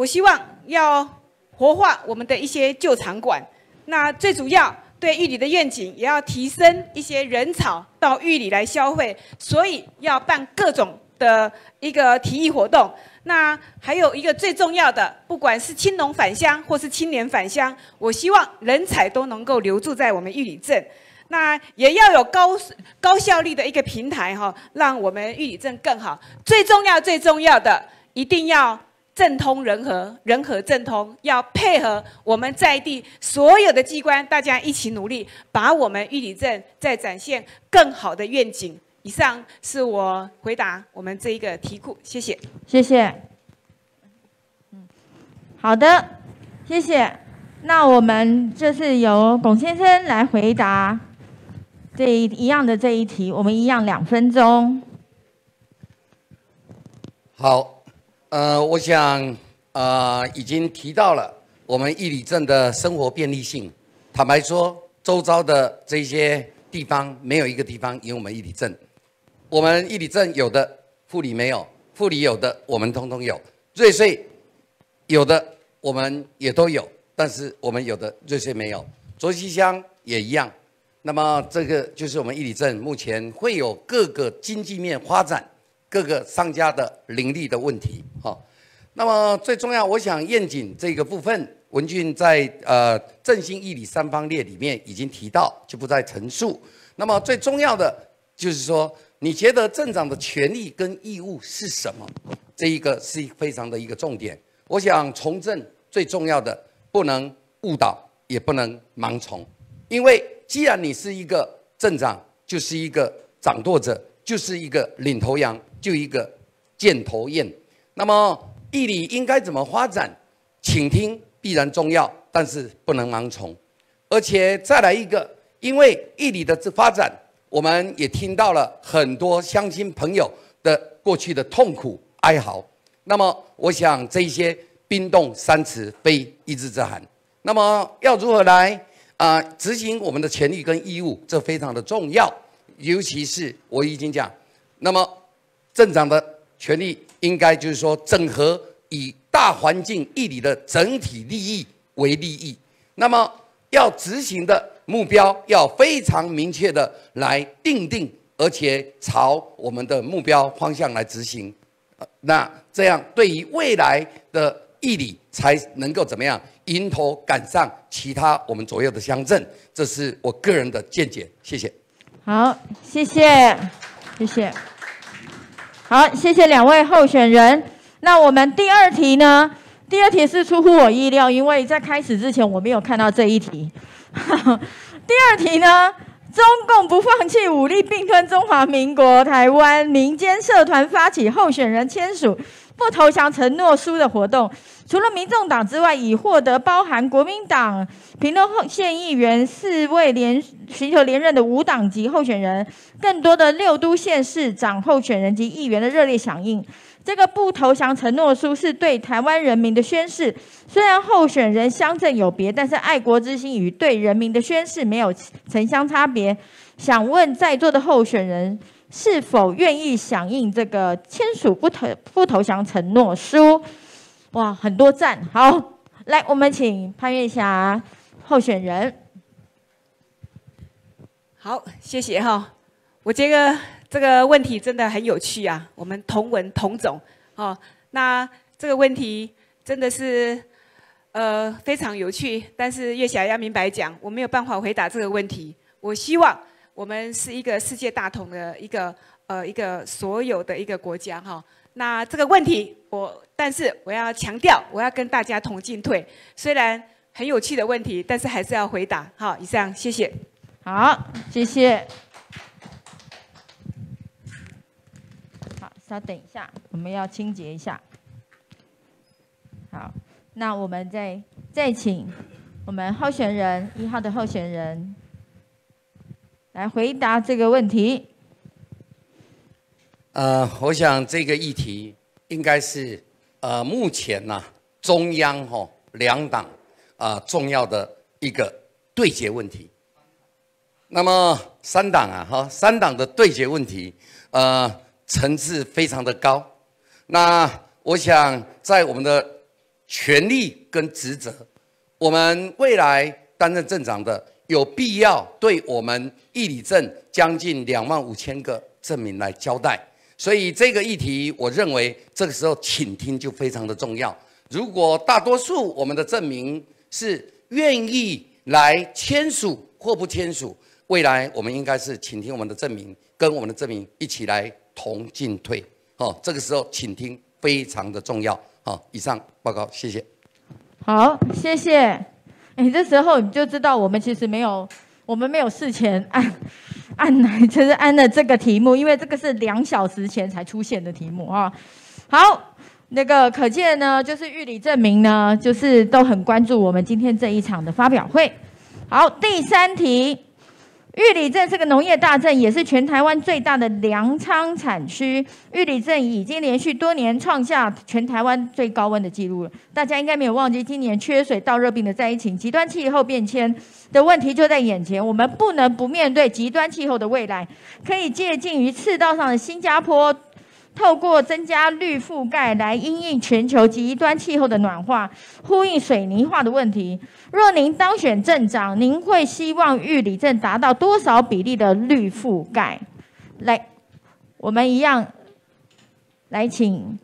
我希望要活化我们的一些旧场馆，那最主要。对玉里的愿景，也要提升一些人潮到玉里来消费，所以要办各种的一个提议活动。那还有一个最重要的，不管是青农返乡或是青年返乡，我希望人才都能够留住在我们玉里镇。那也要有高高效率的一个平台哈，让我们玉里镇更好。最重要最重要的，一定要。政通人和，人和政通，要配合我们在地所有的机关，大家一起努力，把我们玉里镇再展现更好的愿景。以上是我回答我们这一个题库，谢谢，谢谢。嗯，好的，谢谢。那我们这是由龚先生来回答这一一样的这一题，我们一样两分钟。好。呃，我想，呃，已经提到了我们义里镇的生活便利性。坦白说，周遭的这些地方没有一个地方赢我们义里镇。我们义里镇有的，富里没有；富里有的，我们通通有。瑞穗有的，我们也都有，但是我们有的瑞穗没有。卓溪乡也一样。那么，这个就是我们义里镇目前会有各个经济面发展。各个商家的盈利的问题，哈，那么最重要，我想愿景这个部分，文俊在呃振兴义理三方列里面已经提到，就不再陈述。那么最重要的就是说，你觉得镇长的权利跟义务是什么？这一个是非常的一个重点。我想从政最重要的，不能误导，也不能盲从，因为既然你是一个镇长，就是一个掌舵者，就是一个领头羊。就一个箭头雁，那么义理应该怎么发展？请听必然重要，但是不能盲从。而且再来一个，因为义理的这发展，我们也听到了很多乡亲朋友的过去的痛苦哀嚎。那么我想这些冰冻三尺非一日之寒。那么要如何来啊执行我们的权利跟义务？这非常的重要，尤其是我已经讲，那么。镇长的权利应该就是说，整合以大环境义理的整体利益为利益。那么要执行的目标要非常明确的来定定，而且朝我们的目标方向来执行。那这样对于未来的义理才能够怎么样迎头赶上其他我们左右的乡镇。这是我个人的见解。谢谢。好，谢谢，谢谢。好，谢谢两位候选人。那我们第二题呢？第二题是出乎我意料，因为在开始之前我没有看到这一题。第二题呢？中共不放弃武力并吞中华民国台湾，民间社团发起候选人签署不投降承诺书的活动。除了民众党之外，已获得包含国民党屏东县议员四位连寻求连任的无党籍候选人，更多的六都县市长候选人及议员的热烈响应。这个不投降承诺书是对台湾人民的宣誓。虽然候选人乡镇有别，但是爱国之心与对人民的宣誓没有城乡差别。想问在座的候选人，是否愿意响应这个签署不投不投降承诺书？哇，很多赞！好，来，我们请潘月霞候选人。好，谢谢哈。我觉得这个问题真的很有趣啊。我们同文同种，哦，那这个问题真的是呃非常有趣。但是月霞要明白讲，我没有办法回答这个问题。我希望我们是一个世界大同的一个呃一个所有的一个国家哈。那这个问题，我但是我要强调，我要跟大家同进退。虽然很有趣的问题，但是还是要回答。好，以上，谢谢。好，谢谢。好，稍等一下，我们要清洁一下。好。那我们再再请我们候选人一号的候选人来回答这个问题。呃，我想这个议题应该是呃目前呢、中央哈、两党啊、重要的一个对决问题。那么三党啊哈，三党的对决问题，呃，层次非常的高。那我想在我们的权利跟职责，我们未来担任镇长的，有必要对我们义里镇将近两万五千个镇民来交代。所以这个议题，我认为这个时候倾听就非常的重要。如果大多数我们的证明是愿意来签署或不签署，未来我们应该是倾听我们的证明，跟我们的证明一起来同进退。哦，这个时候倾听非常的重要。好，以上报告，谢谢。好，谢谢。你，这时候你就知道我们其实没有，我们没有事前按按来，就是按了这个题目，因为这个是两小时前才出现的题目啊。好，那个可见呢，就是玉里证明呢，就是都很关注我们今天这一场的发表会。好，第三题。玉里镇是个农业大镇，也是全台湾最大的粮仓产区。玉里镇已经连续多年创下全台湾最高温的记录了。大家应该没有忘记，今年缺水、到热病的灾情、极端气候变迁的问题就在眼前。我们不能不面对极端气候的未来，可以借鉴于赤道上的新加坡。透过增加绿覆盖来因应全球极端气候的暖化，呼应水泥化的问题。若您当选镇长，您会希望玉里镇达到多少比例的绿覆盖？来，我们一样来请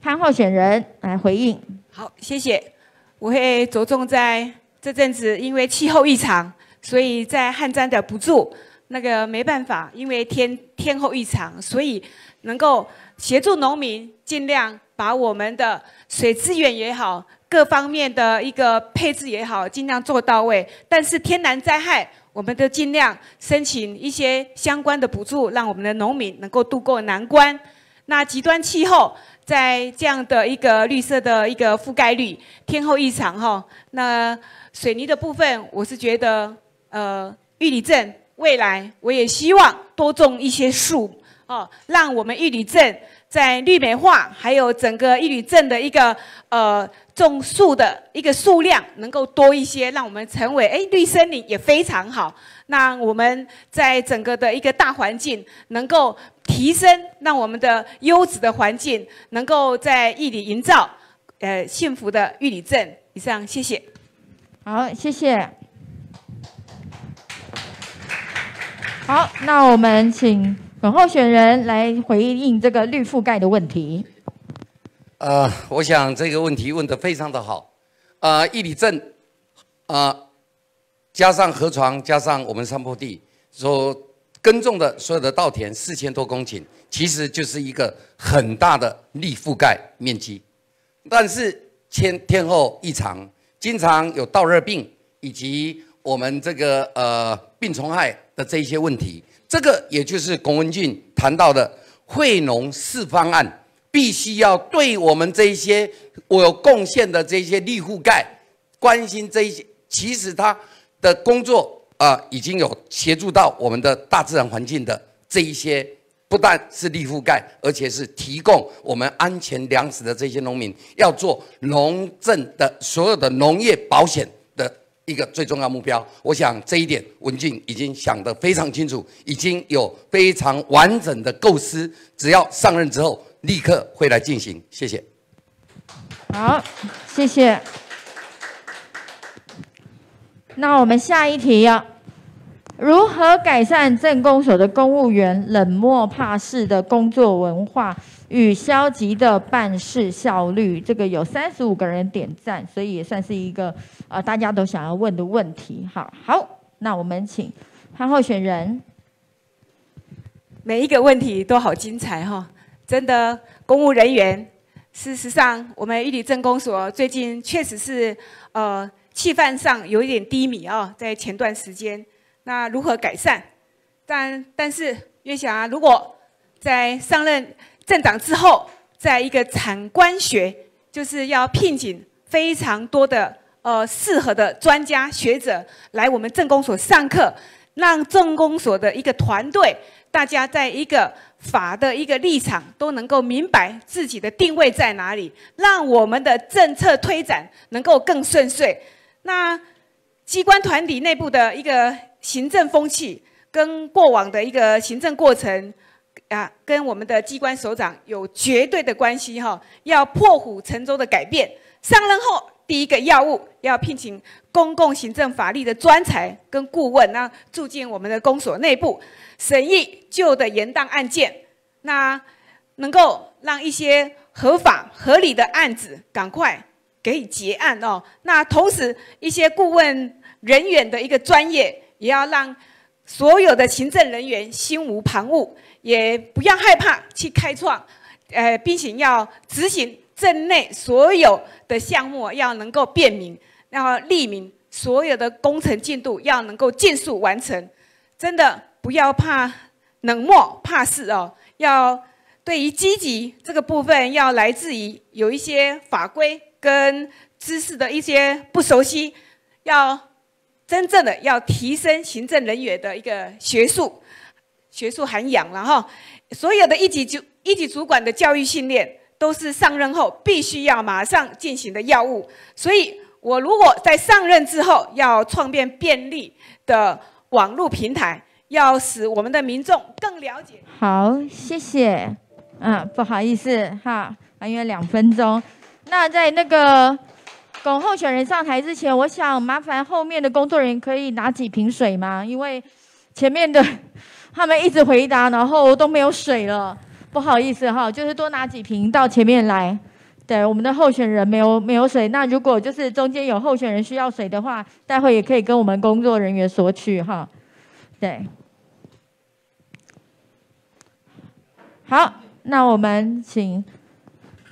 潘候选人来回应。好，谢谢。我会着重在这阵子，因为气候异常，所以在旱灾的补助，那个没办法，因为天天候异常，所以能够协助农民，尽量把我们的水资源也好，各方面的一个配置也好，尽量做到位。但是天然灾害，我们都尽量申请一些相关的补助，让我们的农民能够渡过难关。那极端气候。在这样的一个绿色的一个覆盖率，天候异常哈，那水泥的部分，我是觉得，呃，玉里镇未来我也希望多种一些树哦，让我们玉里镇在绿美化，还有整个玉里镇的一个呃种树的一个数量能够多一些，让我们成为哎绿森林也非常好。那我们在整个的一个大环境能够提升，让我们的优质的环境能够在玉里营造，呃，幸福的玉里镇。以上，谢谢。好，谢谢。好，那我们请本候选人来回应这个绿覆盖的问题。呃，我想这个问题问得非常的好。呃，义里镇，啊，加上河床，加上我们山坡地所耕种的所有的稻田四千多公顷，其实就是一个很大的绿覆盖面积。但是天天候异常，经常有稻热病以及我们这个呃病虫害的这一些问题，这个也就是龚文俊谈到的惠农四方案，必须要对我们这一些我有贡献的这些绿覆盖关心这一些，其实他的工作啊、已经有协助到我们的大自然环境的这一些。不但是绿覆盖，而且是提供我们安全粮食的这些农民，要做农政的所有的农业保险一个最重要目标。我想这一点文俊已经想得非常清楚，已经有非常完整的构思，只要上任之后立刻会来进行。谢谢。好，谢谢。那我们下一题啊，如何改善政工所的公务员冷漠怕事的工作文化与消极的办事效率？这个有三十五个人点赞，所以也算是一个呃大家都想要问的问题。好，好，那我们请潘候选人。每一个问题都好精彩哈！真的，公务人员，事实上，我们玉里政公所最近确实是呃气氛上有一点低迷啊，在前段时间，那如何改善？但但是月霞，如果在上任镇长之后，在一个产官学，就是要聘请非常多的呃适合的专家学者来我们政工所上课，让政工所的一个团队，大家在一个法的一个立场都能够明白自己的定位在哪里，让我们的政策推展能够更顺遂。那机关团体内部的一个行政风气，跟过往的一个行政过程。啊，跟我们的机关首长有绝对的关系哈，要破釜沉舟的改变。上任后第一个要务，要聘请公共行政法律的专才跟顾问，那住进我们的公所内部，审议旧的延宕案件，那能够让一些合法合理的案子赶快给予结案哦。那同时一些顾问人员的一个专业，也要让所有的行政人员心无旁骛。也不要害怕去开创，呃，并且要执行镇内所有的项目，要能够便民，要利民，所有的工程进度要能够尽速完成。真的不要怕冷漠怕事哦，要对于积极这个部分，要来自于有一些法规跟知识的一些不熟悉，要真正的要提升行政人员的一个学术。学术涵养了哈，所有的一级主一级主管的教育训练都是上任后必须要马上进行的要务。所以，我如果在上任之后要创变便利的网络平台，要使我们的民众更了解。好，谢谢。嗯，不好意思哈，还有两分钟。那在那个龚候选人上台之前，我想麻烦后面的工作人员可以拿几瓶水吗？因为前面的。他们一直回答，然后都没有水了，不好意思哈，就是多拿几瓶到前面来。对，我们的候选人没有没有水，那如果就是中间有候选人需要水的话，待会也可以跟我们工作人员索取哈。对，好，那我们请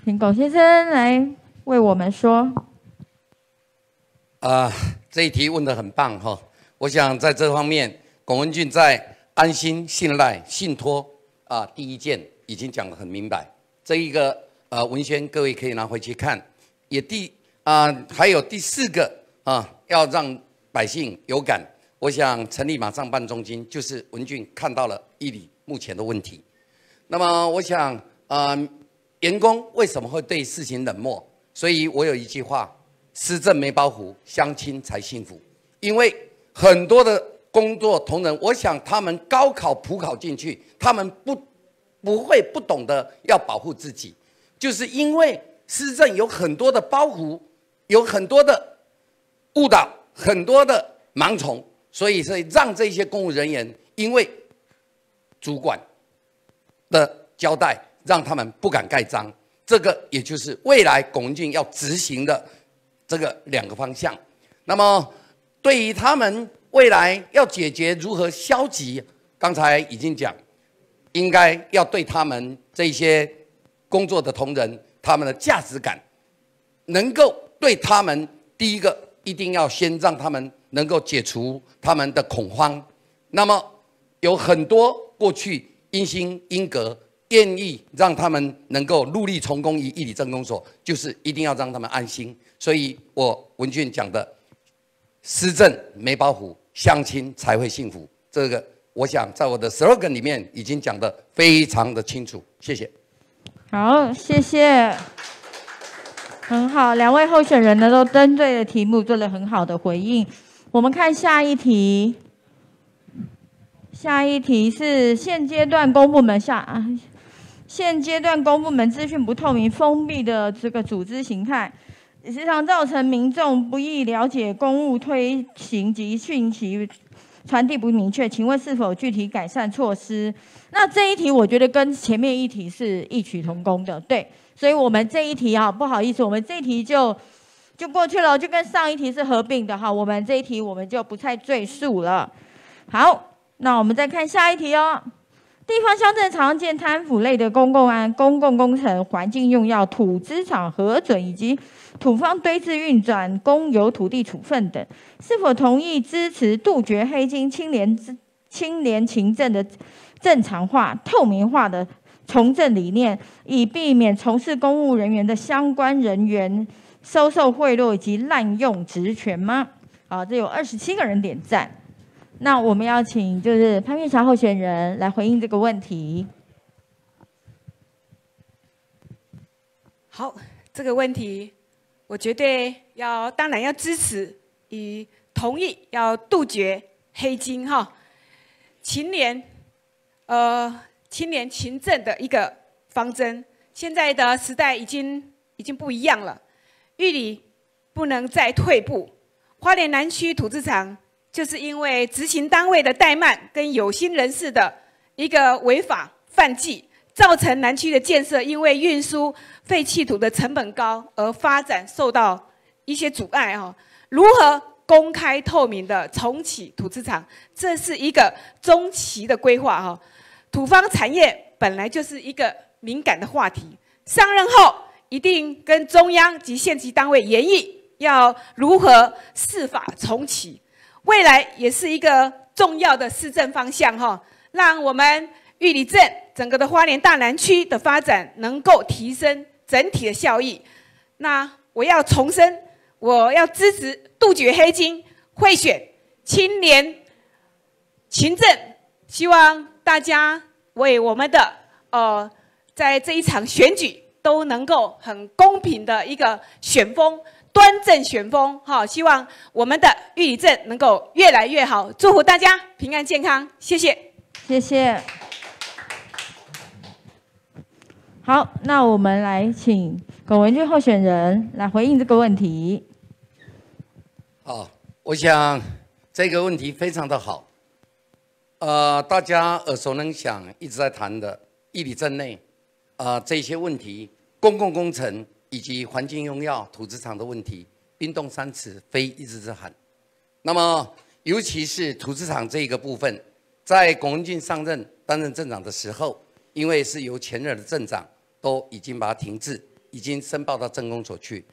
请龚先生来为我们说。啊，这一题问的很棒哈，我想在这方面，龚文俊在。安心、信赖、信托啊，第一件已经讲得很明白。这一个呃文宣，各位可以拿回去看。也第啊，还有第四个啊，要让百姓有感。我想成立马上办中心，就是文俊看到了伊犁目前的问题。那么我想啊，员工为什么会对事情冷漠？所以我有一句话：施政没包袱，相亲才幸福。因为很多的。工作同仁，我想他们高考普考进去，他们不不会不懂得要保护自己，就是因为施政有很多的包袱，有很多的误导，很多的盲从，所以是让这些公务人员因为主管的交代，让他们不敢盖章。这个也就是未来龚俊要执行的这个两个方向。那么对于他们。未来要解决如何消极，刚才已经讲，应该要对他们这些工作的同仁，他们的价值感，能够对他们第一个一定要先让他们能够解除他们的恐慌。那么有很多过去因心因格，愿意让他们能够努力从功于义理政工所，就是一定要让他们安心。所以我文俊讲的，施政没包袱。相亲才会幸福，这个我想在我的 slogan 里面已经讲得非常的清楚。谢谢。好，谢谢。很好，两位候选人呢都针对的题目做了很好的回应。我们看下一题。下一题是现阶段公部门下啊，现阶段公部门资讯不透明、封闭的这个组织形态。时常造成民众不易了解公务推行及讯息传递不明确，请问是否具体改善措施？那这一题我觉得跟前面一题是异曲同工的，对，所以我们这一题啊，不好意思，我们这一题就就过去了，就跟上一题是合并的哈，我们这一题我们就不再赘述了。好，那我们再看下一题哦。地方乡镇常见贪腐类的公共安、公共工程、环境用药、土资产核准以及土方堆置运转、公有土地处分等，是否同意支持杜绝黑金、清廉、清廉勤政的正常化、透明化的从政理念，以避免从事公务人员的相关人员收受贿赂以及滥用职权吗？好，这有二十七个人点赞。那我们要请就是潘月霞候选人来回应这个问题。好，这个问题我绝对要，当然要支持，以同意要杜绝黑金哈，勤廉，呃，勤廉勤政的一个方针。现在的时代已经已经不一样了，玉里不能再退步。花莲南区土资厂就是因为执行单位的怠慢跟有心人士的一个违法犯纪，造成南区的建设因为运输废弃土的成本高而发展受到一些阻碍哦。如何公开透明的重启土资厂，这是一个中期的规划哈。土方产业本来就是一个。敏感的话题，上任后一定跟中央及县级单位研议，要如何司法重启，未来也是一个重要的施政方向哈，让我们玉里镇整个的花莲大南区的发展能够提升整体的效益。那我要重申，我要支持杜绝黑金，贿选青年勤政，希望大家为我们的呃。在这一场选举都能够很公平的一个选风，端正选风，哈！希望我们的玉里镇能够越来越好，祝福大家平安健康，谢谢，谢谢。好，那我们来请龚文俊候选人来回应这个问题。好，我想这个问题非常的好，呃，大家耳熟能详，一直在谈的玉里镇内。啊，这些问题，公共工程以及环境用药、土资厂的问题，冰冻三尺非一日之寒。那么，尤其是土资厂这一个部分，在龚文俊上任担任镇长的时候，因为是由前任的镇长都已经把它停滞，已经申报到镇公所去，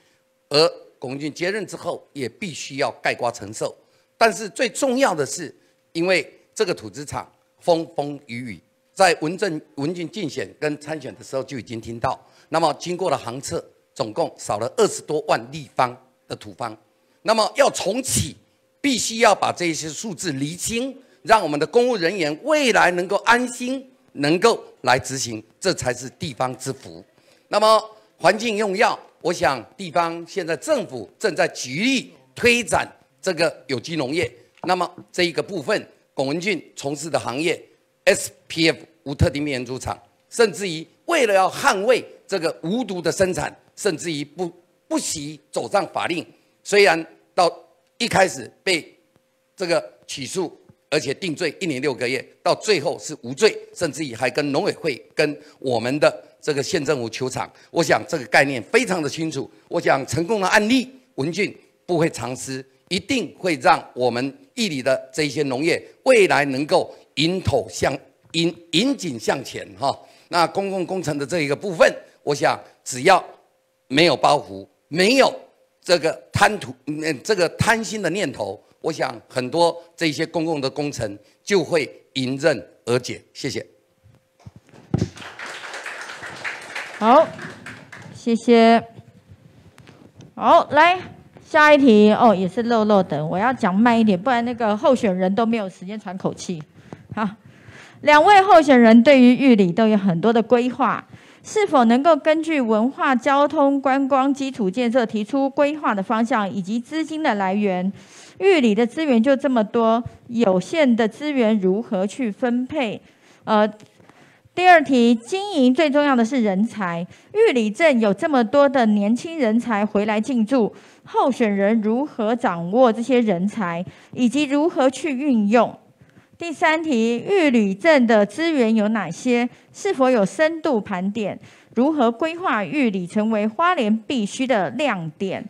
而龚俊接任之后，也必须要盖瓜承受。但是最重要的是，因为这个土资厂风风雨雨。在文政文俊竞选跟参选的时候就已经听到，那么经过了航测，总共少了二十多万立方的土方，那么要重启，必须要把这些数字厘清，让我们的公务人员未来能够安心，能够来执行，这才是地方之福。那么环境用药，我想地方现在政府正在极力推展这个有机农业，那么这一个部分，龚文俊从事的行业。SPF 无特定面猪场，甚至于为了要捍卫这个无毒的生产，甚至于不不惜走上法令。虽然到一开始被这个起诉，而且定罪一年六个月，到最后是无罪，甚至于还跟农委会、跟我们的这个县政府求偿。我想这个概念非常的清楚。我想成功的案例，文俊不会藏私，一定会让我们义里的这一些农业未来能够。迎头向迎迎颈向前哈，那公共工程的这一个部分，我想只要没有包袱，没有这个贪图嗯这个贪心的念头，我想很多这些公共的工程就会迎刃而解。谢谢。好，谢谢。好，来下一题哦，也是漏漏的，我要讲慢一点，不然那个候选人都没有时间喘口气。好，两位候选人对于玉里都有很多的规划，是否能够根据文化、交通、观光、基础建设提出规划的方向以及资金的来源？玉里的资源就这么多，有限的资源如何去分配？呃，第二题，经营最重要的是人才，玉里镇有这么多的年轻人才回来进驻，候选人如何掌握这些人才，以及如何去运用？第三题，玉里镇的资源有哪些？是否有深度盘点？如何规划玉里成为花莲必须的亮点？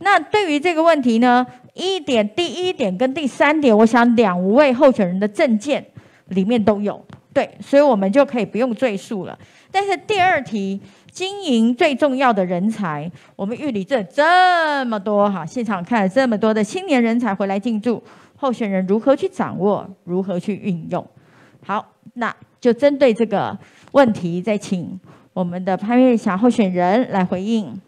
那对于这个问题呢？一点、第一点跟第三点，我想两位候选人的证件里面都有，对，所以我们就可以不用赘述了。但是第二题，经营最重要的人才，我们玉里这这么多哈，现场看了这么多的青年人才回来进驻。候选人如何去掌握，如何去运用？好，那就针对这个问题，再请我们的潘月霞候选人来回应。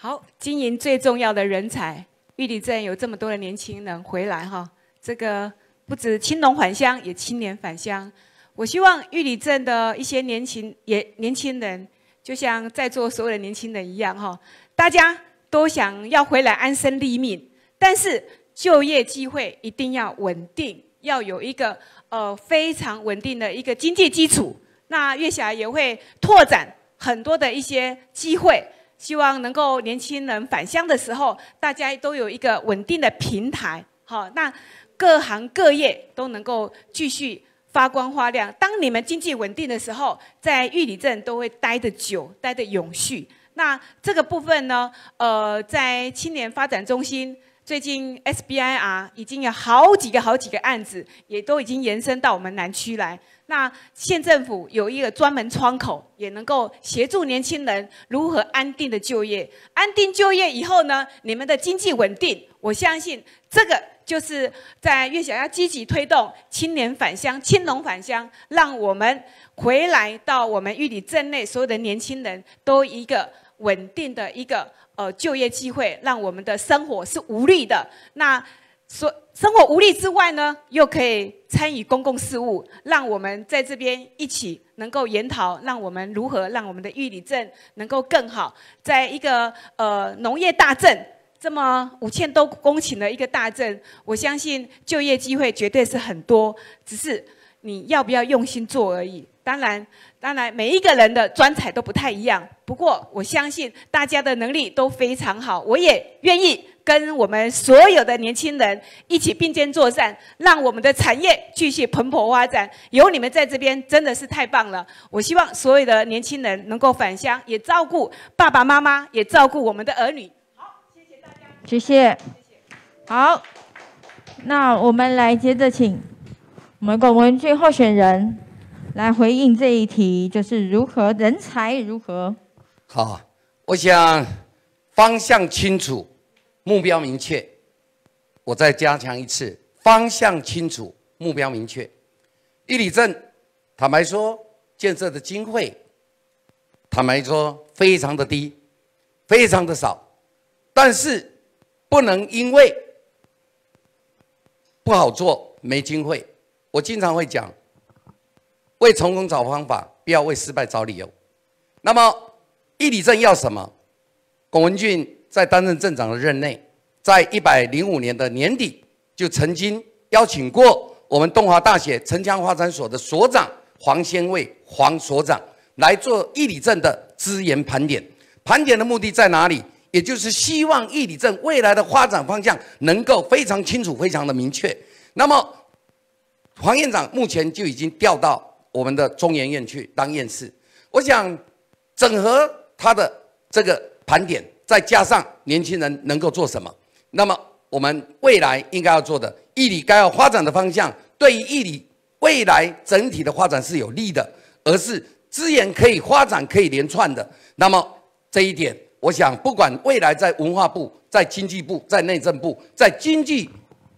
好，经营最重要的人才，玉里镇有这么多的年轻人回来哈，这个不止青农返乡，也青年返乡。我希望玉里镇的一些年轻也年轻人，就像在座所有的年轻人一样哈，大家都想要回来安身立命，但是就业机会一定要稳定，要有一个呃非常稳定的一个经济基础。那月霞也会拓展很多的一些机会。希望能够年轻人返乡的时候，大家都有一个稳定的平台，好，那各行各业都能够继续发光发亮。当你们经济稳定的时候，在玉里镇都会待得久，待得永续。那这个部分呢，呃，在青年发展中心。最近 SBIR 已经有好几个好几个案子，也都已经延伸到我们南区来。那县政府有一个专门窗口，也能够协助年轻人如何安定的就业。安定就业以后呢，你们的经济稳定，我相信这个就是在越想要积极推动青年返乡、青农返乡，让我们回来到我们玉里镇内所有的年轻人都一个稳定的一个。呃，就业机会让我们的生活是无力的。那所生活无力之外呢，又可以参与公共事务，让我们在这边一起能够研讨，让我们如何让我们的玉里镇能够更好。在一个呃农业大镇，这么五千多公顷的一个大镇，我相信就业机会绝对是很多，只是你要不要用心做而已。当然。当然，每一个人的专才都不太一样。不过，我相信大家的能力都非常好。我也愿意跟我们所有的年轻人一起并肩作战，让我们的产业继续蓬勃发展。有你们在这边，真的是太棒了。我希望所有的年轻人能够返乡，也照顾爸爸妈妈，也照顾我们的儿女。好，谢谢大家。谢谢。好，那我们来接着请我们龚文俊候选人。来回应这一题，就是如何人才如何？好，我想方向清楚，目标明确。我再加强一次，方向清楚，目标明确。玉里镇，坦白说，建设的经费，坦白说非常的低，非常的少。但是不能因为不好做没经费。我经常会讲。为成功找方法，不要为失败找理由。那么，义里镇要什么？龚文俊在担任镇长的任内，在一百零五年的年底，就曾经邀请过我们东华大学城乡发展所的所长黄先卫黄所长来做义里镇的资源盘点。盘点的目的在哪里？也就是希望义里镇未来的发展方向能够非常清楚、非常的明确。那么，黄院长目前就已经调到。我们的中研院去当院士，我想整合他的这个盘点，再加上年轻人能够做什么，那么我们未来应该要做的，义理该要发展的方向，对于义理未来整体的发展是有利的，而是资源可以发展、可以连串的。那么这一点，我想不管未来在文化部、在经济部、在内政部、在经济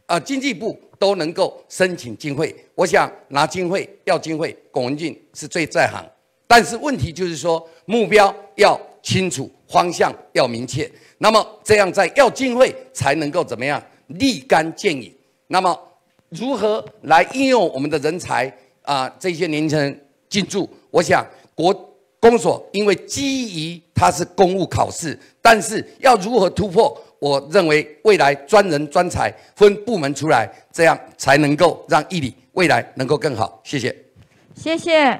啊经济部。都能够申请经费，我想拿经费要经费，龚文俊是最在行。但是问题就是说，目标要清楚，方向要明确。那么这样在要经费才能够怎么样立竿见影？那么如何来应用我们的人才啊？这些年轻人进驻，我想国公所因为基于它是公务考试，但是要如何突破？我认为未来专人专才分部门出来，这样才能够让义理未来能够更好。谢谢，谢谢。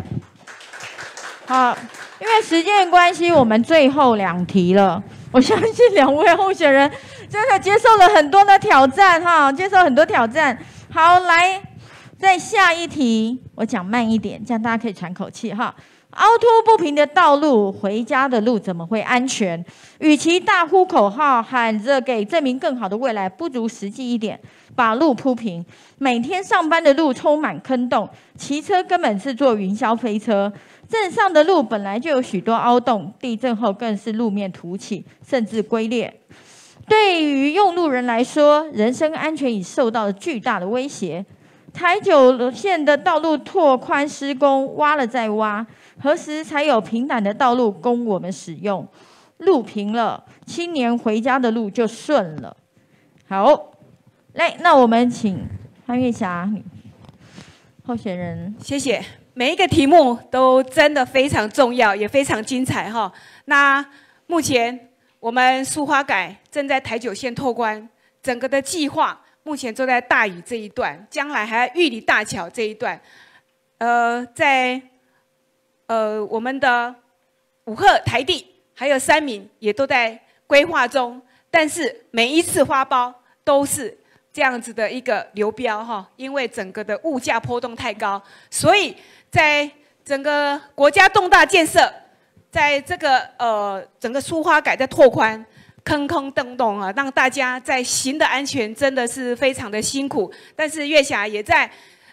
好，因为时间关系，我们最后两题了。我相信两位候选人真的接受了很多的挑战，哈，接受很多挑战。好，来，再下一题，我讲慢一点，这样大家可以喘口气，哈。凹凸不平的道路，回家的路怎么会安全？与其大呼口号喊着给证明更好的未来，不如实际一点，把路铺平。每天上班的路充满坑洞，骑车根本是坐云霄飞车。镇上的路本来就有许多凹洞，地震后更是路面凸起，甚至龟裂。对于用路人来说，人身安全已受到了巨大的威胁。台九线的道路拓宽施工，挖了再挖。何时才有平坦的道路供我们使用？路平了，青年回家的路就顺了。好，来，那我们请潘月霞候选人，谢谢。每一个题目都真的非常重要，也非常精彩哈。那目前我们苏花改正在台九线拓宽，整个的计划目前都在大屿这一段，将来还要玉里大桥这一段。呃，在呃我们的五鹤台地还有三民也都在规划中，但是每一次花苞都是这样子的一个流标哈，因为整个的物价波动太高，所以在整个国家重大建设，在这个呃整个苏花改在拓宽。坑坑洞洞啊，让大家在行的安全真的是非常的辛苦。但是月霞也在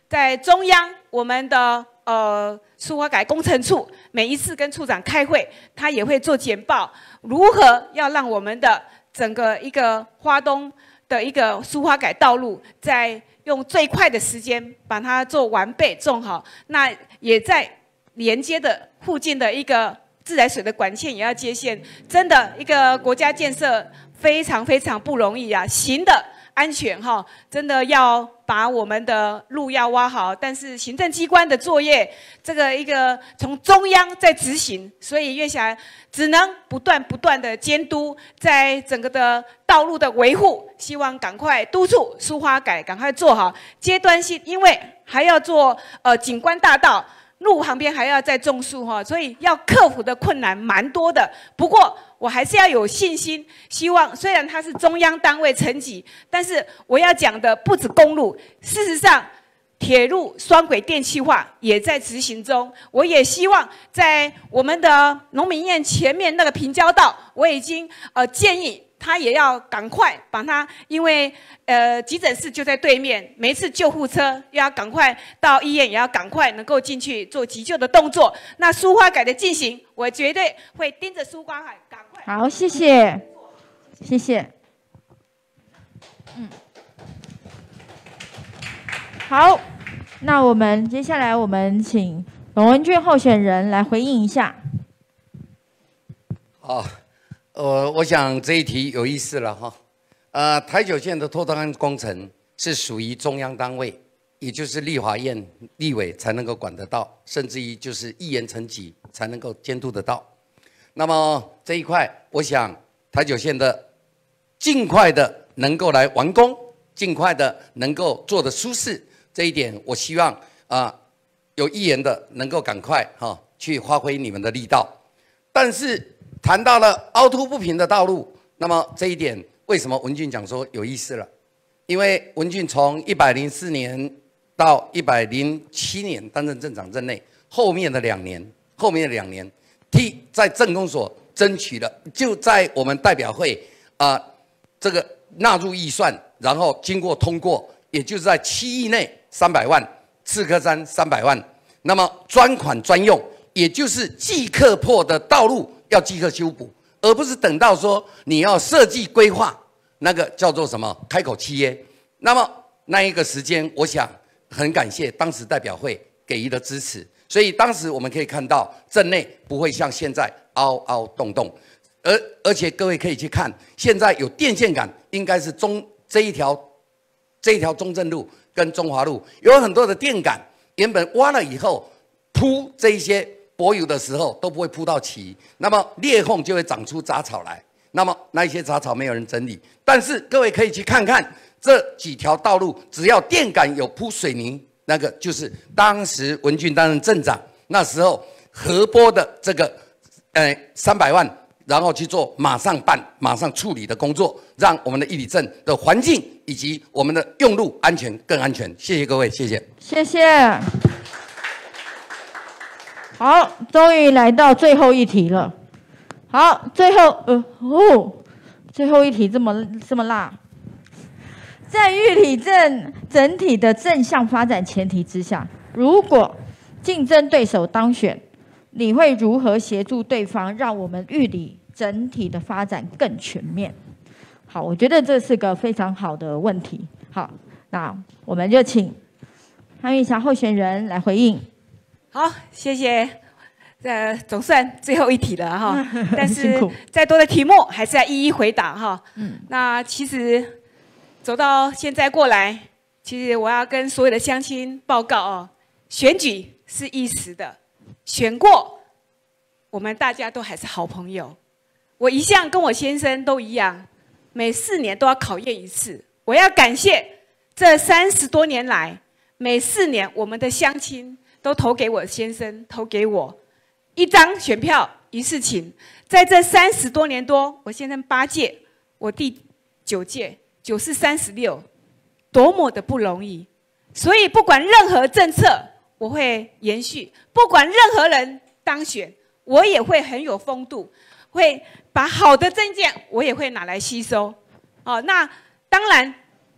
在中央我们的呃苏花改工程处，每一次跟处长开会，他也会做简报，如何要让我们的整个一个花东的一个苏花改道路，在用最快的时间把它做完备种好。那也在连接的附近的一个。自来水的管线也要接线，真的一个国家建设非常非常不容易啊！行的安全哈，真的要把我们的路要挖好。但是行政机关的作业，这个一个从中央在执行，所以月霞只能不断不断的监督，在整个的道路的维护，希望赶快督促苏花改赶快做好阶段性，因为还要做呃景观大道。路旁边还要再种树哈，所以要克服的困难蛮多的。不过我还是要有信心，希望虽然它是中央单位层级，但是我要讲的不止公路，事实上铁路双轨电气化也在执行中。我也希望在我们的农民院前面那个平交道，我已经呃建议。他也要赶快把他，因为呃急诊室就在对面，每次救护车要赶快到医院，也要赶快能够进去做急救的动作。那苏花改的进行，我绝对会盯着苏花海赶快。好，谢谢，谢谢。嗯，好，那我们接下来我们请董文俊候选人来回应一下。好。呃，我想这一题有意思了哈。呃，台九线的拓端工程是属于中央单位，也就是立法院立委才能够管得到，甚至于就是议员层级才能够监督得到。那么这一块，我想台九线的尽快的能够来完工，尽快的能够做的舒适，这一点我希望啊，有议员的能够赶快哈去发挥你们的力道，但是。谈到了凹凸不平的道路，那么这一点为什么文俊讲说有意思了？因为文俊从一百零四年到一百零七年担任镇长任内，后面的两年，后面的两年替在政工所争取了，就在我们代表会啊这个纳入预算，然后经过通过，也就是在七亿内三百万，刺客山三百万，那么专款专用，也就是即刻破的道路。要即刻修补，而不是等到说你要设计规划，那个叫做什么开口契约。那么那一个时间，我想很感谢当时代表会给予的支持，所以当时我们可以看到镇内不会像现在凹凹洞洞，而而且各位可以去看，现在有电线杆，应该是中这一条这一条中正路跟中华路有很多的电杆，原本挖了以后铺这一些。柏油的时候都不会铺到齐，那么裂缝就会长出杂草来。那么那一些杂草没有人整理，但是各位可以去看看这几条道路，只要电杆有铺水泥，那个就是当时文俊担任镇长那时候河波的这个，呃三百万，然后去做马上办、马上处理的工作，让我们的义里镇的环境以及我们的用路安全更安全。谢谢各位，谢谢，谢谢。好，终于来到最后一题了。好，最后呃哦，最后一题这么这么辣。在玉里镇整体的正向发展前提之下，如果竞争对手当选，你会如何协助对方，让我们玉里整体的发展更全面？好，我觉得这是个非常好的问题。好，那我们就请潘玉霞候选人来回应。好，谢谢呃，总算最后一题了哈，但是再多的题目还是要一一回答哈。嗯那其实走到现在过来，其实我要跟所有的乡亲报告哦，选举是一时的，选过，我们大家都还是好朋友。我一向跟我先生都一样，每四年都要考验一次。我要感谢这三十多年来，每四年我们的乡亲都投给我先生，投给我一张选票一事情。在这三十多年多，我先生八届，我第九届，九是三十六，多么的不容易。所以不管任何政策，我会延续；不管任何人当选，我也会很有风度，会把好的政见我也会拿来吸收。哦，那当然，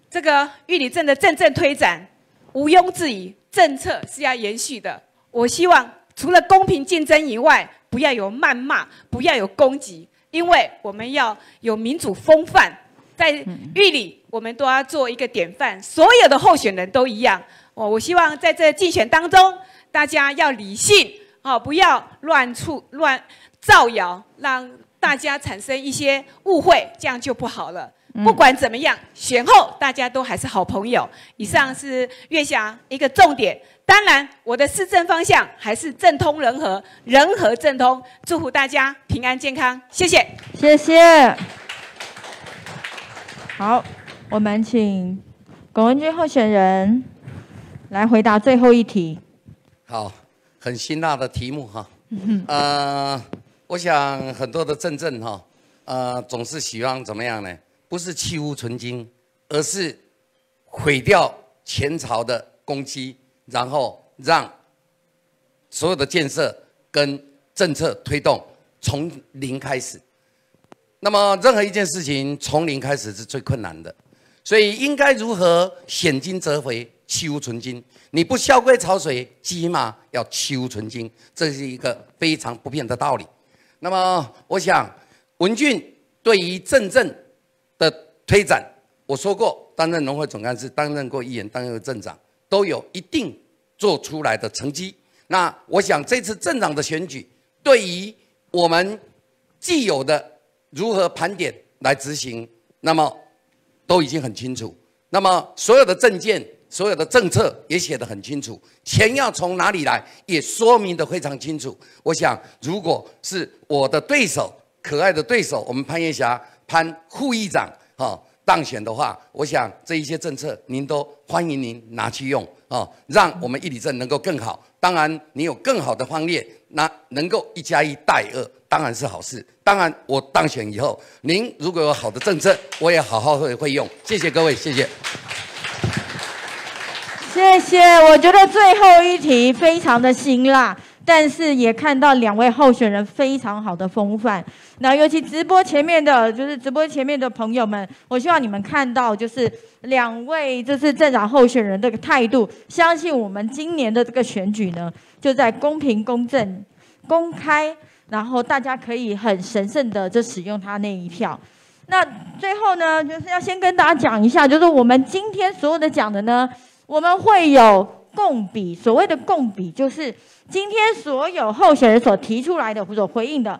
这个玉里镇的政政推展毋庸置疑，政策是要延续的。我希望除了公平竞争以外，不要有谩骂，不要有攻击，因为我们要有民主风范。在狱里，我们都要做一个典范，所有的候选人都一样。我，我希望在这竞选当中，大家要理性，哦，不要乱触乱造谣，让大家产生一些误会，这样就不好了。不管怎么样，选后大家都还是好朋友。以上是月霞一个重点。当然，我的市政方向还是政通人和，人和政通。祝福大家平安健康，谢谢。谢谢。好，我们请龚文君候选人来回答最后一题。好，很辛辣的题目哈。呃，我想很多的政政哈，呃，总是希望怎么样呢？不是弃污存金，而是毁掉前朝的功绩，然后让所有的建设跟政策推动从零开始。那么，任何一件事情从零开始是最困难的，所以应该如何险金折回，弃污存金？你不效归潮水，起码要弃污存金，这是一个非常不变的道理。那么，我想文俊对于正正推展，我说过，担任农会总干事，担任过议员，担任过镇长，都有一定做出来的成绩。那我想这次镇长的选举，对于我们既有的如何盘点来执行，那么都已经很清楚。那么所有的证件、所有的政策也写得很清楚，钱要从哪里来也说明得非常清楚。我想，如果是我的对手，可爱的对手，我们潘叶霞潘副议长哈、当选的话，我想这一些政策您都欢迎您拿去用啊、让我们义里镇能够更好。当然，你有更好的方略，那能够一加一大于二，当然是好事。当然，我当选以后，您如果有好的政策，我也好好会会用。谢谢各位，谢谢。谢谢，我觉得最后一题非常的辛辣，但是也看到两位候选人非常好的风范。那尤其直播前面的，就是直播前面的朋友们，我希望你们看到，就是两位就是镇长候选人这个态度，相信我们今年的这个选举呢，就在公平、公正、公开，然后大家可以很神圣的就使用他那一票。那最后呢，就是要先跟大家讲一下，就是我们今天所有的讲的呢，我们会有共比。所谓的共比，就是今天所有候选人所提出来的或者回应的，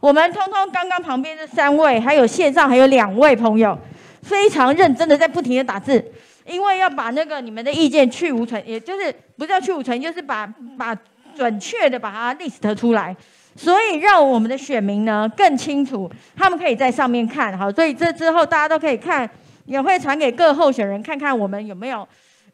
我们通通刚刚旁边这三位，还有线上还有两位朋友，非常认真的在不停的打字，因为要把那个你们的意见去无存，也就是不叫去无存，就是把把准确的把它 list 出来。所以让我们的选民呢更清楚，他们可以在上面看好，所以这之后大家都可以看，也会传给各候选人看看我们有没有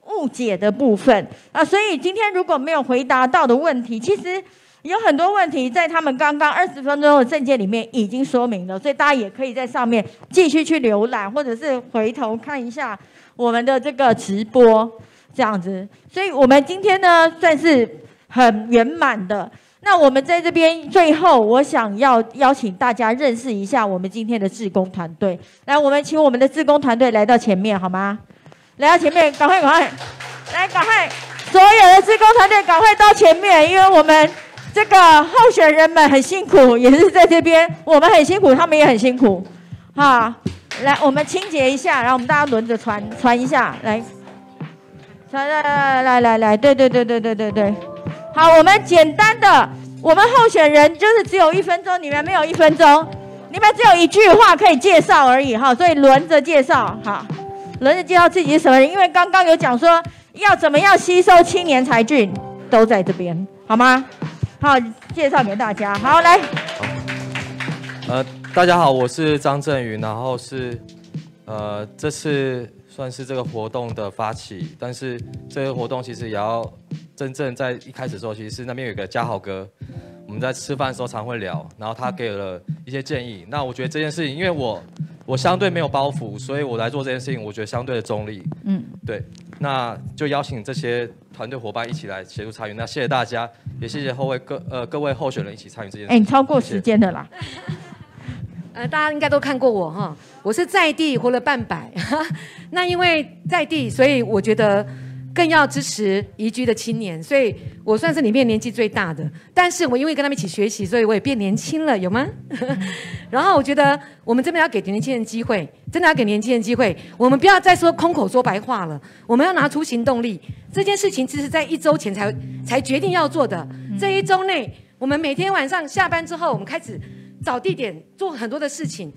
误解的部分啊。所以今天如果没有回答到的问题，其实有很多问题在他们刚刚二十分钟的证件里面已经说明了，所以大家也可以在上面继续去浏览，或者是回头看一下我们的这个直播这样子。所以我们今天呢算是很圆满的。那我们在这边最后，我想要邀请大家认识一下我们今天的志工团队。来，我们请我们的志工团队来到前面，好吗？来到前面，赶快赶快，来赶快，所有的志工团队赶快到前面，因为我们这个候选人们很辛苦，也是在这边，我们很辛苦，他们也很辛苦，哈。来，我们清洁一下，然后我们大家轮着传传一下，来，传来来来来来，对对对对对对对。好，我们简单的我们候选人就是只有一分钟，你们没有一分钟，你们只有一句话可以介绍而已哈，所以轮着介绍哈，轮着介绍自己是什么人，因为刚刚有讲说要怎么样吸收青年才俊，都在这边，好吗？好，介绍给大家，好来。呃，大家好，我是张振宇，然后是呃这次算是这个活动的发起，但是这个活动其实也要真正在一开始的时候，其实是那边有一个嘉豪哥，我们在吃饭的时候常会聊，然后他给了一些建议。那我觉得这件事情，因为我我相对没有包袱，所以我来做这件事情，我觉得相对的中立。嗯，对，那就邀请这些团队伙伴一起来协助参与。那谢谢大家，也谢谢后位各呃各位候选人一起参与这件事。哎，你超过时间的啦。呃，大家应该都看过我哈，我是在地活了半百，那因为在地，所以我觉得更要支持移居的青年，所以我算是里面年纪最大的，但是我因为跟他们一起学习，所以我也变年轻了，有吗？然后我觉得我们这边要给年轻人机会，真的要给年轻人机会，我们不要再说空口说白话了，我们要拿出行动力。这件事情其实在一周前才才决定要做的，这一周内，我们每天晚上下班之后，我们开始。找地点做很多的事情，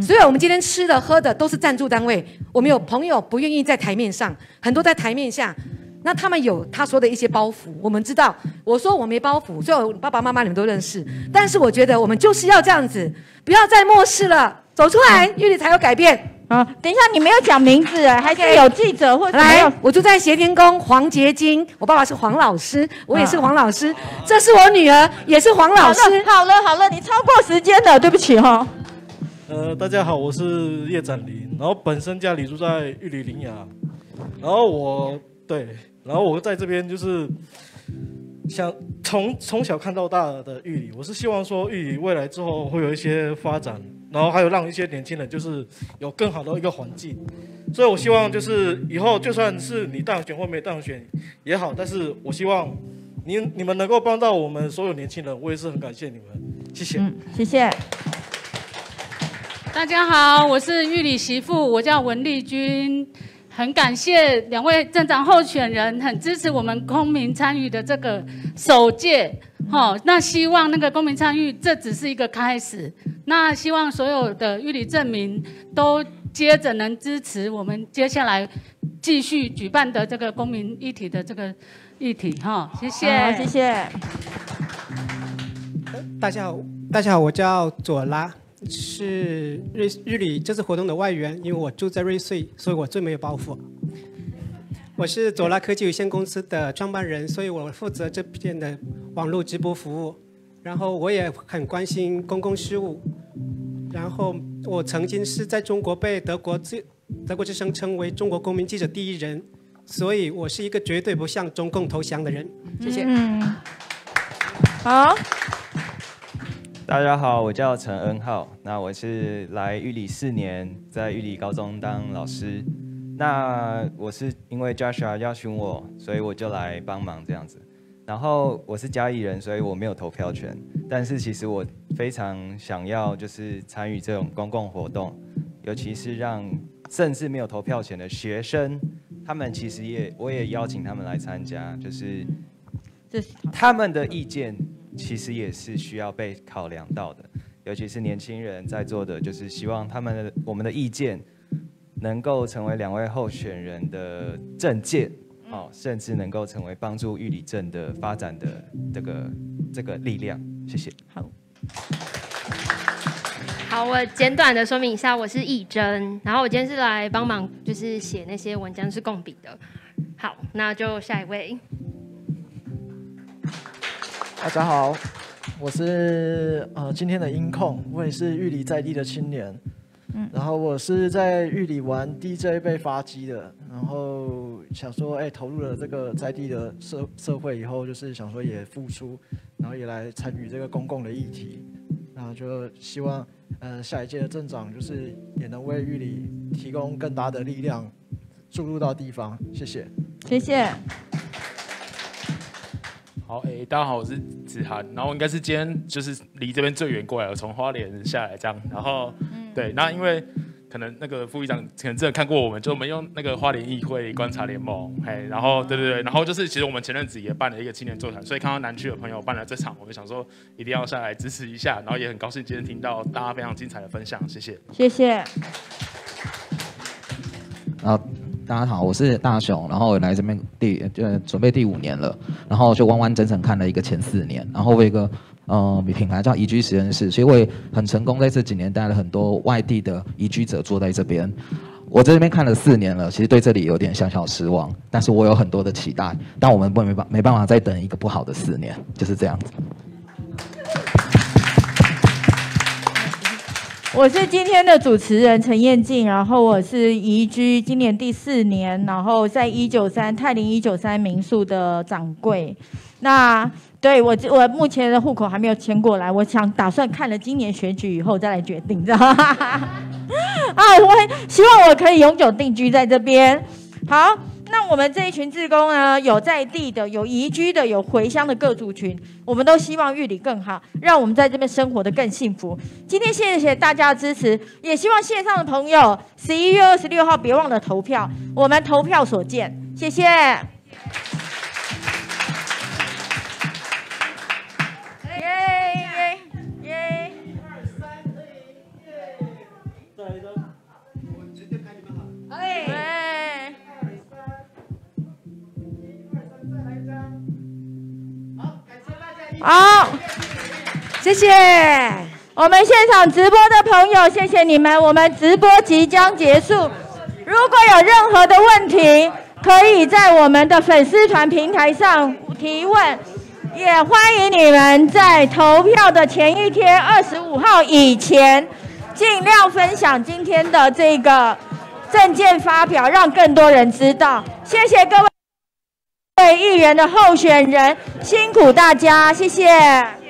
所以我们今天吃的喝的都是赞助单位。我们有朋友不愿意在台面上，很多在台面下，那他们有他说的一些包袱。我们知道，我说我没包袱，所以我爸爸妈妈你们都认识。但是我觉得我们就是要这样子，不要再漠视了，走出来，玉里才有改变。啊，等一下，你没有讲名字哎，还是有记者或者来？我住在协天宫黄结晶，我爸爸是黄老师，我也是黄老师，这是我女儿，也是黄老师。好了好了，你超过时间了，对不起哈。呃，大家好，我是叶展林，然后本身家里住在玉里林雅，然后我对，然后我在这边就是想从从小看到大的玉里，我是希望说玉里未来之后会有一些发展。然后还有让一些年轻人就是有更好的一个环境，所以我希望就是以后就算是你当选或没当选也好，但是我希望你你们能够帮到我们所有年轻人，我也是很感谢你们，谢谢。嗯，谢谢。大家好，我是玉里媳妇，我叫文丽君，很感谢两位镇长候选人，很支持我们公民参与的这个首届。好，那希望那个公民参与，这只是一个开始。那希望所有的玉里证明都接着能支持我们接下来继续举办的这个公民议题的这个议题。哈，谢谢，谢谢。大家好，大家好，我叫左拉，是瑞日里这次活动的外援，因为我住在瑞穗，所以我最没有包袱。我是佐拉科技有限公司的创办人，所以我负责这边的网络直播服务。然后我也很关心公共事务。然后我曾经是在中国被德国自德国之声称为中国公民记者第一人，所以我是一个绝对不向中共投降的人。谢谢。嗯。好。大家好，我叫陈恩浩，那我是来玉里四年，在玉里高中当老师。那我是因为 Joshua 邀请我，所以我就来帮忙这样子。然后我是嘉义人，所以我没有投票权。但是其实我非常想要就是参与这种公共活动，尤其是让甚至没有投票权的学生，他们其实也我也邀请他们来参加，就是他们的意见其实也是需要被考量到的，尤其是年轻人在座的，就是希望他们的我们的意见。能够成为两位候选人的政见，哦，甚至能够成为帮助玉里镇的发展的这个这个力量。谢谢。好，好，我简短的说明一下，我是易真，然后我今天是来帮忙，就是写那些文章是共笔的。好，那就下一位。大家好，我是呃今天的音控，我也是玉里在地的青年。嗯然后我是在玉里玩 DJ 被发机的，然后想说，哎，投入了这个在地的社社会以后，就是想说也付出，然后也来参与这个公共的议题，然后就希望，呃，下一届的镇长就是也能为玉里提供更大的力量，注入到地方。谢谢，谢谢。好，哎，大家好，我是子涵，然后我应该是今天就是离这边最远过来，我从花莲下来这样，然后。对，那因为可能那个副议长可能真的看过我们，就我们用那个花莲议会观察联盟，嘿，然后对对对，然后就是其实我们前阵子也办了一个青年座谈，所以看到南区的朋友办了这场，我们想说一定要下来支持一下，然后也很高兴今天听到大家非常精彩的分享，谢谢。谢谢。啊，大家好，我是大雄，然后我来这边第呃准备第五年了，然后就完完整整看了一个前四年，然后我有一个呃品牌叫宜居实验室，所以我也很成功在这几年带了很多外地的移居者坐在这边。我在这边看了四年了，其实对这里有点小小失望，但是我有很多的期待，但我们不没办没办法再等一个不好的四年，就是这样子。我是今天的主持人陈燕静，然后我是移居今年第四年，然后在一九三泰林一九三民宿的掌柜。那对我我目前的户口还没有迁过来，我想打算看了今年选举以后再来决定，知道吗？啊，我希望我可以永久定居在这边。好。那我们这一群志工呢，有在地的，有移居的，有回乡的各族群，我们都希望玉里更好，让我们在这边生活的更幸福。今天谢谢大家的支持，也希望线上的朋友十一月二十六号别忘了投票，我们投票所见，谢谢。好，谢谢我们现场直播的朋友，谢谢你们。我们直播即将结束，如果有任何的问题，可以在我们的粉丝团平台上提问，也欢迎你们在投票的前一天，二十五号以前，尽量分享今天的这个证件发表，让更多人知道。谢谢各位。位议员的候选人，辛苦大家，谢谢。